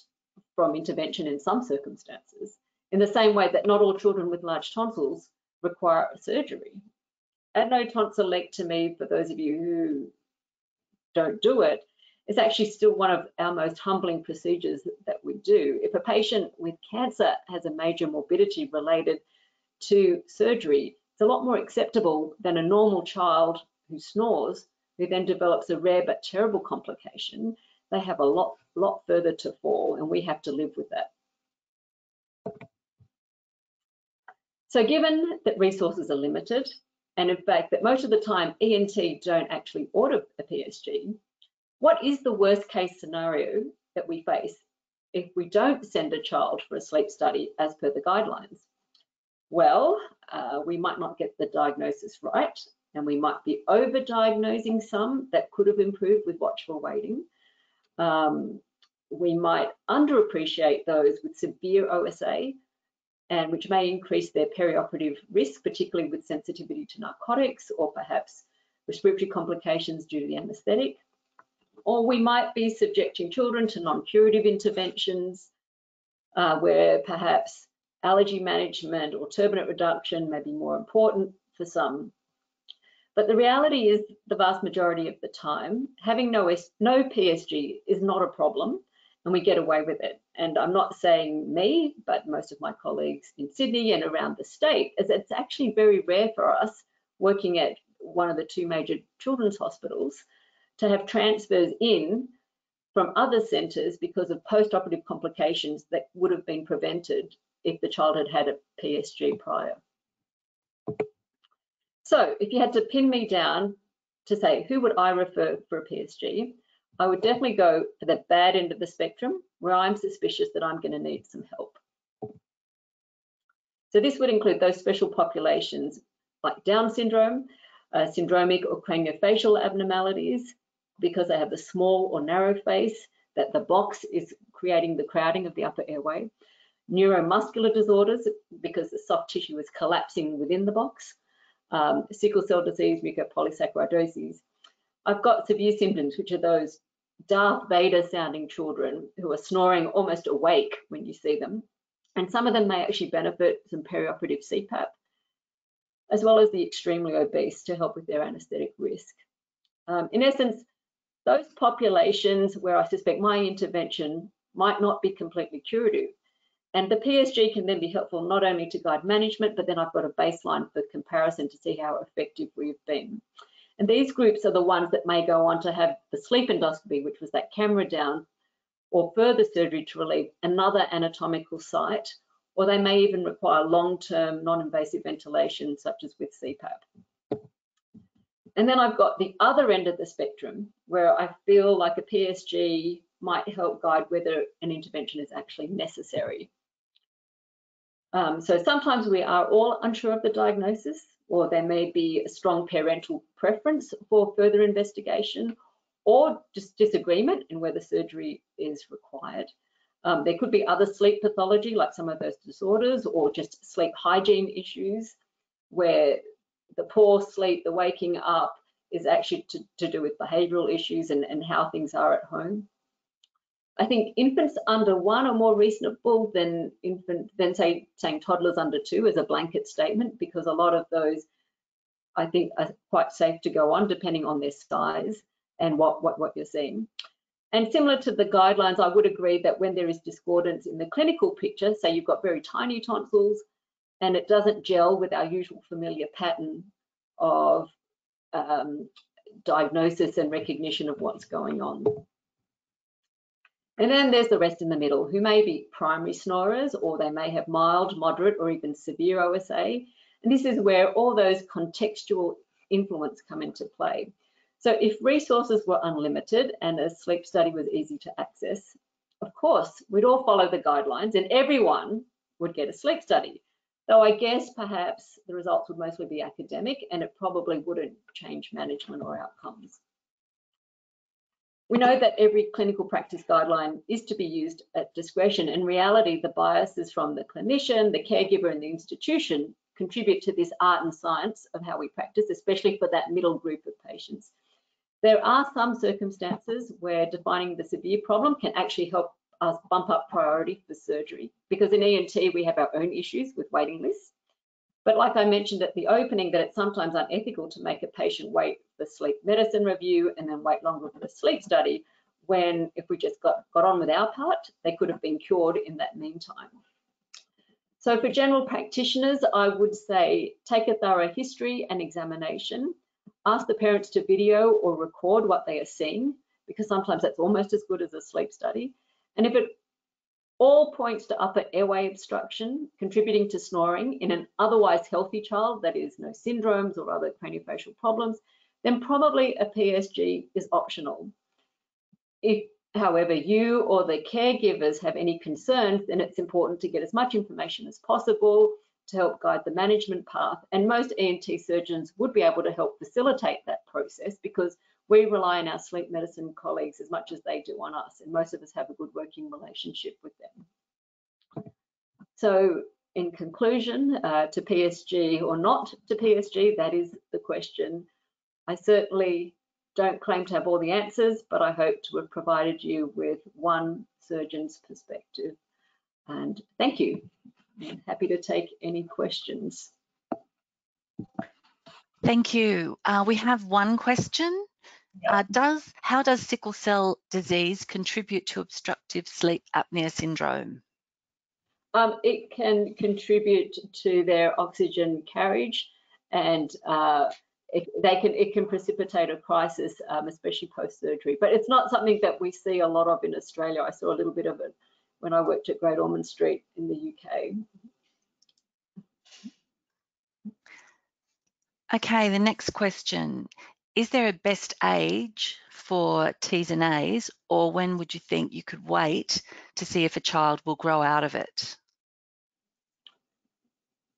from intervention in some circumstances, in the same way that not all children with large tonsils require surgery. Adeno tonsillectomy, for those of you who don't do it, is actually still one of our most humbling procedures that we do. If a patient with cancer has a major morbidity related to surgery, it's a lot more acceptable than a normal child who snores, who then develops a rare but terrible complication. They have a lot, lot further to fall, and we have to live with that. So given that resources are limited, and in fact that most of the time ENT don't actually order a PSG, what is the worst case scenario that we face if we don't send a child for a sleep study as per the guidelines? Well, uh, we might not get the diagnosis right, and we might be over-diagnosing some that could have improved with watchful waiting. Um, we might underappreciate those with severe OSA, and which may increase their perioperative risk, particularly with sensitivity to narcotics or perhaps respiratory complications due to the anesthetic. Or we might be subjecting children to non-curative interventions uh, where perhaps allergy management or turbinate reduction may be more important for some. But the reality is the vast majority of the time, having no, no PSG is not a problem and we get away with it. And I'm not saying me, but most of my colleagues in Sydney and around the state, as it's actually very rare for us working at one of the two major children's hospitals to have transfers in from other centres because of post-operative complications that would have been prevented if the child had had a PSG prior. So if you had to pin me down to say, who would I refer for a PSG? I would definitely go for the bad end of the spectrum where I'm suspicious that I'm going to need some help. So this would include those special populations like Down syndrome, uh, syndromic or craniofacial abnormalities, because they have the small or narrow face, that the box is creating the crowding of the upper airway, neuromuscular disorders because the soft tissue is collapsing within the box, um, sickle cell disease, mucopolysaccharidosis. I've got severe symptoms, which are those Darth Vader sounding children who are snoring almost awake when you see them. And some of them may actually benefit some perioperative CPAP, as well as the extremely obese to help with their anesthetic risk. Um, in essence, those populations where I suspect my intervention might not be completely curative, and the PSG can then be helpful not only to guide management, but then I've got a baseline for comparison to see how effective we've been. And these groups are the ones that may go on to have the sleep endoscopy, which was that camera down, or further surgery to relieve another anatomical site, or they may even require long-term non-invasive ventilation, such as with CPAP. And then I've got the other end of the spectrum, where I feel like a PSG might help guide whether an intervention is actually necessary. Um, so sometimes we are all unsure of the diagnosis, or there may be a strong parental preference for further investigation, or just disagreement in whether surgery is required. Um, there could be other sleep pathology, like some of those disorders, or just sleep hygiene issues, where the poor sleep, the waking up, is actually to, to do with behavioural issues and, and how things are at home. I think infants under one are more reasonable than infant than say saying toddlers under two as a blanket statement because a lot of those I think are quite safe to go on depending on their size and what what, what you're seeing. And similar to the guidelines, I would agree that when there is discordance in the clinical picture, say you've got very tiny tonsils and it doesn't gel with our usual familiar pattern of um, diagnosis and recognition of what's going on. And then there's the rest in the middle who may be primary snorers or they may have mild, moderate or even severe OSA. And this is where all those contextual influence come into play. So if resources were unlimited and a sleep study was easy to access, of course, we'd all follow the guidelines and everyone would get a sleep study. Though I guess perhaps the results would mostly be academic and it probably wouldn't change management or outcomes. We know that every clinical practice guideline is to be used at discretion. In reality, the biases from the clinician, the caregiver and the institution contribute to this art and science of how we practice, especially for that middle group of patients. There are some circumstances where defining the severe problem can actually help us bump up priority for surgery because in ENT we have our own issues with waiting lists. But like I mentioned at the opening, that it's sometimes unethical to make a patient wait for sleep medicine review and then wait longer for the sleep study, when if we just got, got on with our part, they could have been cured in that meantime. So for general practitioners, I would say take a thorough history and examination. Ask the parents to video or record what they are seeing, because sometimes that's almost as good as a sleep study. And if it all points to upper airway obstruction, contributing to snoring in an otherwise healthy child, that is no syndromes or other craniofacial problems, then probably a PSG is optional. If, however, you or the caregivers have any concerns, then it's important to get as much information as possible to help guide the management path. And most ENT surgeons would be able to help facilitate that process because we rely on our sleep medicine colleagues as much as they do on us, and most of us have a good working relationship with them. So in conclusion, uh, to PSG or not to PSG, that is the question. I certainly don't claim to have all the answers, but I hope to have provided you with one surgeon's perspective. And thank you. I'm happy to take any questions. Thank you. Uh, we have one question. Uh, does how does sickle cell disease contribute to obstructive sleep apnea syndrome? Um, it can contribute to their oxygen carriage, and uh, it, they can it can precipitate a crisis, um, especially post surgery. But it's not something that we see a lot of in Australia. I saw a little bit of it when I worked at Great Ormond Street in the UK. Okay, the next question is there a best age for T's and A's, or when would you think you could wait to see if a child will grow out of it?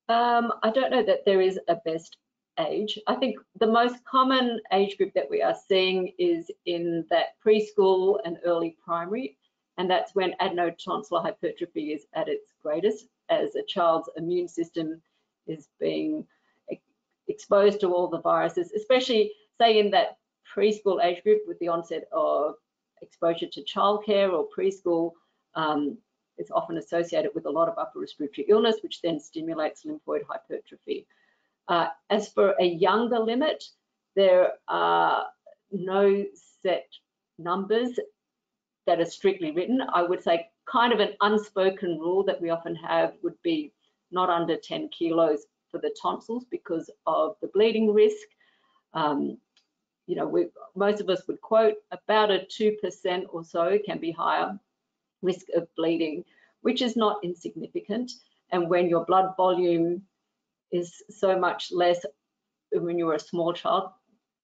Um, I don't know that there is a best age. I think the most common age group that we are seeing is in that preschool and early primary, and that's when adenotonsillar hypertrophy is at its greatest as a child's immune system is being exposed to all the viruses, especially say in that preschool age group with the onset of exposure to childcare or preschool, um, it's often associated with a lot of upper respiratory illness, which then stimulates lymphoid hypertrophy. Uh, as for a younger limit, there are no set numbers that are strictly written. I would say kind of an unspoken rule that we often have would be not under 10 kilos for the tonsils because of the bleeding risk. Um, you know, we, most of us would quote about a 2% or so can be higher risk of bleeding, which is not insignificant. And when your blood volume is so much less when you're a small child,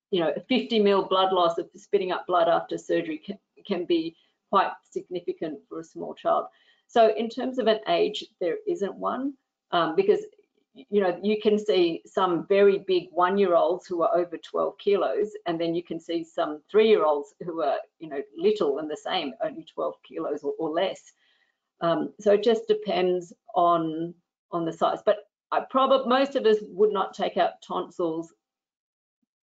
you know, 50 mil blood loss of spitting up blood after surgery can, can be quite significant for a small child. So in terms of an age, there isn't one um, because you know, you can see some very big one-year-olds who are over 12 kilos, and then you can see some three-year-olds who are, you know, little and the same, only 12 kilos or, or less. Um, so it just depends on on the size. But I probably most of us would not take out tonsils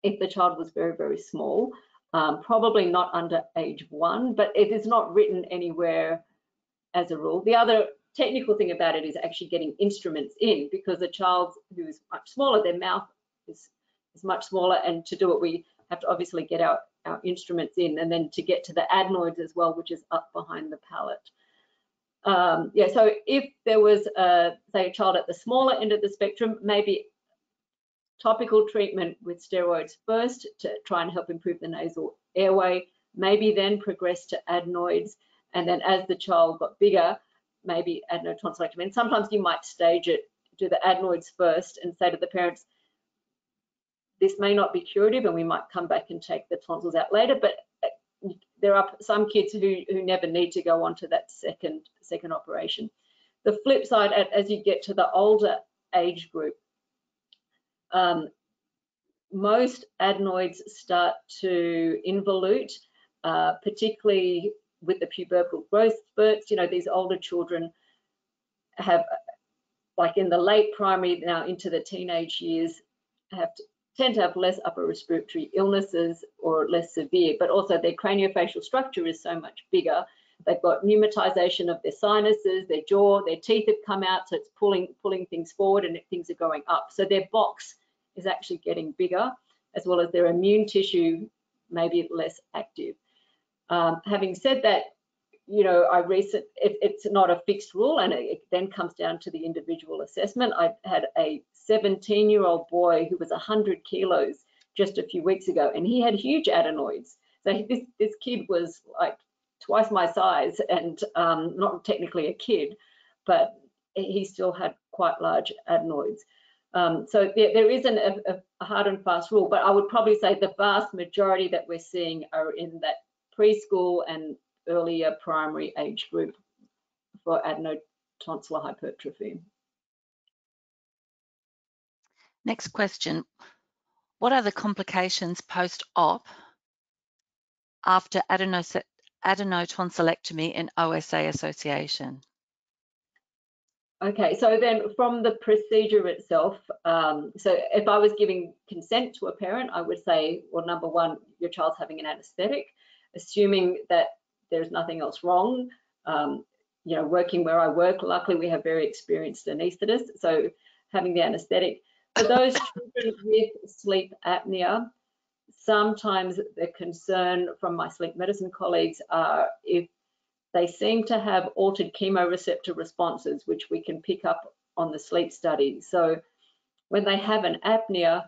if the child was very very small. Um, probably not under age one, but it is not written anywhere as a rule. The other technical thing about it is actually getting instruments in because a child who is much smaller, their mouth is, is much smaller. And to do it, we have to obviously get our, our instruments in and then to get to the adenoids as well, which is up behind the palate. Um, yeah, so if there was, a, say, a child at the smaller end of the spectrum, maybe topical treatment with steroids first to try and help improve the nasal airway, maybe then progress to adenoids. And then as the child got bigger, maybe adenotonsillectomy. And sometimes you might stage it, do the adenoids first and say to the parents, this may not be curative and we might come back and take the tonsils out later, but uh, there are some kids who, who never need to go on to that second, second operation. The flip side, as you get to the older age group, um, most adenoids start to involute, uh, particularly with the pubertal growth spurts. You know, these older children have, like in the late primary, now into the teenage years, have to, tend to have less upper respiratory illnesses or less severe, but also their craniofacial structure is so much bigger. They've got pneumatization of their sinuses, their jaw, their teeth have come out, so it's pulling pulling things forward and things are going up. So their box is actually getting bigger, as well as their immune tissue maybe less active. Um, having said that, you know, I recent it, it's not a fixed rule, and it, it then comes down to the individual assessment. I had a 17-year-old boy who was 100 kilos just a few weeks ago, and he had huge adenoids. So this this kid was like twice my size, and um, not technically a kid, but he still had quite large adenoids. Um, so there, there isn't a, a, hard and fast rule, but I would probably say the vast majority that we're seeing are in that preschool and earlier primary age group for adenotonsillar hypertrophy. Next question. What are the complications post-op after adenotonsillectomy in OSA association? Okay, so then from the procedure itself, um, so if I was giving consent to a parent, I would say, well, number one, your child's having an anesthetic, assuming that there's nothing else wrong. Um, you know, working where I work, luckily we have very experienced anaesthetists, so having the anesthetic. For those children with sleep apnea, sometimes the concern from my sleep medicine colleagues are if they seem to have altered chemoreceptor responses, which we can pick up on the sleep study. So when they have an apnea,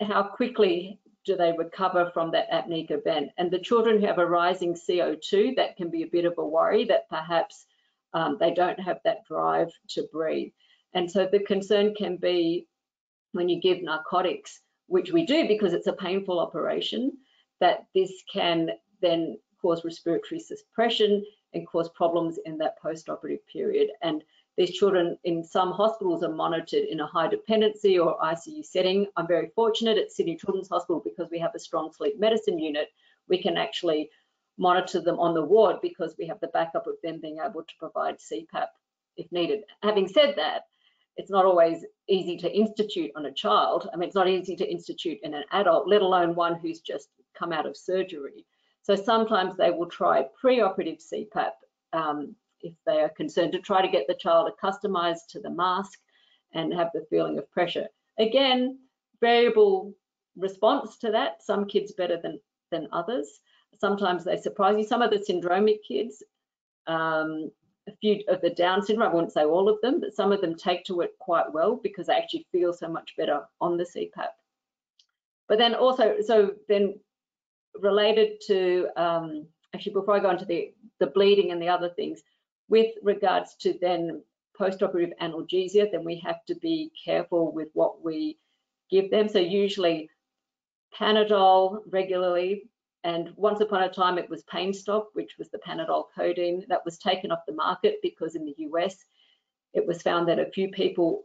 how quickly do they recover from that apneic event? And the children who have a rising CO2, that can be a bit of a worry that perhaps um, they don't have that drive to breathe. And so the concern can be when you give narcotics, which we do because it's a painful operation, that this can then cause respiratory suppression and cause problems in that post-operative period. And these children in some hospitals are monitored in a high dependency or ICU setting. I'm very fortunate at Sydney Children's Hospital because we have a strong sleep medicine unit. We can actually monitor them on the ward because we have the backup of them being able to provide CPAP if needed. Having said that, it's not always easy to institute on a child. I mean, it's not easy to institute in an adult, let alone one who's just come out of surgery. So sometimes they will try preoperative CPAP um, if they are concerned to try to get the child accustomed to the mask and have the feeling of pressure. Again, variable response to that. Some kids better than, than others. Sometimes they surprise you. Some of the syndromic kids, um, a few of the Down syndrome, I wouldn't say all of them, but some of them take to it quite well because they actually feel so much better on the CPAP. But then also, so then related to, um, actually before I go into the, the bleeding and the other things, with regards to then post-operative analgesia, then we have to be careful with what we give them. So usually Panadol regularly, and once upon a time it was Painstop, which was the Panadol codeine that was taken off the market because in the US it was found that a few people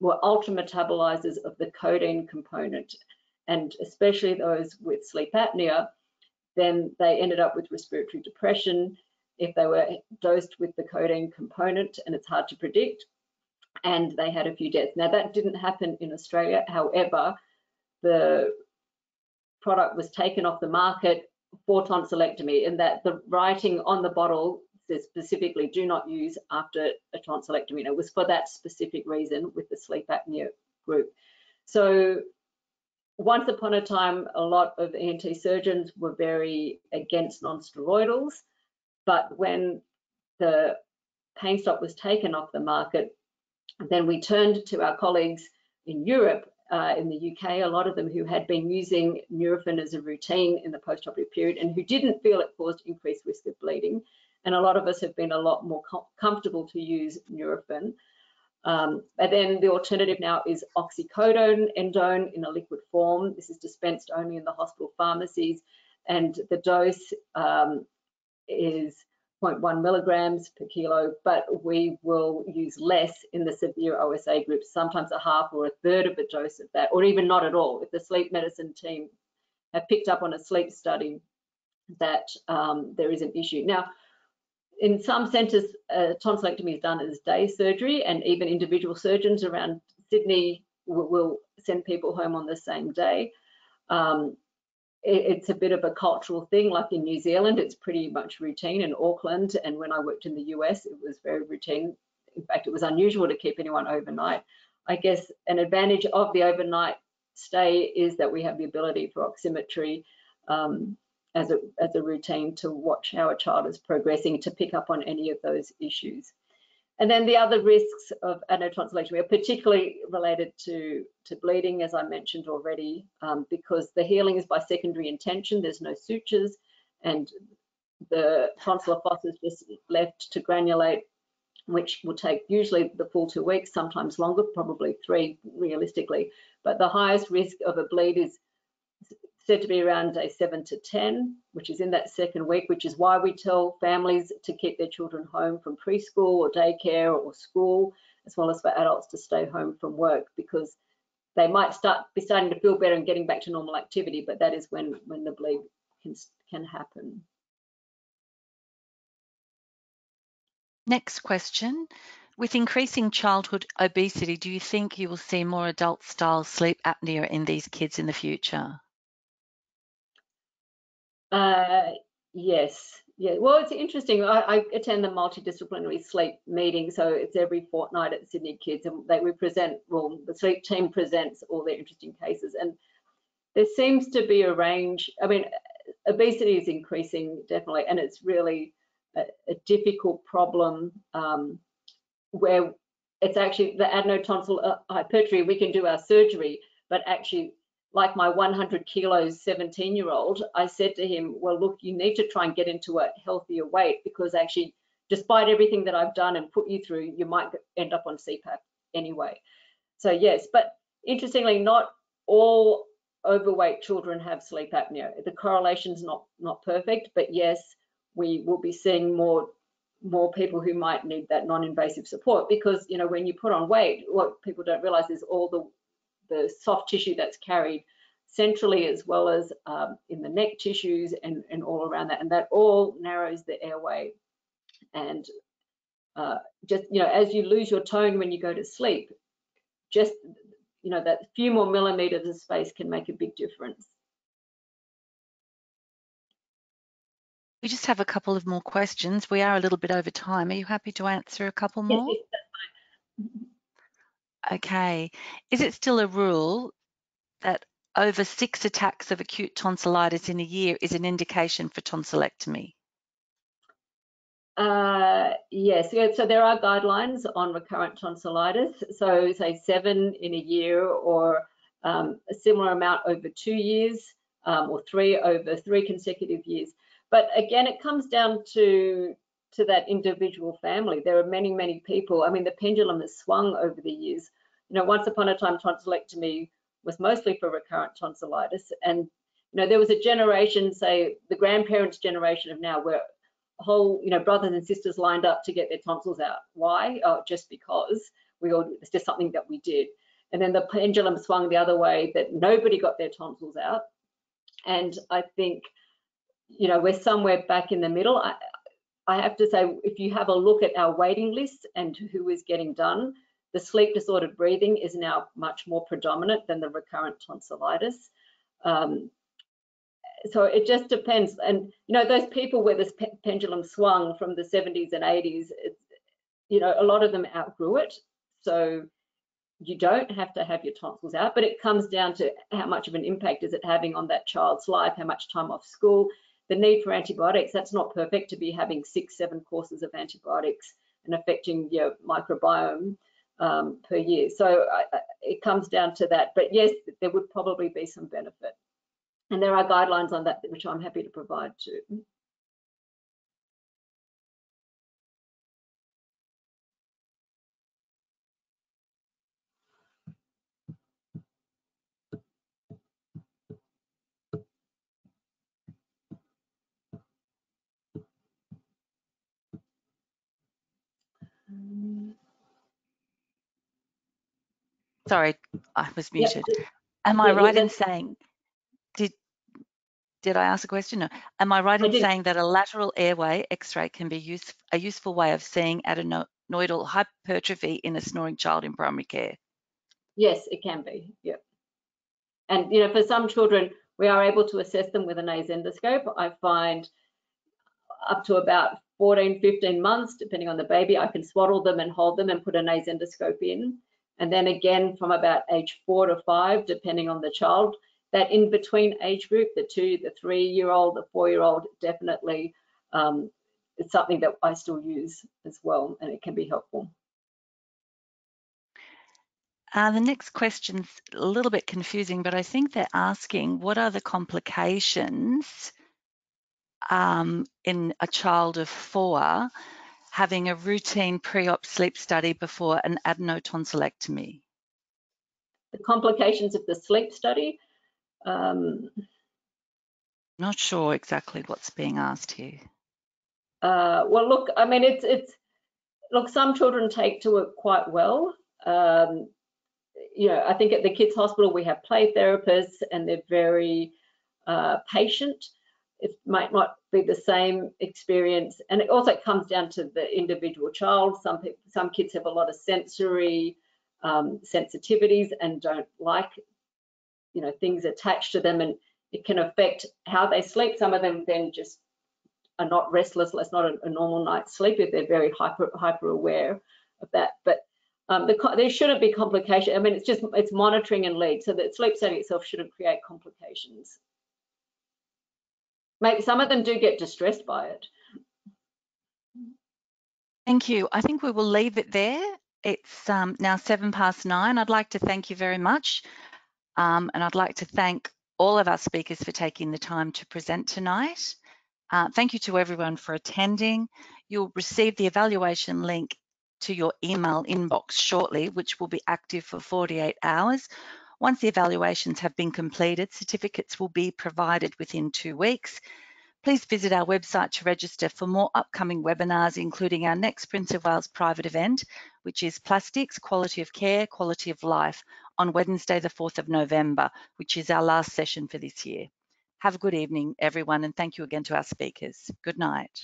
were ultra metabolizers of the codeine component and especially those with sleep apnea, then they ended up with respiratory depression if they were dosed with the codeine component, and it's hard to predict. And they had a few deaths. Now, that didn't happen in Australia. However, the product was taken off the market for tonsillectomy, in that the writing on the bottle says specifically do not use after a tonsillectomy. And it was for that specific reason with the sleep apnea group. So once upon a time, a lot of ENT surgeons were very against non-steroidals, but when the Painstop was taken off the market, then we turned to our colleagues in Europe uh, in the UK, a lot of them who had been using Nurofen as a routine in the postoperative period and who didn't feel it caused increased risk of bleeding. And a lot of us have been a lot more com comfortable to use Nurofen. Um, and then the alternative now is oxycodone endone in a liquid form. This is dispensed only in the hospital pharmacies, and the dose um, is 0.1 milligrams per kilo, but we will use less in the severe OSA groups, sometimes a half or a third of a dose of that, or even not at all. If the sleep medicine team have picked up on a sleep study that um, there is an issue. Now, in some centres, uh, tonsillectomy is done as day surgery, and even individual surgeons around Sydney will, will send people home on the same day. Um, it's a bit of a cultural thing, like in New Zealand, it's pretty much routine. In Auckland, and when I worked in the US, it was very routine. In fact, it was unusual to keep anyone overnight. I guess an advantage of the overnight stay is that we have the ability for oximetry um, as a, as a routine to watch how a child is progressing to pick up on any of those issues. And then the other risks of adenotonsillectomy are particularly related to, to bleeding, as I mentioned already, um, because the healing is by secondary intention. There's no sutures and the tonsillar fossa is just left to granulate, which will take usually the full two weeks, sometimes longer, probably three realistically. But the highest risk of a bleed is said to be around day seven to 10, which is in that second week, which is why we tell families to keep their children home from preschool or daycare or school, as well as for adults to stay home from work because they might start be starting to feel better and getting back to normal activity, but that is when, when the bleed can, can happen. Next question. With increasing childhood obesity, do you think you will see more adult style sleep apnea in these kids in the future? Uh, yes. Yeah. Well, it's interesting. I, I, attend the multidisciplinary sleep meeting, so it's every fortnight at Sydney Kids, and they we present. Well, the sleep team presents all their interesting cases, and there seems to be a range. I mean, obesity is increasing definitely, and it's really a, a difficult problem um, where it's actually the adenotonsil uh, hypertrophy. We can do our surgery, but actually like my 100 kilos 17 year old, I said to him, well, look, you need to try and get into a healthier weight because actually, despite everything that I've done and put you through, you might end up on CPAP anyway. So yes, but interestingly, not all overweight children have sleep apnea. The correlation's not not perfect, but yes, we will be seeing more more people who might need that non-invasive support because you know when you put on weight, what people don't realize is all the the soft tissue that's carried centrally as well as um, in the neck tissues and, and all around that. And that all narrows the airway. And uh, just, you know, as you lose your tone when you go to sleep, just, you know, that few more millimeters of space can make a big difference. We just have a couple of more questions. We are a little bit over time. Are you happy to answer a couple more? Yes, Okay. Is it still a rule that over six attacks of acute tonsillitis in a year is an indication for tonsillectomy? Uh, yes, so there are guidelines on recurrent tonsillitis. So say seven in a year or um, a similar amount over two years um, or three over three consecutive years. But again, it comes down to to that individual family. There are many, many people. I mean, the pendulum has swung over the years. You know, once upon a time, tonsillectomy was mostly for recurrent tonsillitis. And, you know, there was a generation, say the grandparents' generation of now, where whole, you know, brothers and sisters lined up to get their tonsils out. Why? Oh, just because we all, it's just something that we did. And then the pendulum swung the other way that nobody got their tonsils out. And I think, you know, we're somewhere back in the middle. I, I have to say, if you have a look at our waiting list and who is getting done, the sleep disordered breathing is now much more predominant than the recurrent tonsillitis. Um, so it just depends. And, you know, those people where this pe pendulum swung from the 70s and 80s, you know, a lot of them outgrew it. So you don't have to have your tonsils out, but it comes down to how much of an impact is it having on that child's life, how much time off school, the need for antibiotics, that's not perfect to be having six, seven courses of antibiotics and affecting your microbiome. Um, per year. So I, it comes down to that. But yes, there would probably be some benefit. And there are guidelines on that, which I'm happy to provide too. Sorry, I was muted. Am I yeah, right in saying, did did I ask a question? No. Am I right I in did. saying that a lateral airway X-ray can be used, a useful way of seeing adenoidal hypertrophy in a snoring child in primary care? Yes, it can be. Yep. And you know, for some children, we are able to assess them with a nasendoscope. I find up to about 14, 15 months, depending on the baby, I can swaddle them and hold them and put a nasendoscope in. And then again, from about age four to five, depending on the child, that in between age group, the two, the three year old, the four year old, definitely um, it's something that I still use as well, and it can be helpful. Uh, the next question's a little bit confusing, but I think they're asking what are the complications um, in a child of four having a routine pre-op sleep study before an adenotonsillectomy? The complications of the sleep study. Um, Not sure exactly what's being asked here. Uh, well, look, I mean, it's it's look. Some children take to it quite well. Um, you know, I think at the kids' hospital we have play therapists, and they're very uh, patient. It might not be the same experience, and it also comes down to the individual child. Some people, some kids have a lot of sensory um, sensitivities and don't like, you know, things attached to them, and it can affect how they sleep. Some of them then just are not restless. It's not a, a normal night's sleep if they're very hyper hyper aware of that. But um, the, there shouldn't be complication. I mean, it's just it's monitoring and lead, so that sleep study itself shouldn't create complications. Maybe some of them do get distressed by it. Thank you. I think we will leave it there. It's um, now seven past nine. I'd like to thank you very much. Um, and I'd like to thank all of our speakers for taking the time to present tonight. Uh, thank you to everyone for attending. You'll receive the evaluation link to your email inbox shortly, which will be active for 48 hours. Once the evaluations have been completed, certificates will be provided within two weeks. Please visit our website to register for more upcoming webinars, including our next Prince of Wales private event, which is Plastics, Quality of Care, Quality of Life on Wednesday, the 4th of November, which is our last session for this year. Have a good evening, everyone, and thank you again to our speakers. Good night.